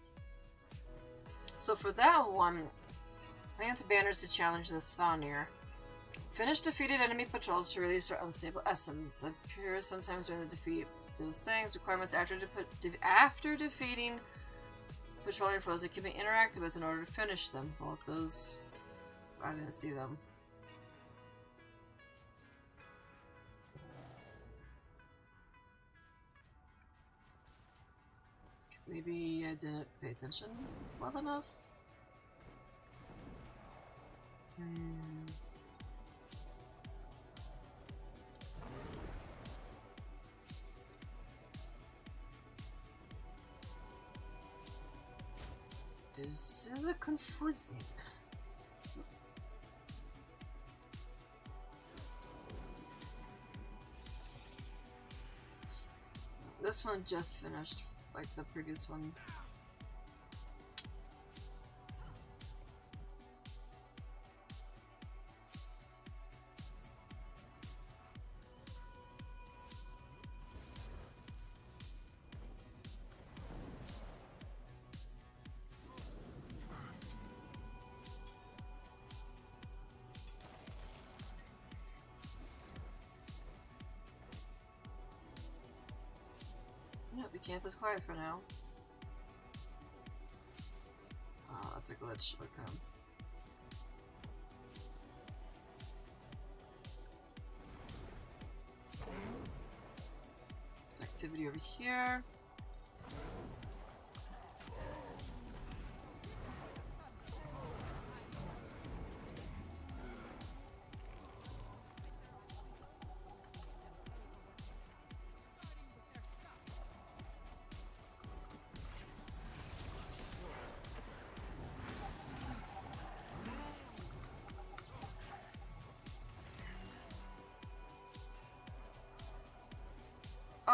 So for that one, plant banners to challenge the Svanir. Finish defeated enemy patrols to release their unstable essence. Appears sometimes during the defeat. Those things requirements after de after defeating patrolling foes that can be interacted with in order to finish them. Well, those I didn't see them. Maybe I didn't pay attention well enough. This is a confusing. This one just finished, like the previous one. Yeah, the camp is quiet for now. Oh, that's a glitch. Okay. Activity over here.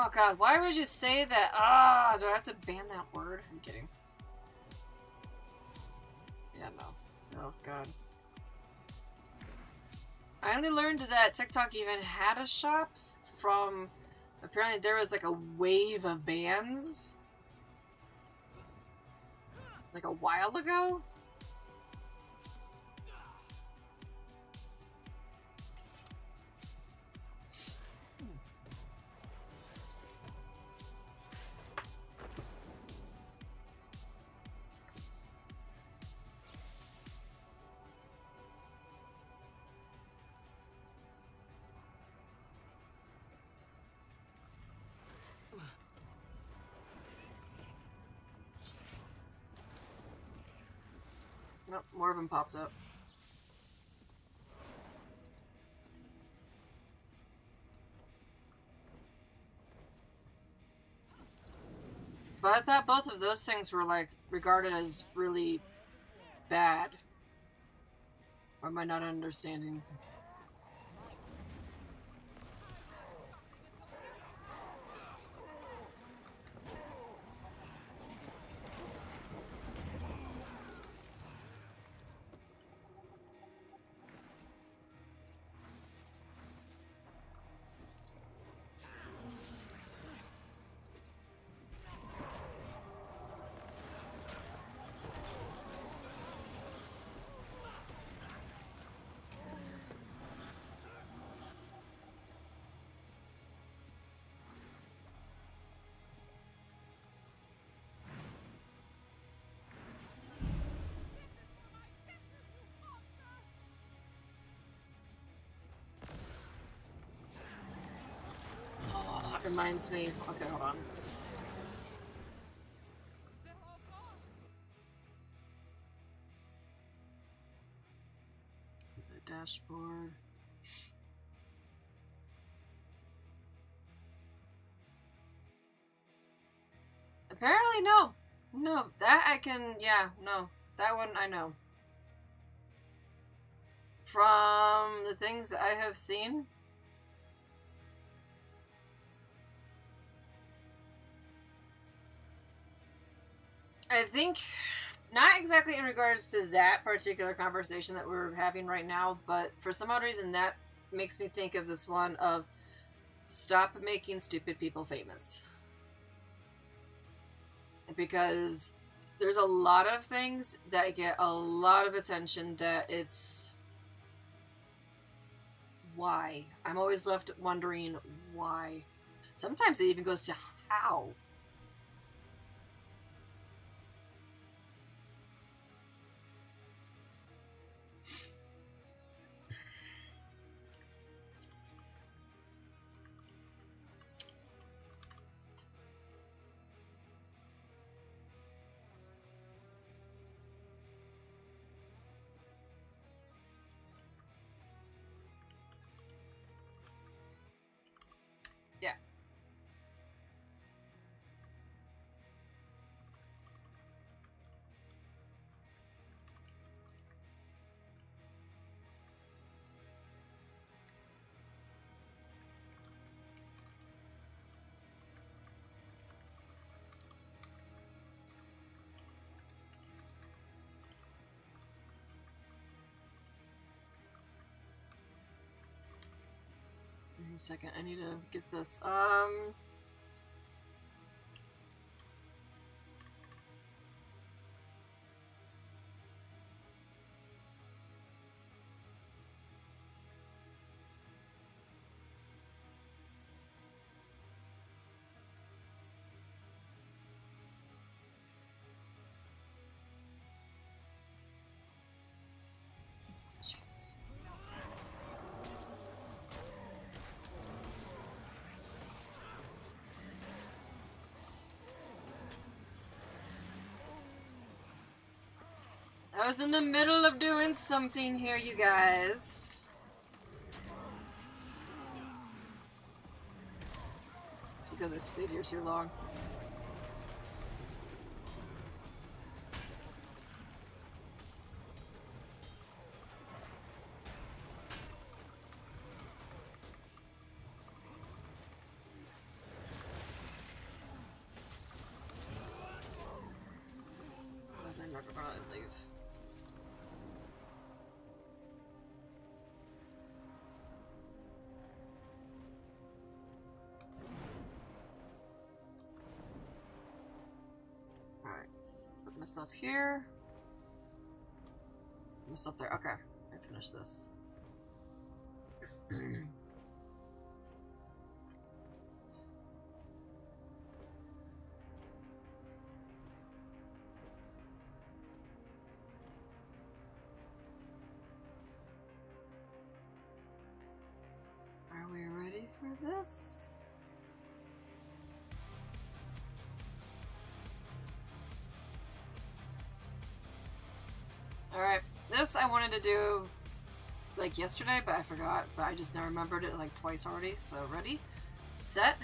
Oh god, why would you say that? Ah, do I have to ban that word? I'm kidding. Yeah, no. Oh god. I only learned that TikTok even had a shop from apparently there was like a wave of bans like a while ago. More of them popped up. But I thought both of those things were like regarded as really bad. Or am I not understanding? Reminds me. Okay, hold on. The dashboard. Apparently, no. No, that I can. Yeah, no. That one I know. From the things that I have seen, I think not exactly in regards to that particular conversation that we're having right now, but for some odd reason that makes me think of this one of stop making stupid people famous. Because there's a lot of things that get a lot of attention that it's why. I'm always left wondering why. Sometimes it even goes to how. Second. I need to get this. Um. Was in the middle of doing something here, you guys. It's because I stayed here too long. Here. Put myself there. Okay. I finished this. Alright, this I wanted to do like yesterday, but I forgot, but I just now remembered it like twice already. So, ready? Set.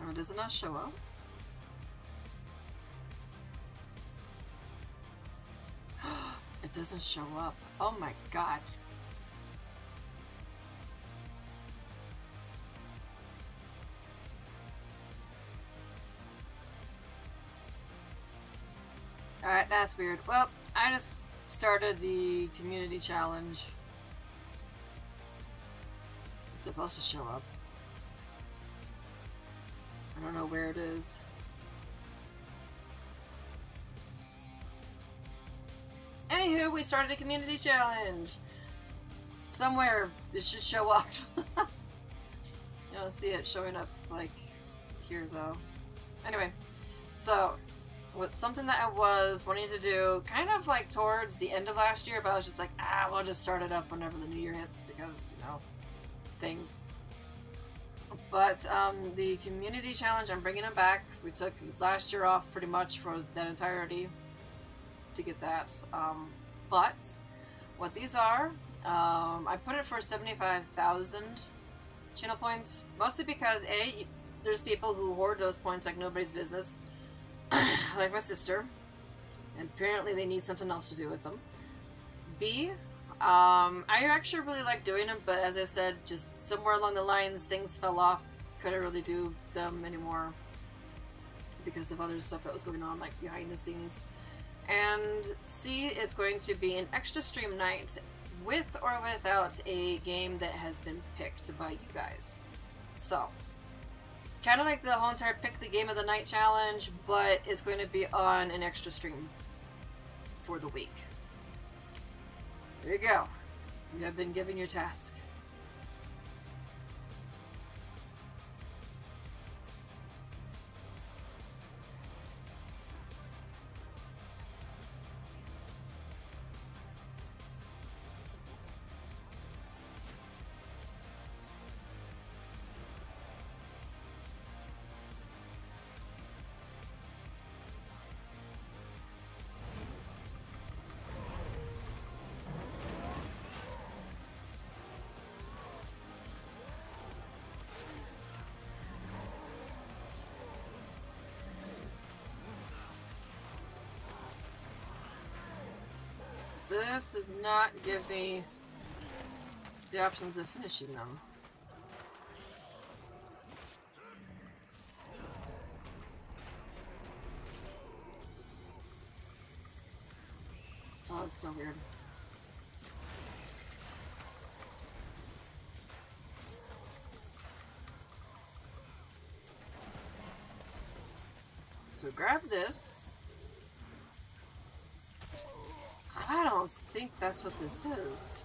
Oh, does it not show up? It doesn't show up. Oh my god. That's weird. Well, I just started the community challenge. It's supposed to show up. I don't know where it is. Anywho, we started a community challenge. Somewhere it should show up. you don't see it showing up like here though. Anyway, so what's something that I was wanting to do kind of like towards the end of last year, but I was just like, ah, we'll just start it up whenever the new year hits because, you know, things. But um, the community challenge, I'm bringing it back. We took last year off pretty much for that entirety to get that. Um, but what these are, um, I put it for 75,000 channel points, mostly because A, there's people who hoard those points like nobody's business, like my sister, and apparently they need something else to do with them. B, um, I actually really like doing them, but as I said, just somewhere along the lines, things fell off couldn't really do them anymore because of other stuff that was going on, like behind the scenes. And C, it's going to be an extra stream night with or without a game that has been picked by you guys. So, kind of like the whole entire pick the game of the night challenge, but it's going to be on an extra stream for the week. There you go. You have been given your task. This does not give me the options of finishing them. Oh, that's so weird. So grab this. Don't think that's what this is.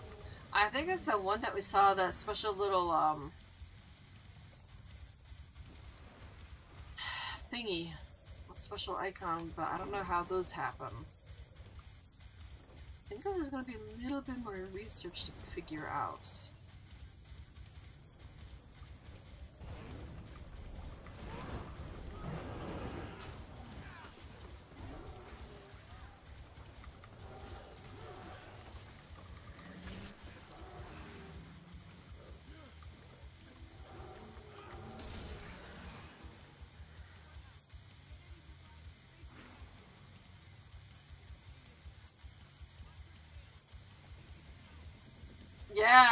I think it's the one that we saw that special little um thingy, special icon, but I don't know how those happen. I think this is going to be a little bit more research to figure out.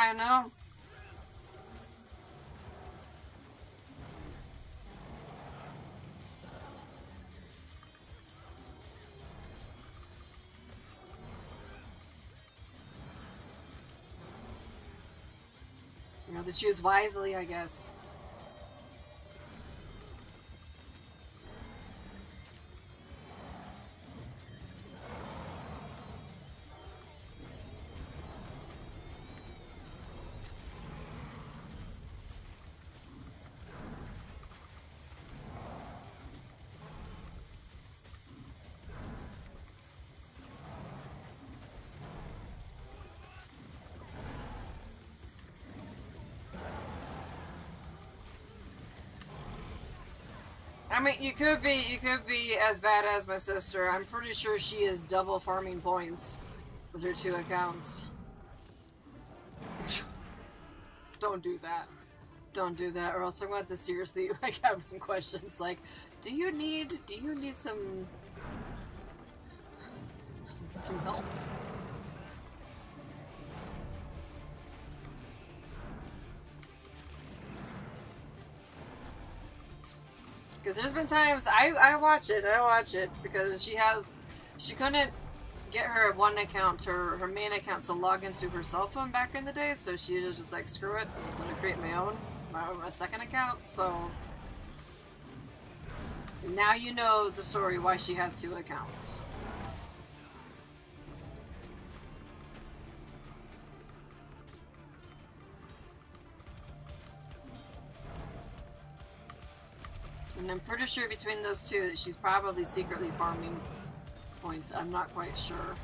I know. You have to choose wisely, I guess. I mean, you could be, you could be as bad as my sister. I'm pretty sure she is double farming points with her two accounts. Don't do that. Don't do that, or else I'm going to seriously like have some questions. Like, do you need, do you need some, some help? There's been times I I watch it, I watch it because she has she couldn't get her one account, her her main account to log into her cell phone back in the day, so she was just like screw it, I'm just gonna create my own my, my second account. So now you know the story why she has two accounts. And I'm pretty sure between those two that she's probably secretly farming points. I'm not quite sure.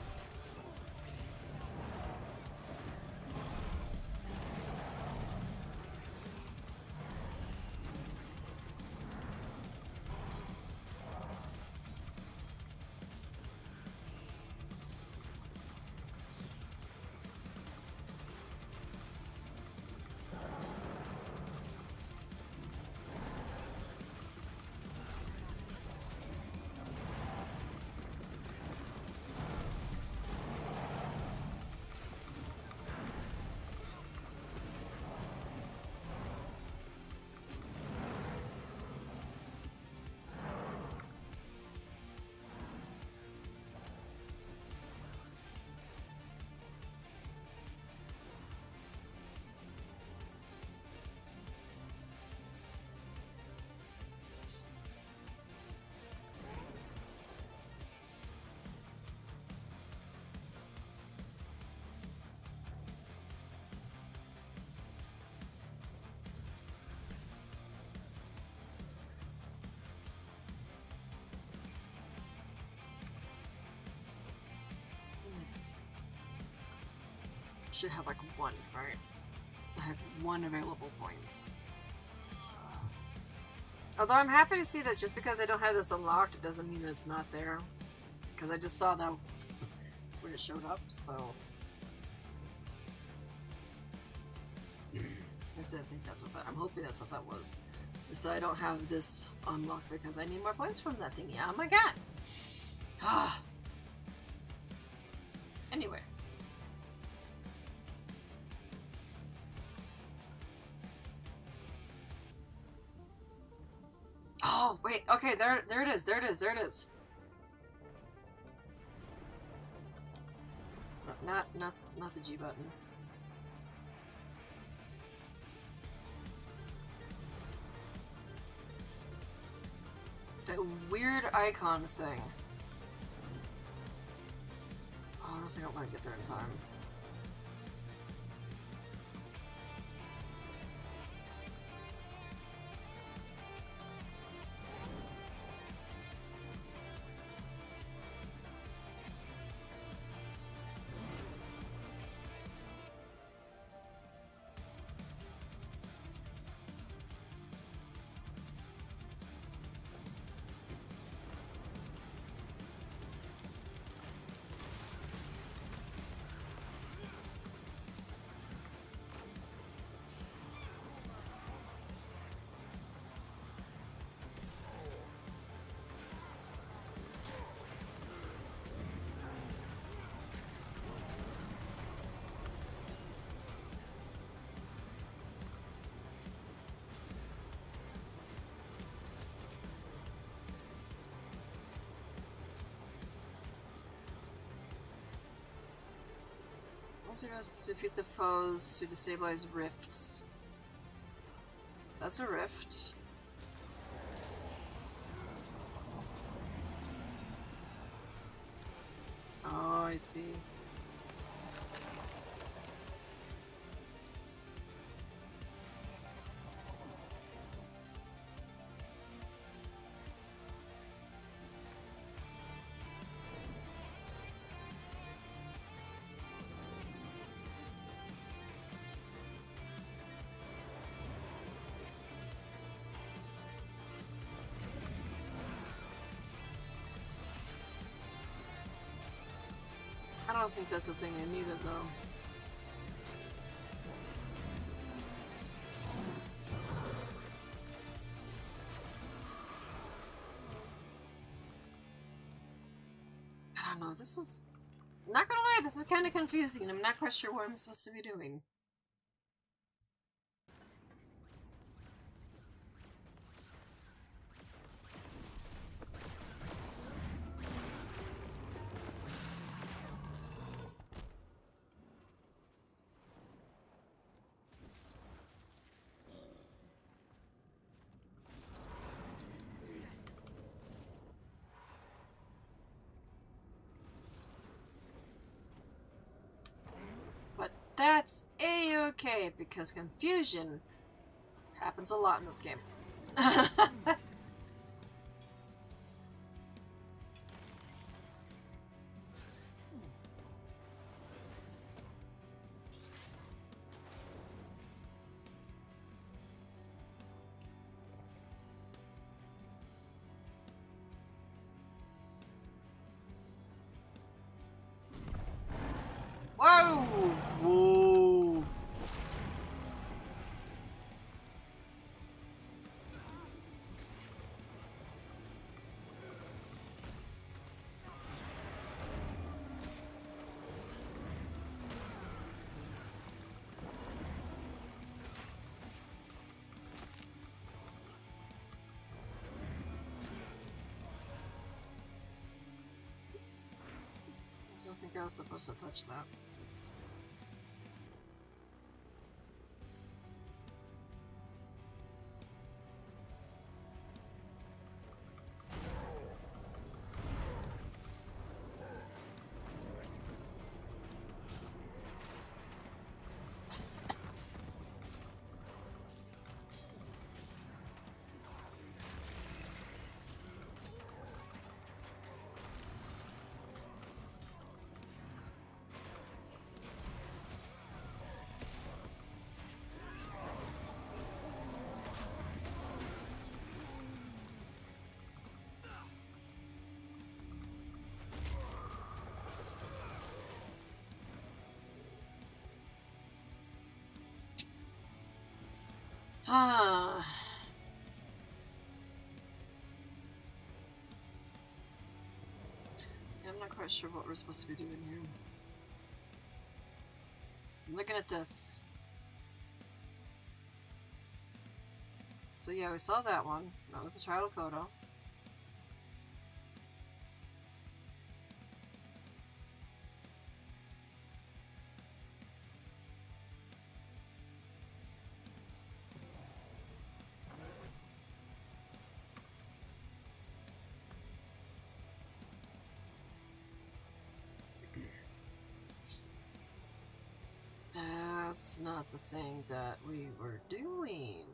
Should have like one, right? I have one available points. Uh, although I'm happy to see that just because I don't have this unlocked, it doesn't mean that it's not there. Because I just saw that when it showed up, so. I said, I think that's what that. I'm hoping that's what that was. That I don't have this unlocked because I need more points from that thingy. Oh my god! There, there it is, there it is, there it is. Not, not, not the G button. That weird icon thing. Oh, I don't think I'm gonna get there in time. To defeat the foes to destabilize rifts. That's a rift. Oh, I see. I don't think that's the thing I needed though. I don't know, this is... Not gonna lie, this is kind of confusing. I'm not quite sure what I'm supposed to be doing. But that's a-okay, because confusion happens a lot in this game. I don't think I was supposed to touch that. I'm not quite sure what we're supposed to be doing here. I'm looking at this. So yeah, we saw that one. That was trial of Koda. Not the thing that we were doing.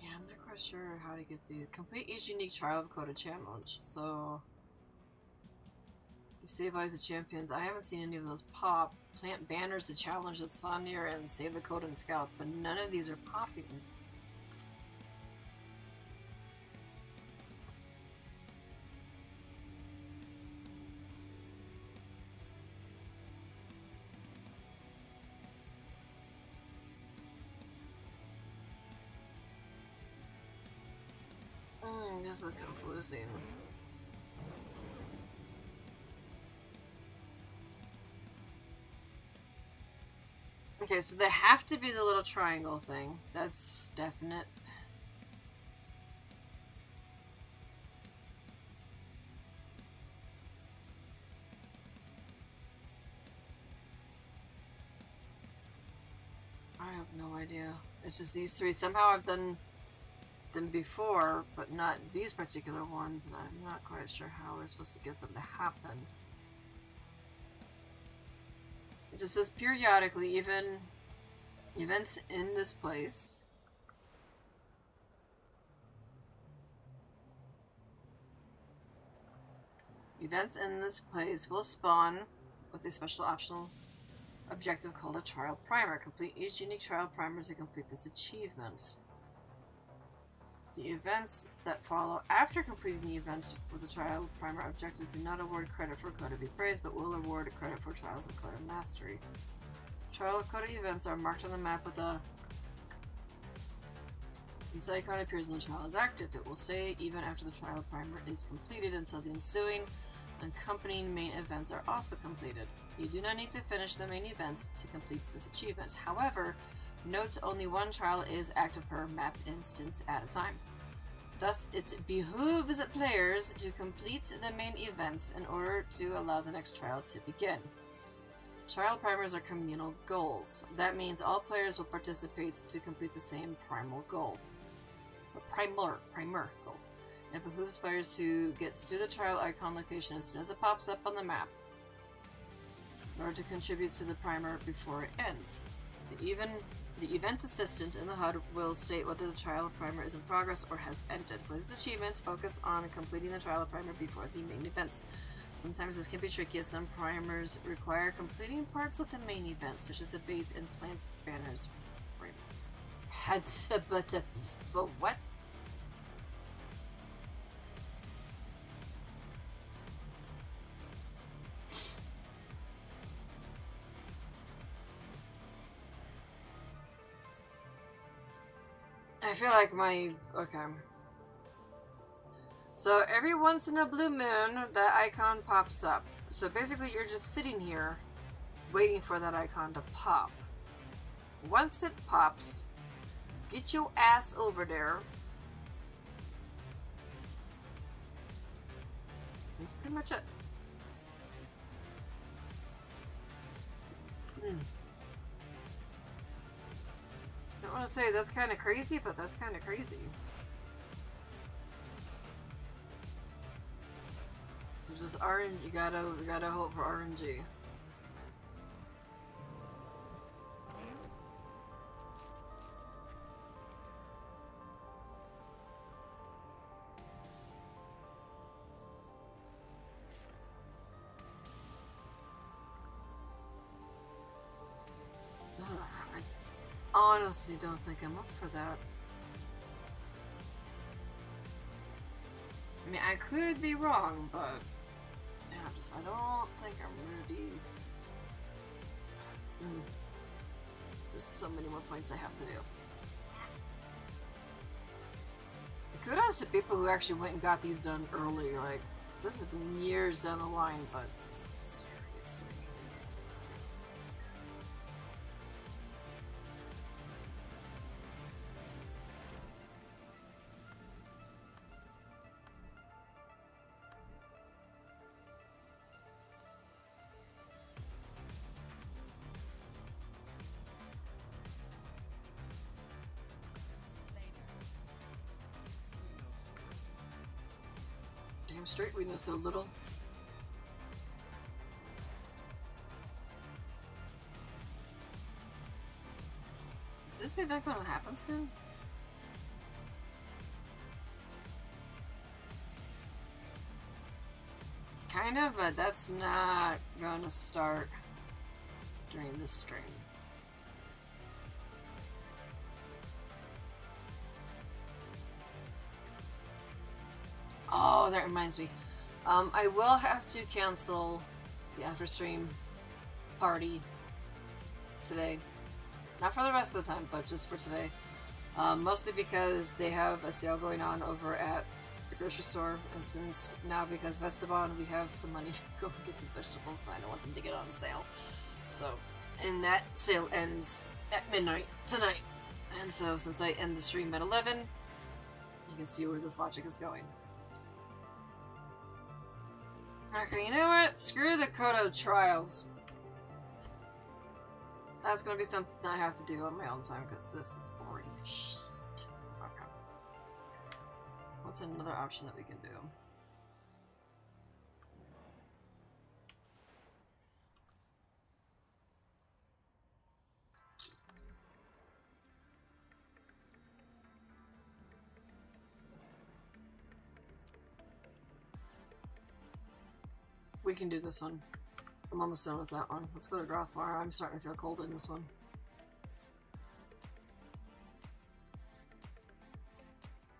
Yeah, I'm not quite sure how to get the complete each unique trial of Koda challenge. So you Eyes the champions. I haven't seen any of those pop. Plant banners to challenge the Svanir and save the Kodan scouts, but none of these are popping. Hmm, this is confusing. Okay, so they have to be the little triangle thing. That's definite. I have no idea. It's just these three. Somehow I've done them before, but not these particular ones, and I'm not quite sure how we're supposed to get them to happen. It just says periodically, even events in this place. Events in this place will spawn with a special optional objective called a trial primer. Complete each unique trial primer to complete this achievement. The events that follow after completing the event with the trial of primer objective do not award credit for Koda Be Praised, but will award credit for Trials of Koda Mastery. Trial of Koda events are marked on the map with a this icon appears when the trial is active. It will stay even after the trial of primer is completed until the ensuing accompanying main events are also completed. You do not need to finish the main events to complete this achievement. However, note only one trial is active per map instance at a time. Thus, it behooves players to complete the main events in order to allow the next trial to begin. Trial primers are communal goals. That means all players will participate to complete the same primal goal. Or primer, primer goal. It behooves players to get to the trial icon location as soon as it pops up on the map in order to contribute to the primer before it ends. Even the event assistant in the HUD will state whether the trial of primer is in progress or has ended. For this achievement, focus on completing the trial of primer before the main events. Sometimes this can be tricky as some primers require completing parts of the main event, such as the baits and plant banners. What? I feel like my okay. So every once in a blue moon, that icon pops up. So basically, you're just sitting here, waiting for that icon to pop. Once it pops, get your ass over there. That's pretty much it. Hmm. Don't want to say that's kind of crazy, but that's kind of crazy. So just RNG, you gotta, you gotta hope for RNG. Honestly don't think I'm up for that. I mean, I could be wrong, but yeah, I'm just I don't think I'm ready. There's so many more points I have to do. Kudos to people who actually went and got these done early. Like, this has been years down the line, but straight we know so little. Is this event gonna happen soon? Kind of, but that's not gonna start during this stream. Oh, that reminds me. Um, I will have to cancel the after stream party today. Not for the rest of the time, but just for today. Um, mostly because they have a sale going on over at the grocery store, and since now because of Esteban we have some money to go get some vegetables, and I don't want them to get on sale. So, and that sale ends at midnight tonight. And so, since I end the stream at 11, you can see where this logic is going. Okay, you know what? Screw the Koda trials. That's gonna be something I have to do on my own time because this is boring shit. Okay. What's another option that we can do? We can do this one. I'm almost done with that one. Let's go to Grothmar. I'm starting to feel cold in this one.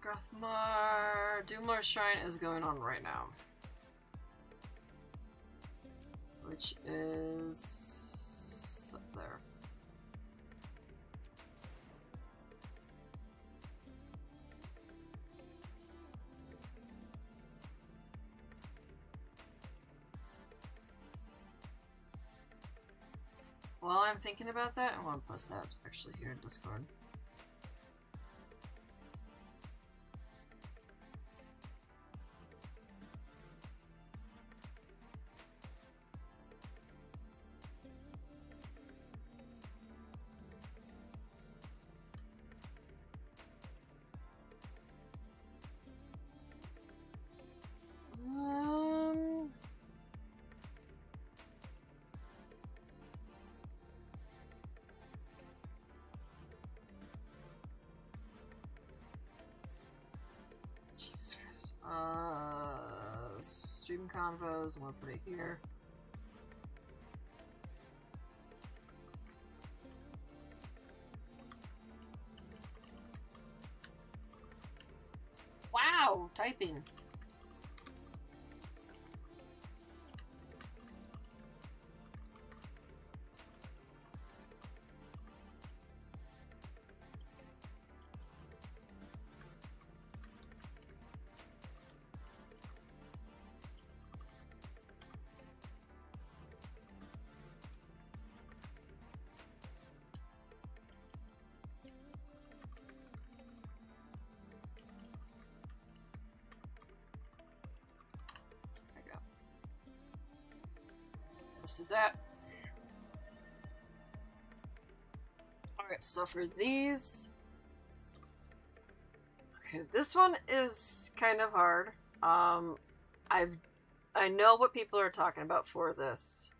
Grothmar... Doomlore Shrine is going on right now. Which is... While I'm thinking about that, I want to post that actually here in Discord. Convos. I'm gonna put it here. Wow, typing. For these. Okay, this one is kind of hard. Um, I've. I know what people are talking about for this.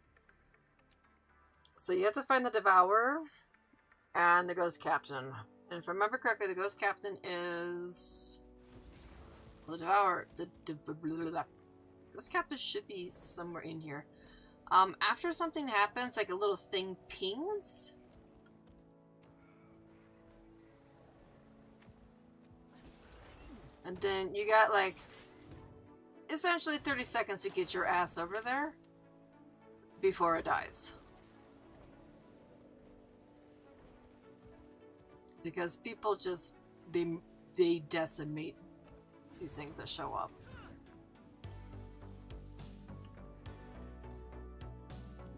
So you have to find the Devourer and the Ghost Captain. And if I remember correctly, the Ghost Captain is. Well, the Devourer. The. Dev- Ghost Captain should be somewhere in here. Um, after something happens, like a little thing pings. And then you got like essentially 30 seconds to get your ass over there before it dies. Because people just they they decimate these things that show up.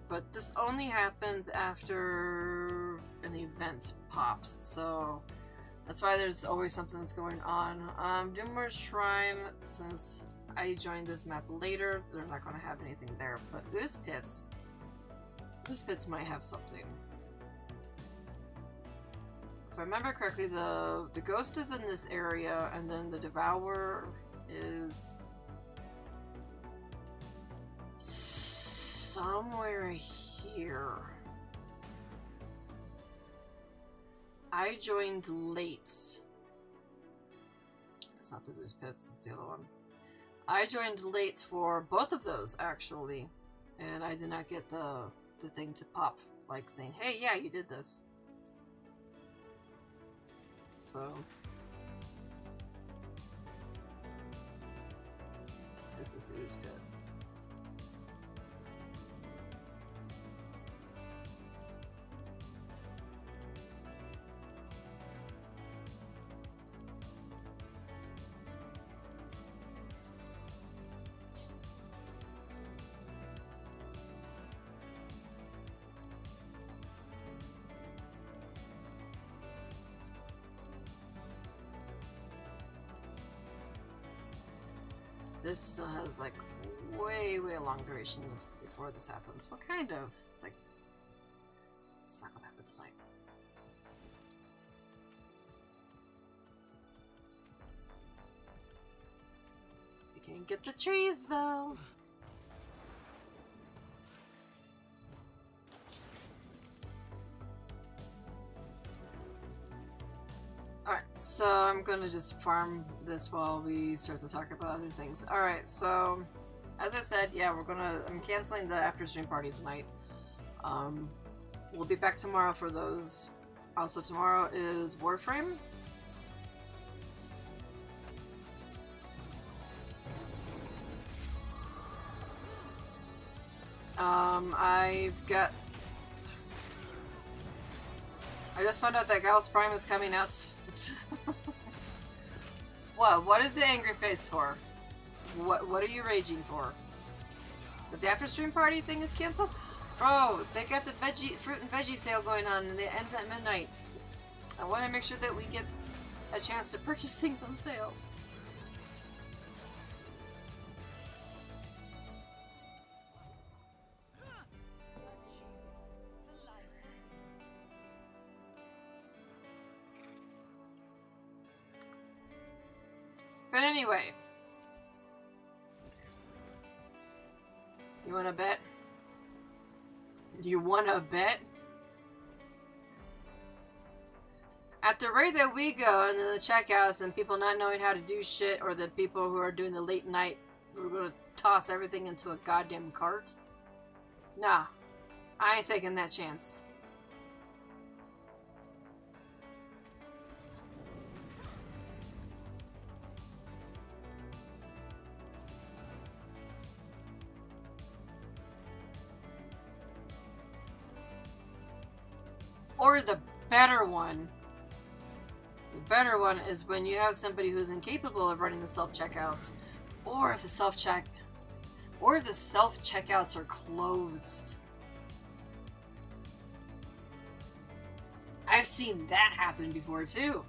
But this only happens after an event pops, so that's why there's always something that's going on. Um, Doomlore Shrine, since I joined this map later, they're not going to have anything there. But Ooze Pits, Ooze Pits might have something. If I remember correctly, the the ghost is in this area, and then the Devourer is somewhere here. I joined late. It's not the Booze Pits, it's the other one. I joined late for both of those actually, and I did not get the the thing to pop like saying, "Hey, yeah, you did this." So this is the Ooze Pit. This still has like way, way long duration before this happens. What kind of It's like? It's not gonna happen tonight. We can't get the trees though. So I'm gonna just farm this while we start to talk about other things. Alright, so as I said, yeah, we're gonna I'm canceling the after stream party tonight. Um we'll be back tomorrow for those. Also tomorrow is Warframe. Um, I've got I just found out that Gauss Prime is coming out. what? What is the angry face for? What What are you raging for? That the after stream party thing is canceled? Bro, they got the veggie fruit and veggie sale going on, and it ends at midnight. I want to make sure that we get a chance to purchase things on sale. You wanna bet? At the rate that we go into the checkouts and people not knowing how to do shit, or the people who are doing the late night, we're gonna toss everything into a goddamn cart. Nah, I ain't taking that chance. Or the better one. The better one is when you have somebody who's incapable of running the self checkouts, or if the self check, or if the self checkouts are closed. I've seen that happen before too.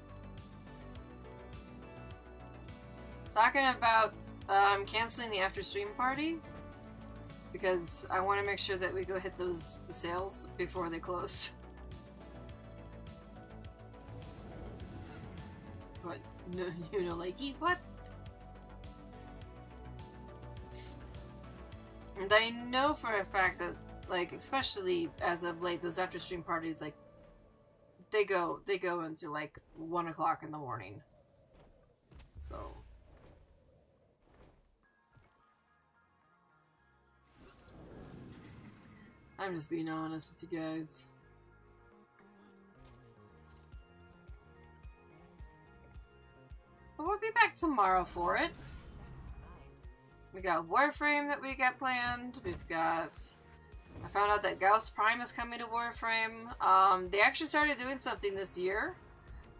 Talking about um, canceling the after stream party because I want to make sure that we go hit those the sales before they close. No, you know, like eat what? And I know for a fact that, like, especially as of late, those after stream parties, like, they go they go into like one o'clock in the morning. So. I'm just being honest with you guys. But we'll be back tomorrow for it. We got Warframe that we got planned. We've got. I found out that Gauss Prime is coming to Warframe. Um, they actually started doing something this year,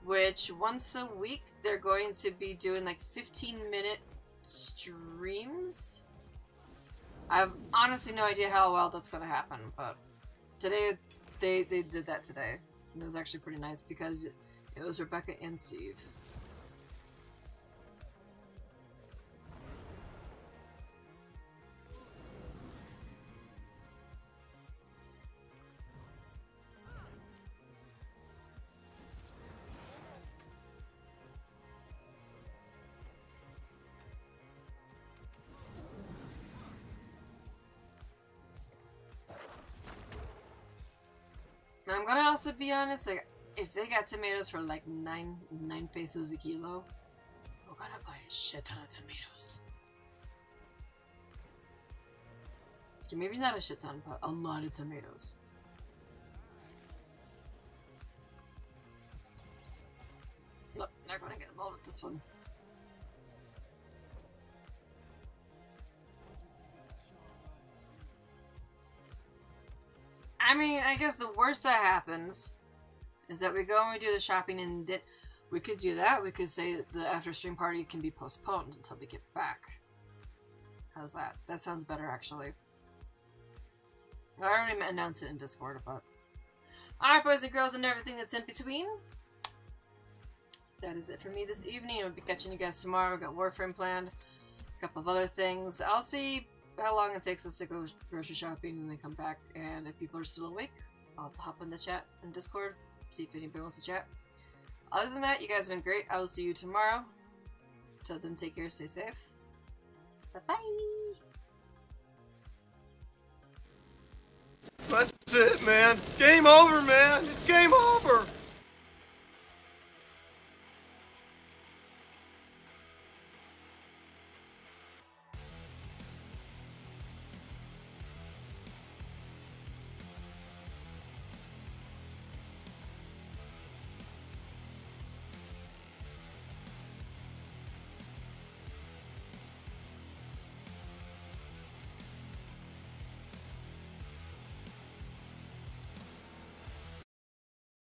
which once a week they're going to be doing like 15 minute streams. I have honestly no idea how well that's going to happen, but today they they did that today. And it was actually pretty nice because it was Rebecca and Steve. I'm gonna also be honest, like, if they got tomatoes for like nine nine pesos a kilo, we're gonna buy a shit ton of tomatoes. Okay, maybe not a shit ton, but a lot of tomatoes. Nope, not gonna get involved with this one. I mean, I guess the worst that happens is that we go and we do the shopping and we could do that. We could say the after stream party can be postponed until we get back. How's that? That sounds better actually. I already announced it in Discord about. Alright, boys and girls, and everything that's in between. That is it for me this evening. I'll be catching you guys tomorrow. We've got Warframe planned, a couple of other things. I'll see how long it takes us to go grocery shopping and then come back. And if people are still awake, I'll hop in the chat in Discord, see if anybody wants to chat. Other than that, you guys have been great. I will see you tomorrow. Till then, take care, stay safe. Bye bye. That's it, man. Game over, man. It's game over.